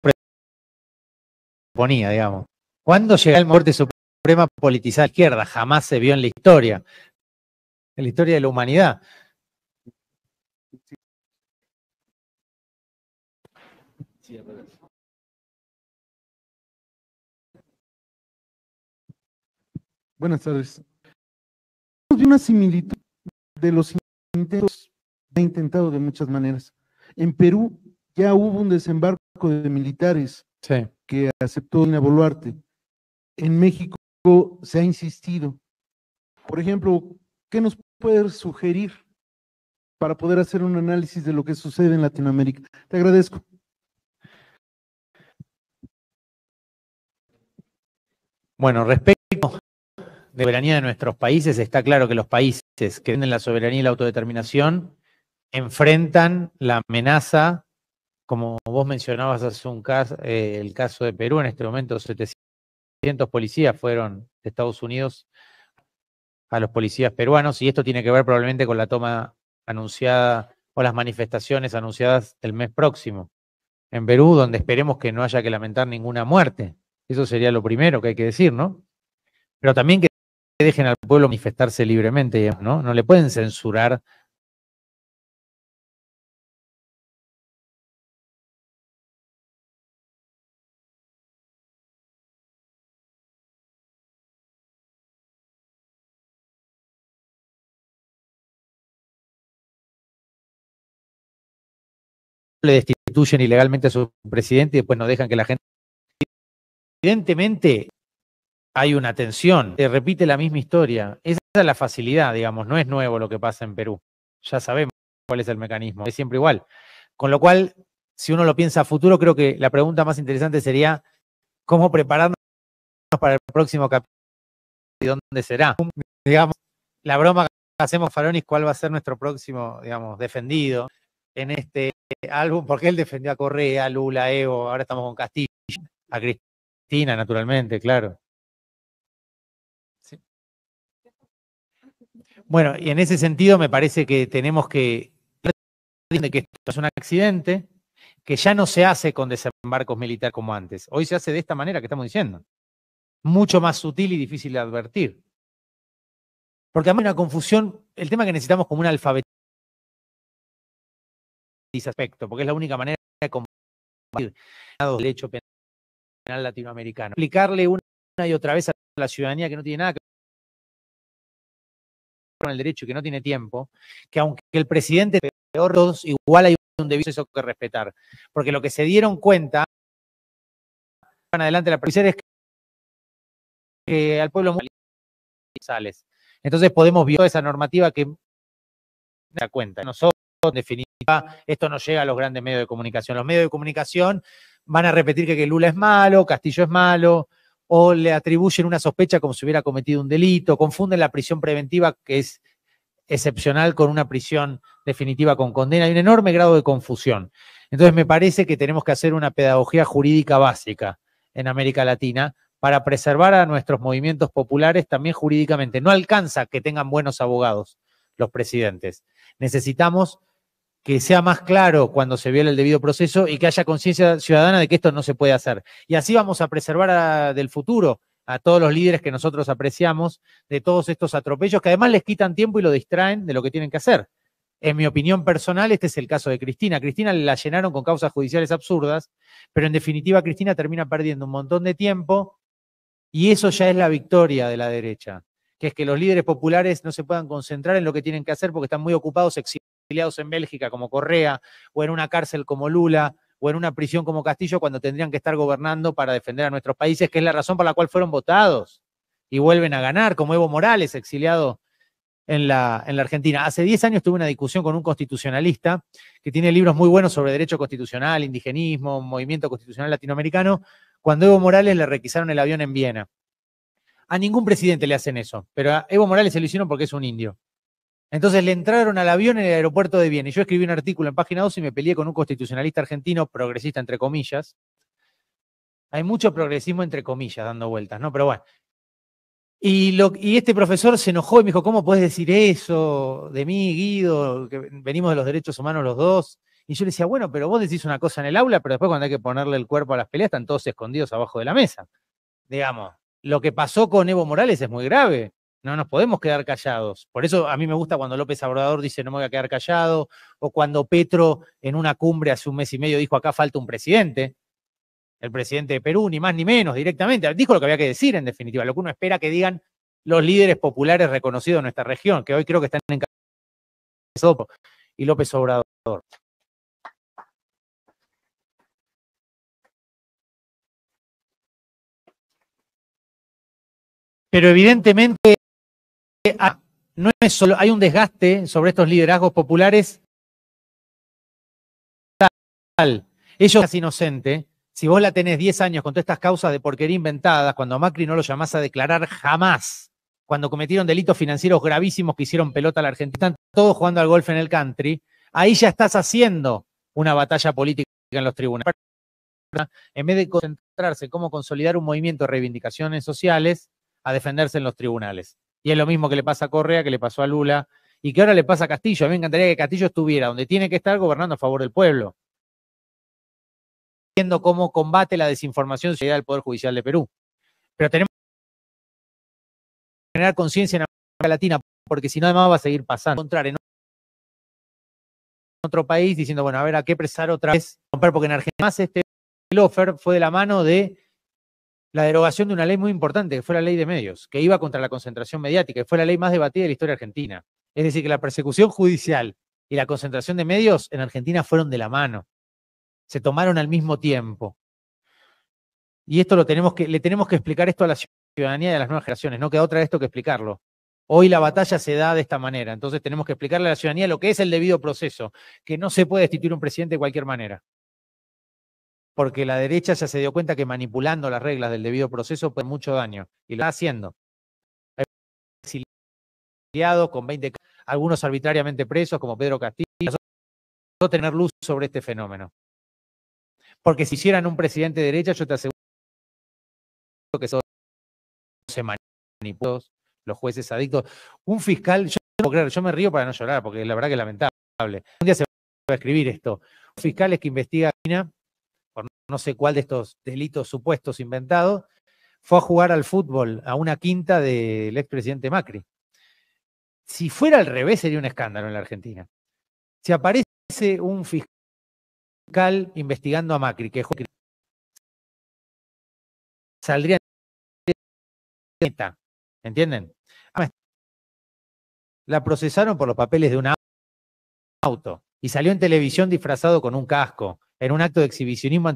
ponía, digamos. ¿Cuándo llega el Corte Suprema politizada izquierda? Jamás se vio en la historia, en la historia de la humanidad. Buenas tardes. Una similitud de los intentos, ha intentado de muchas maneras. En Perú ya hubo un desembarco de militares que aceptó Dina Boluarte. En México se ha insistido. Por ejemplo, ¿qué nos puede sugerir para poder hacer un análisis de lo que sucede en Latinoamérica? Te agradezco. Bueno, respecto la soberanía de nuestros países, está claro que los países que tienen la soberanía y la autodeterminación enfrentan la amenaza, como vos mencionabas hace un caso, eh, el caso de Perú, en este momento 700 policías fueron de Estados Unidos a los policías peruanos, y esto tiene que ver probablemente con la toma anunciada o las manifestaciones anunciadas el mes próximo en Perú, donde esperemos que no haya que lamentar ninguna muerte. Eso sería lo primero que hay que decir, ¿no? Pero también que dejen al pueblo manifestarse libremente, ¿no? No le pueden censurar le destituyen ilegalmente a su presidente y después no dejan que la gente Evidentemente, hay una tensión, se repite la misma historia. Esa es la facilidad, digamos, no es nuevo lo que pasa en Perú. Ya sabemos cuál es el mecanismo, es siempre igual. Con lo cual, si uno lo piensa a futuro, creo que la pregunta más interesante sería cómo prepararnos para el próximo capítulo y dónde será. Digamos, la broma que hacemos Faronis, cuál va a ser nuestro próximo, digamos, defendido en este álbum, porque él defendió a Correa, Lula, Evo, ahora estamos con Castillo, a Cristina, naturalmente, claro. Bueno, y en ese sentido me parece que tenemos que que esto es un accidente, que ya no se hace con desembarcos militares como antes. Hoy se hace de esta manera que estamos diciendo. Mucho más sutil y difícil de advertir. Porque hay una confusión, el tema que necesitamos como un alfabeto aspecto, porque es la única manera de combatir el derecho penal latinoamericano. Explicarle una y otra vez a la ciudadanía que no tiene nada que con el derecho y que no tiene tiempo, que aunque el presidente peor igual hay un debido eso que respetar. Porque lo que se dieron cuenta, van adelante la policía es que al pueblo sales. Entonces podemos ver esa normativa que da cuenta. Nosotros, en definitiva, esto no llega a los grandes medios de comunicación. Los medios de comunicación van a repetir que, que Lula es malo, Castillo es malo, o le atribuyen una sospecha como si hubiera cometido un delito, confunden la prisión preventiva, que es excepcional, con una prisión definitiva con condena. Hay un enorme grado de confusión. Entonces me parece que tenemos que hacer una pedagogía jurídica básica en América Latina para preservar a nuestros movimientos populares también jurídicamente. No alcanza que tengan buenos abogados los presidentes. Necesitamos que sea más claro cuando se viole el debido proceso y que haya conciencia ciudadana de que esto no se puede hacer. Y así vamos a preservar del futuro a todos los líderes que nosotros apreciamos de todos estos atropellos que además les quitan tiempo y lo distraen de lo que tienen que hacer. En mi opinión personal, este es el caso de Cristina. Cristina la llenaron con causas judiciales absurdas, pero en definitiva Cristina termina perdiendo un montón de tiempo y eso ya es la victoria de la derecha, que es que los líderes populares no se puedan concentrar en lo que tienen que hacer porque están muy ocupados exiliados en Bélgica como Correa, o en una cárcel como Lula, o en una prisión como Castillo, cuando tendrían que estar gobernando para defender a nuestros países, que es la razón por la cual fueron votados y vuelven a ganar, como Evo Morales, exiliado en la, en la Argentina. Hace 10 años tuve una discusión con un constitucionalista que tiene libros muy buenos sobre derecho constitucional, indigenismo, movimiento constitucional latinoamericano, cuando Evo Morales le requisaron el avión en Viena. A ningún presidente le hacen eso, pero a Evo Morales se lo hicieron porque es un indio. Entonces le entraron al avión en el aeropuerto de Viena. Y yo escribí un artículo en página 2 y me peleé con un constitucionalista argentino, progresista entre comillas. Hay mucho progresismo entre comillas dando vueltas, ¿no? Pero bueno. Y, este profesor se enojó y me dijo, ¿cómo puedes decir eso de mí, Guido, que venimos de los derechos humanos los dos? Y yo le decía, bueno, pero vos decís una cosa en el aula, pero después cuando hay que ponerle el cuerpo a las peleas están todos escondidos abajo de la mesa. Digamos, lo que pasó con Evo Morales es muy grave. No nos podemos quedar callados. Por eso a mí me gusta cuando López Obrador dice no me voy a quedar callado, o cuando Petro en una cumbre hace un mes y medio dijo acá falta un presidente, el presidente de Perú, ni más ni menos, directamente. Dijo lo que había que decir, en definitiva, lo que uno espera que digan los líderes populares reconocidos de nuestra región, que hoy creo que están en y López Obrador. Pero evidentemente Ah, no es solo, hay un desgaste sobre estos liderazgos populares. Ellos es inocente. Si vos la tenés 10 años con todas estas causas de porquería inventadas, cuando Macri no lo llamás a declarar jamás, cuando cometieron delitos financieros gravísimos que hicieron pelota a la Argentina, están todos jugando al golf en el country, ahí ya estás haciendo una batalla política en los tribunales. En vez de concentrarse en cómo consolidar un movimiento de reivindicaciones sociales, a defenderse en los tribunales. Y es lo mismo que le pasa a Correa, que le pasó a Lula, y que ahora le pasa a Castillo. A mí me encantaría que Castillo estuviera donde tiene que estar gobernando a favor del pueblo. Viendo cómo combate la desinformación social del Poder Judicial de Perú. Pero tenemos que generar conciencia en América Latina, porque si no, además va a seguir pasando. Encontrar en otro país diciendo, bueno, a ver, ¿a qué presar otra vez? Porque en Argentina más este offer fue de la mano de la derogación de una ley muy importante, que fue la ley de medios, que iba contra la concentración mediática, que fue la ley más debatida de la historia argentina. Es decir, que la persecución judicial y la concentración de medios en Argentina fueron de la mano. Se tomaron al mismo tiempo. Y esto lo tenemos que, le tenemos que explicar esto a la ciudadanía y a las nuevas generaciones. No queda otra de esto que explicarlo. Hoy la batalla se da de esta manera, entonces tenemos que explicarle a la ciudadanía lo que es el debido proceso, que no se puede destituir un presidente de cualquier manera. Porque la derecha ya se dio cuenta que manipulando las reglas del debido proceso puede mucho daño, y lo está haciendo. Exiliados con 20 algunos arbitrariamente presos, como Pedro Castillo, no tener luz sobre este fenómeno. Porque si hicieran un presidente de derecha, yo te aseguro que eso se manipula los jueces adictos. Un fiscal, yo no puedo creer, yo me río para no llorar, porque la verdad que es lamentable. Un día se va a escribir esto. Fiscales que investiga por no sé cuál de estos delitos supuestos inventados, fue a jugar al fútbol a una quinta del expresidente Macri. Si fuera al revés, sería un escándalo en la Argentina. Si aparece un fiscal investigando a Macri, que saldría ¿entienden? La procesaron por los papeles de un auto y salió en televisión disfrazado con un casco, en un acto de exhibicionismo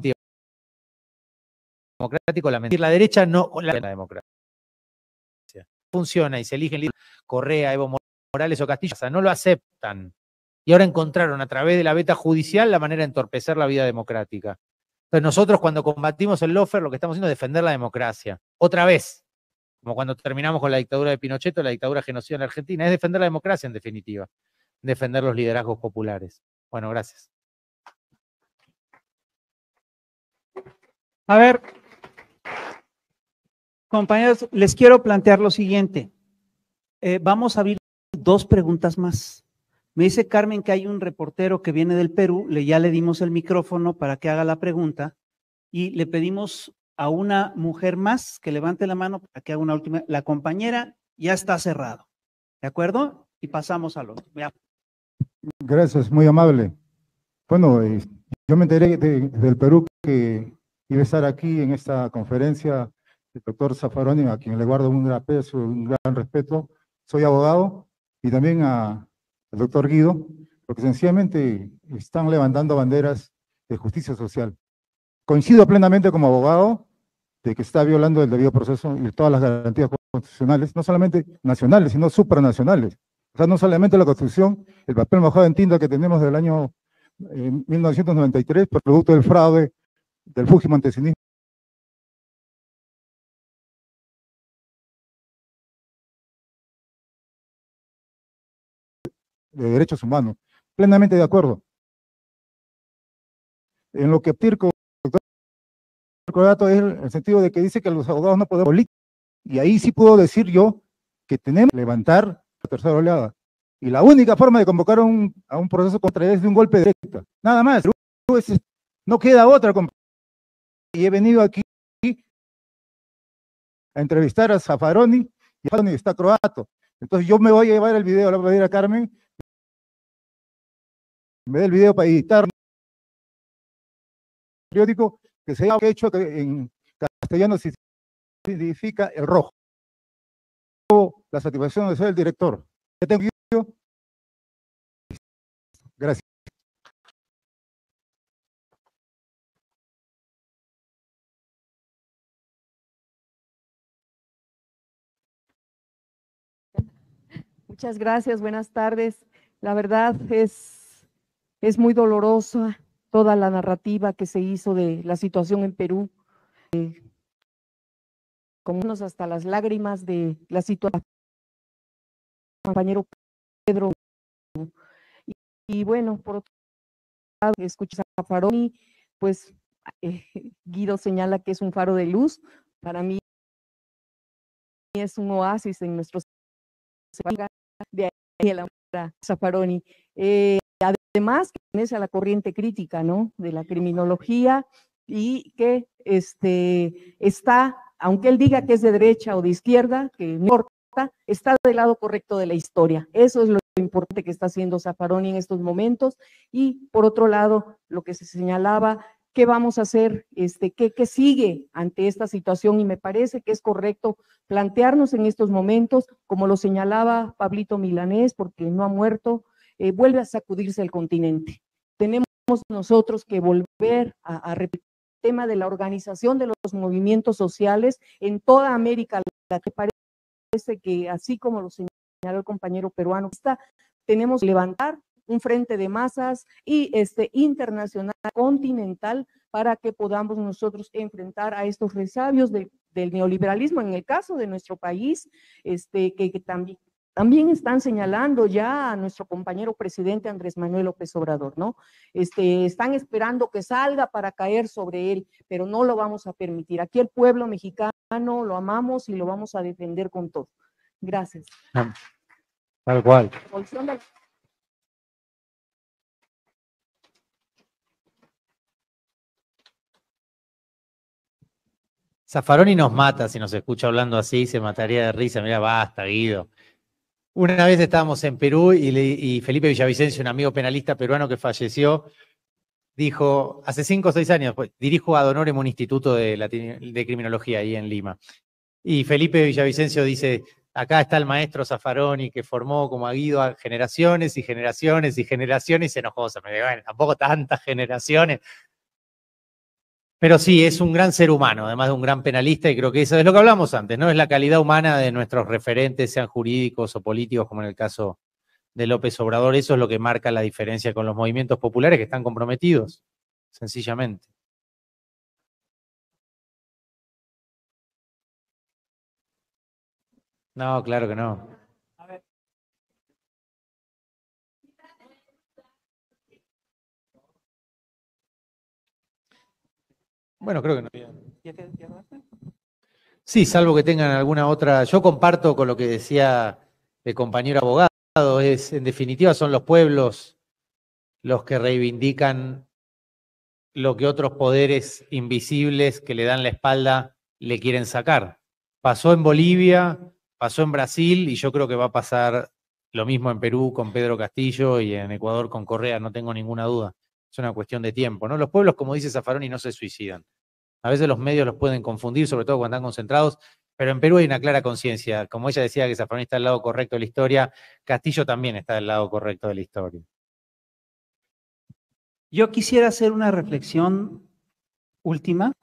antidemocrático. La, la derecha no la, la democracia. Funciona y se eligen Correa, Evo Morales o Castillo, o sea, no lo aceptan. Y ahora encontraron a través de la beta judicial la manera de entorpecer la vida democrática. Entonces nosotros cuando combatimos el lofer lo que estamos haciendo es defender la democracia. Otra vez, como cuando terminamos con la dictadura de Pinochet o la dictadura genocida en Argentina, es defender la democracia en definitiva, defender los liderazgos populares. Bueno, gracias. A ver, compañeros, les quiero plantear lo siguiente. Eh, vamos a abrir dos preguntas más. Me dice Carmen que hay un reportero que viene del Perú, le, ya le dimos el micrófono para que haga la pregunta y le pedimos a una mujer más que levante la mano para que haga una última. La compañera ya está cerrado. ¿De acuerdo? Y pasamos al otro. Gracias, muy amable. Bueno, eh, yo me enteré del Perú que iba a estar aquí en esta conferencia el doctor Zafaroni, a quien le guardo un gran aprecio, un gran respeto. Soy abogado y también al doctor Guido, porque sencillamente están levantando banderas de justicia social. Coincido plenamente como abogado de que está violando el debido proceso y todas las garantías constitucionales, no solamente nacionales, sino supranacionales. O sea, no solamente la Constitución, el papel mojado en tinta que tenemos del año 1993, por producto del fraude, del Fujimontesinismo, de derechos humanos. Plenamente de acuerdo. En lo que Pirco es el sentido de que dice que los abogados no podemos y ahí sí puedo decir yo que tenemos que levantar la tercera oleada. Y la única forma de convocar a un, a un proceso contra él es de un golpe directo. Nada más. No queda otra. Y he venido aquí a entrevistar a Zafaroni y Zafaroni está croato. Entonces yo me voy a llevar el video, le voy a pedir a Carmen, me dé el video para editar periódico que se ha hecho que en castellano significa el rojo. La satisfacción de ser el director. tengo Gracias. Muchas gracias, buenas tardes. La verdad es, es muy dolorosa toda la narrativa que se hizo de la situación en Perú, eh, como unos hasta las lágrimas de la situación compañero Pedro. Y, bueno, por otro lado, escuchas a Faroni, pues eh, Guido señala que es un faro de luz. Para mí es un oasis en nuestros de ahí la Zafaroni. Eh, además pertenece a la corriente crítica, ¿no? De la criminología y que este, está, aunque él diga que es de derecha o de izquierda, que no importa, está del lado correcto de la historia. Eso es lo importante que está haciendo Zaffaroni en estos momentos. Y por otro lado, lo que se señalaba, ¿qué vamos a hacer? Este, ¿qué, ¿Qué sigue ante esta situación? Y me parece que es correcto plantearnos en estos momentos, como lo señalaba Pablito Milanés, porque no ha muerto, eh, vuelve a sacudirse el continente. Tenemos nosotros que volver a, repetir el tema de la organización de los movimientos sociales en toda América que parece que así como lo señaló el compañero peruano, tenemos que levantar un frente de masas y este internacional, continental, para que podamos nosotros enfrentar a estos resabios del neoliberalismo en el caso de nuestro país, este, que, que también, también están señalando ya a nuestro compañero presidente Andrés Manuel López Obrador, ¿no? Este, están esperando que salga para caer sobre él, pero no lo vamos a permitir. Aquí el pueblo mexicano lo amamos y lo vamos a defender con todo. Gracias. Tal cual. Zaffaroni nos mata si nos escucha hablando así, se mataría de risa. Mira, basta, Guido. Una vez estábamos en Perú y, Felipe Villavicencio, un amigo penalista peruano que falleció, dijo, hace cinco o seis años, pues, dirijo a Honorem un instituto de, criminología ahí en Lima. Y Felipe Villavicencio dice, acá está el maestro Zaffaroni que formó como a Guido a generaciones y generaciones y generaciones y se enojó. Se me dijo, tampoco tantas generaciones. Pero sí, es un gran ser humano, además de un gran penalista, y creo que eso es lo que hablamos antes, ¿no? Es la calidad humana de nuestros referentes, sean jurídicos o políticos, como en el caso de López Obrador. Eso es lo que marca la diferencia con los movimientos populares que están comprometidos, sencillamente. No, claro que no. Bueno, creo que no. Sí, salvo que tengan alguna otra. Yo comparto con lo que decía el compañero abogado, es en definitiva son los pueblos los que reivindican lo que otros poderes invisibles que le dan la espalda le quieren sacar. Pasó en Bolivia, pasó en Brasil y yo creo que va a pasar lo mismo en Perú con Pedro Castillo y en Ecuador con Correa, no tengo ninguna duda. Es una cuestión de tiempo, ¿no? Los pueblos, como dice Zaffaroni, no se suicidan. A veces los medios los pueden confundir, sobre todo cuando están concentrados, pero en Perú hay una clara conciencia. Como ella decía que Zaffaroni está al lado correcto de la historia, Castillo también está del lado correcto de la historia. Yo quisiera hacer una reflexión última,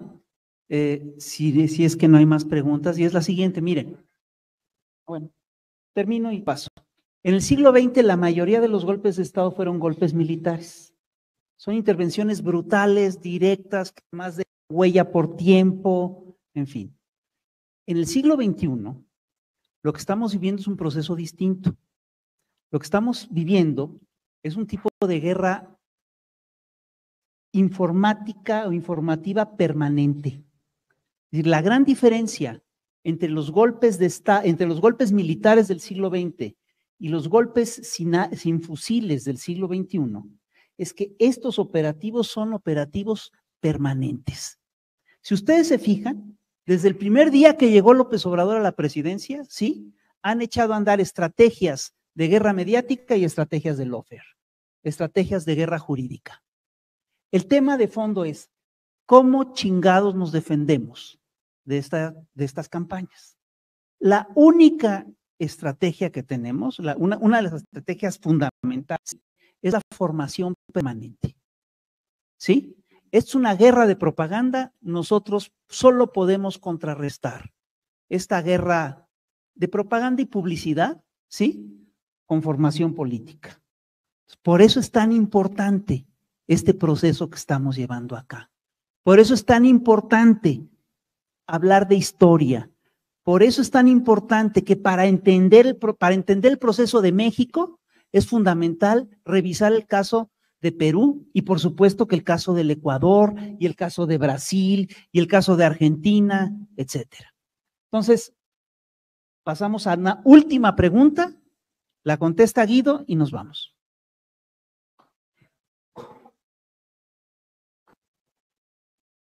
eh, si, si es que no hay más preguntas, y es la siguiente, miren. Bueno, termino y paso. En el siglo XX la mayoría de los golpes de Estado fueron golpes militares. Son intervenciones brutales, directas, más de huella por tiempo, en fin. En el siglo XXI, lo que estamos viviendo es un proceso distinto. Lo que estamos viviendo es un tipo de guerra informática o informativa permanente. La gran diferencia entre los golpes de esta, entre los golpes militares del siglo XX y los golpes sin fusiles del siglo XXI es que estos operativos son operativos permanentes. Si ustedes se fijan, desde el primer día que llegó López Obrador a la presidencia, sí, han echado a andar estrategias de guerra mediática y estrategias de lawfare, estrategias de guerra jurídica. El tema de fondo es cómo chingados nos defendemos de, esta, de estas campañas. La única estrategia que tenemos, una, una de las estrategias fundamentales, es la formación permanente. ¿Sí? Es una guerra de propaganda, nosotros solo podemos contrarrestar esta guerra de propaganda y publicidad, ¿sí? Con formación política. Por eso es tan importante este proceso que estamos llevando acá. Por eso es tan importante hablar de historia. Por eso es tan importante que para entender el, para entender el proceso de México es fundamental revisar el caso de Perú y por supuesto que el caso del Ecuador y el caso de Brasil y el caso de Argentina, etcétera. Entonces, pasamos a una última pregunta, la contesta Guido y nos vamos.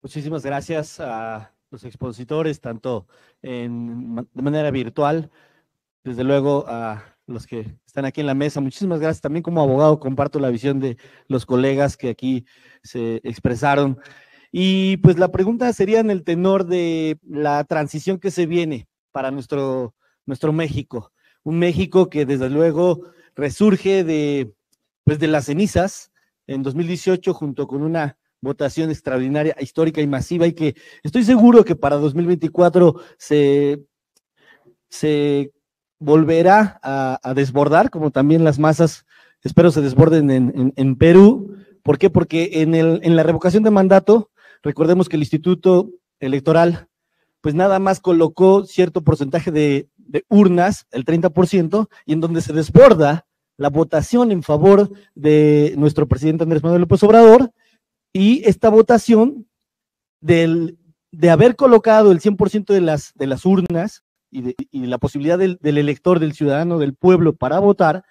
Muchísimas gracias a los expositores, tanto en, de manera virtual, desde luego a los que están aquí en la mesa. Muchísimas gracias. También como abogado comparto la visión de los colegas que aquí se expresaron. Y pues la pregunta sería en el tenor de la transición que se viene para nuestro, nuestro México. Un México que desde luego resurge de, pues de las cenizas en 2018 junto con una votación extraordinaria, histórica y masiva y que estoy seguro que para 2024 se se volverá a, desbordar, como también las masas, espero se desborden en, en- en Perú. ¿Por qué? Porque en, el, en la revocación de mandato, recordemos que el Instituto Electoral, pues nada más colocó cierto porcentaje de, de urnas, el 30%, y en donde se desborda la votación en favor de nuestro presidente Andrés Manuel López Obrador, y esta votación del, de haber colocado el 100% de las, de las urnas y, la posibilidad del, elector, del ciudadano, del pueblo para votar,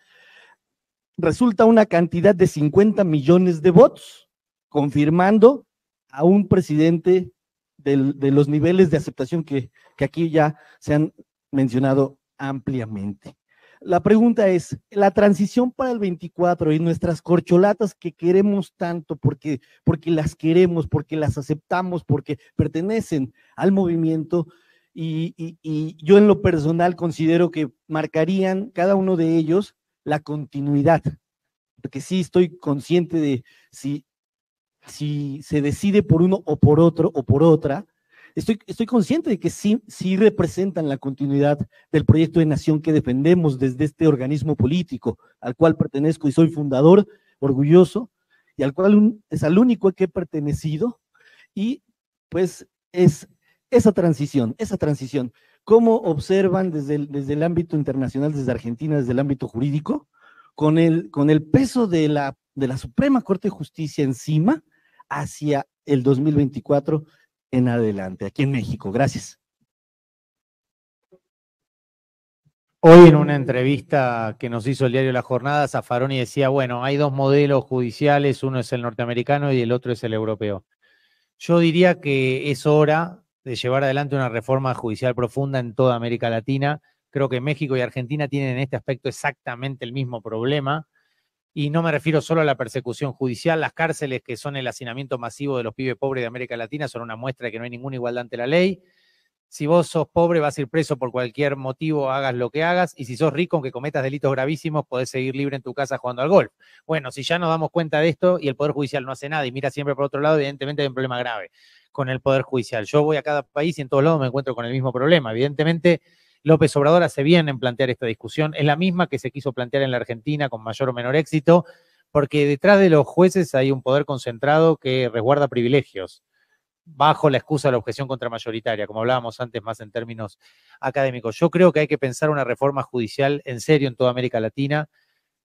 resulta una cantidad de 50 millones de votos, confirmando a un presidente de los niveles de aceptación que, que aquí ya se han mencionado ampliamente. La pregunta es, la transición para el 24 y nuestras corcholatas que queremos tanto porque, porque las queremos, porque las aceptamos, porque pertenecen al movimiento, y, yo en lo personal considero que marcarían cada uno de ellos la continuidad, porque sí estoy consciente de si, si se decide por uno o por otro o por otra, estoy, estoy consciente de que sí, sí representan la continuidad del proyecto de nación que defendemos desde este organismo político al cual pertenezco y soy fundador, orgulloso, y al cual es al único que he pertenecido, y pues es esa transición, esa transición. ¿Cómo observan desde el, desde el ámbito internacional, desde Argentina, desde el ámbito jurídico, con el, con el peso de la, de la Suprema Corte de Justicia encima hacia el 2024 en adelante, aquí en México? Gracias. Hoy en una entrevista que nos hizo el diario La Jornada, Zaffaroni decía, bueno, hay dos modelos judiciales, uno es el norteamericano y el otro es el europeo. Yo diría que es hora de llevar adelante una reforma judicial profunda en toda América Latina. Creo que México y Argentina tienen en este aspecto exactamente el mismo problema. Y no me refiero solo a la persecución judicial, las cárceles que son el hacinamiento masivo de los pibes pobres de América Latina son una muestra de que no hay ninguna igualdad ante la ley si vos sos pobre vas a ir preso por cualquier motivo, hagas lo que hagas, y si sos rico, aunque cometas delitos gravísimos, podés seguir libre en tu casa jugando al golf. Bueno, si ya nos damos cuenta de esto y el Poder Judicial no hace nada y mira siempre por otro lado, evidentemente hay un problema grave con el Poder Judicial. Yo voy a cada país y en todos lados me encuentro con el mismo problema. Evidentemente, López Obrador hace bien en plantear esta discusión. Es la misma que se quiso plantear en la Argentina con mayor o menor éxito, porque detrás de los jueces hay un poder concentrado que resguarda privilegios bajo la excusa de la objeción contramayoritaria, como hablábamos antes más en términos académicos. Yo creo que hay que pensar una reforma judicial en serio en toda América Latina.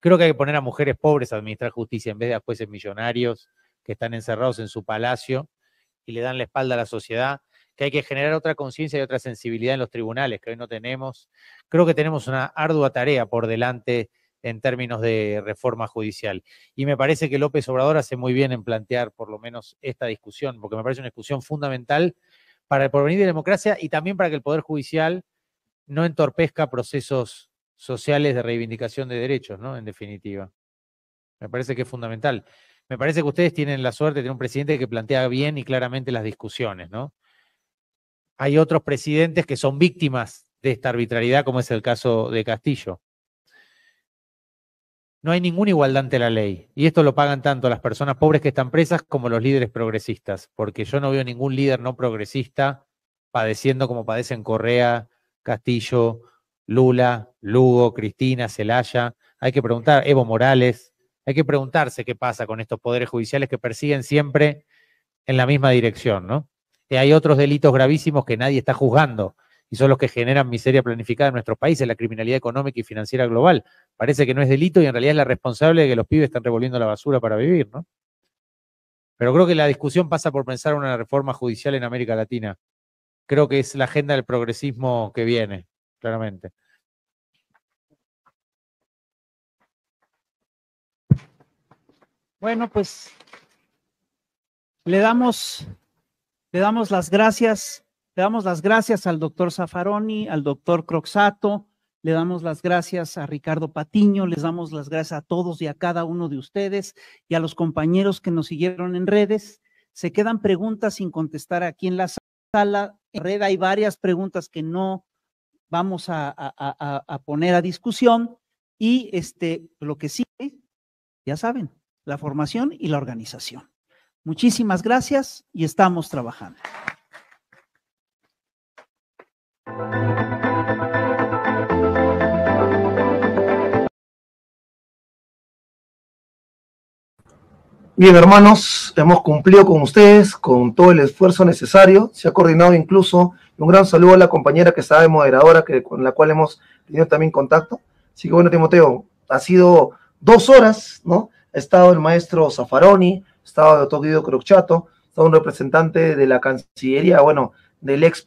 Creo que hay que poner a mujeres pobres a administrar justicia en vez de a jueces millonarios que están encerrados en su palacio y le dan la espalda a la sociedad. Que hay que generar otra conciencia y otra sensibilidad en los tribunales que hoy no tenemos. Creo que tenemos una ardua tarea por delante en términos de reforma judicial. Y me parece que López Obrador hace muy bien en plantear por lo menos esta discusión, porque me parece una discusión fundamental para el porvenir de la democracia y también para que el Poder Judicial no entorpezca procesos sociales de reivindicación de derechos, ¿no? En definitiva. Me parece que es fundamental. Me parece que ustedes tienen la suerte de tener un presidente que plantea bien y claramente las discusiones, ¿no? Hay otros presidentes que son víctimas de esta arbitrariedad, como es el caso de Castillo no hay ninguna igualdad ante la ley. Y esto lo pagan tanto las personas pobres que están presas como los líderes progresistas, porque yo no veo ningún líder no progresista padeciendo como padecen Correa, Castillo, Lula, Lugo, Cristina, Celaya. Hay que preguntar, Evo Morales, hay que preguntarse qué pasa con estos poderes judiciales que persiguen siempre en la misma dirección, ¿no? Y hay otros delitos gravísimos que nadie está juzgando y son los que generan miseria planificada en nuestros países, la criminalidad económica y financiera global. Parece que no es delito y en realidad es la responsable de que los pibes están revolviendo la basura para vivir, ¿no? Pero creo que la discusión pasa por pensar una reforma judicial en América Latina. Creo que es la agenda del progresismo que viene, claramente. Bueno, pues le damos, le damos las gracias, le damos las gracias al doctor Zaffaroni, al doctor Croxato, le damos las gracias a Ricardo Patiño, les damos las gracias a todos y a cada uno de ustedes y a los compañeros que nos siguieron en redes. Se quedan preguntas sin contestar aquí en la sala. En red hay varias preguntas que no vamos a, poner a discusión y este, lo que sí, ya saben, la formación y la organización. Muchísimas gracias y estamos trabajando. Bien, hermanos, hemos cumplido con ustedes, con todo el esfuerzo necesario. Se ha coordinado incluso. Un gran saludo a la compañera que estaba de moderadora, que, con la cual hemos tenido también contacto. Así que bueno, Timoteo, ha sido dos horas, ¿no? Ha estado el maestro Zaffaroni, ha estado el doctor Guido Crochato, ha estado un representante de la Cancillería, bueno, del ex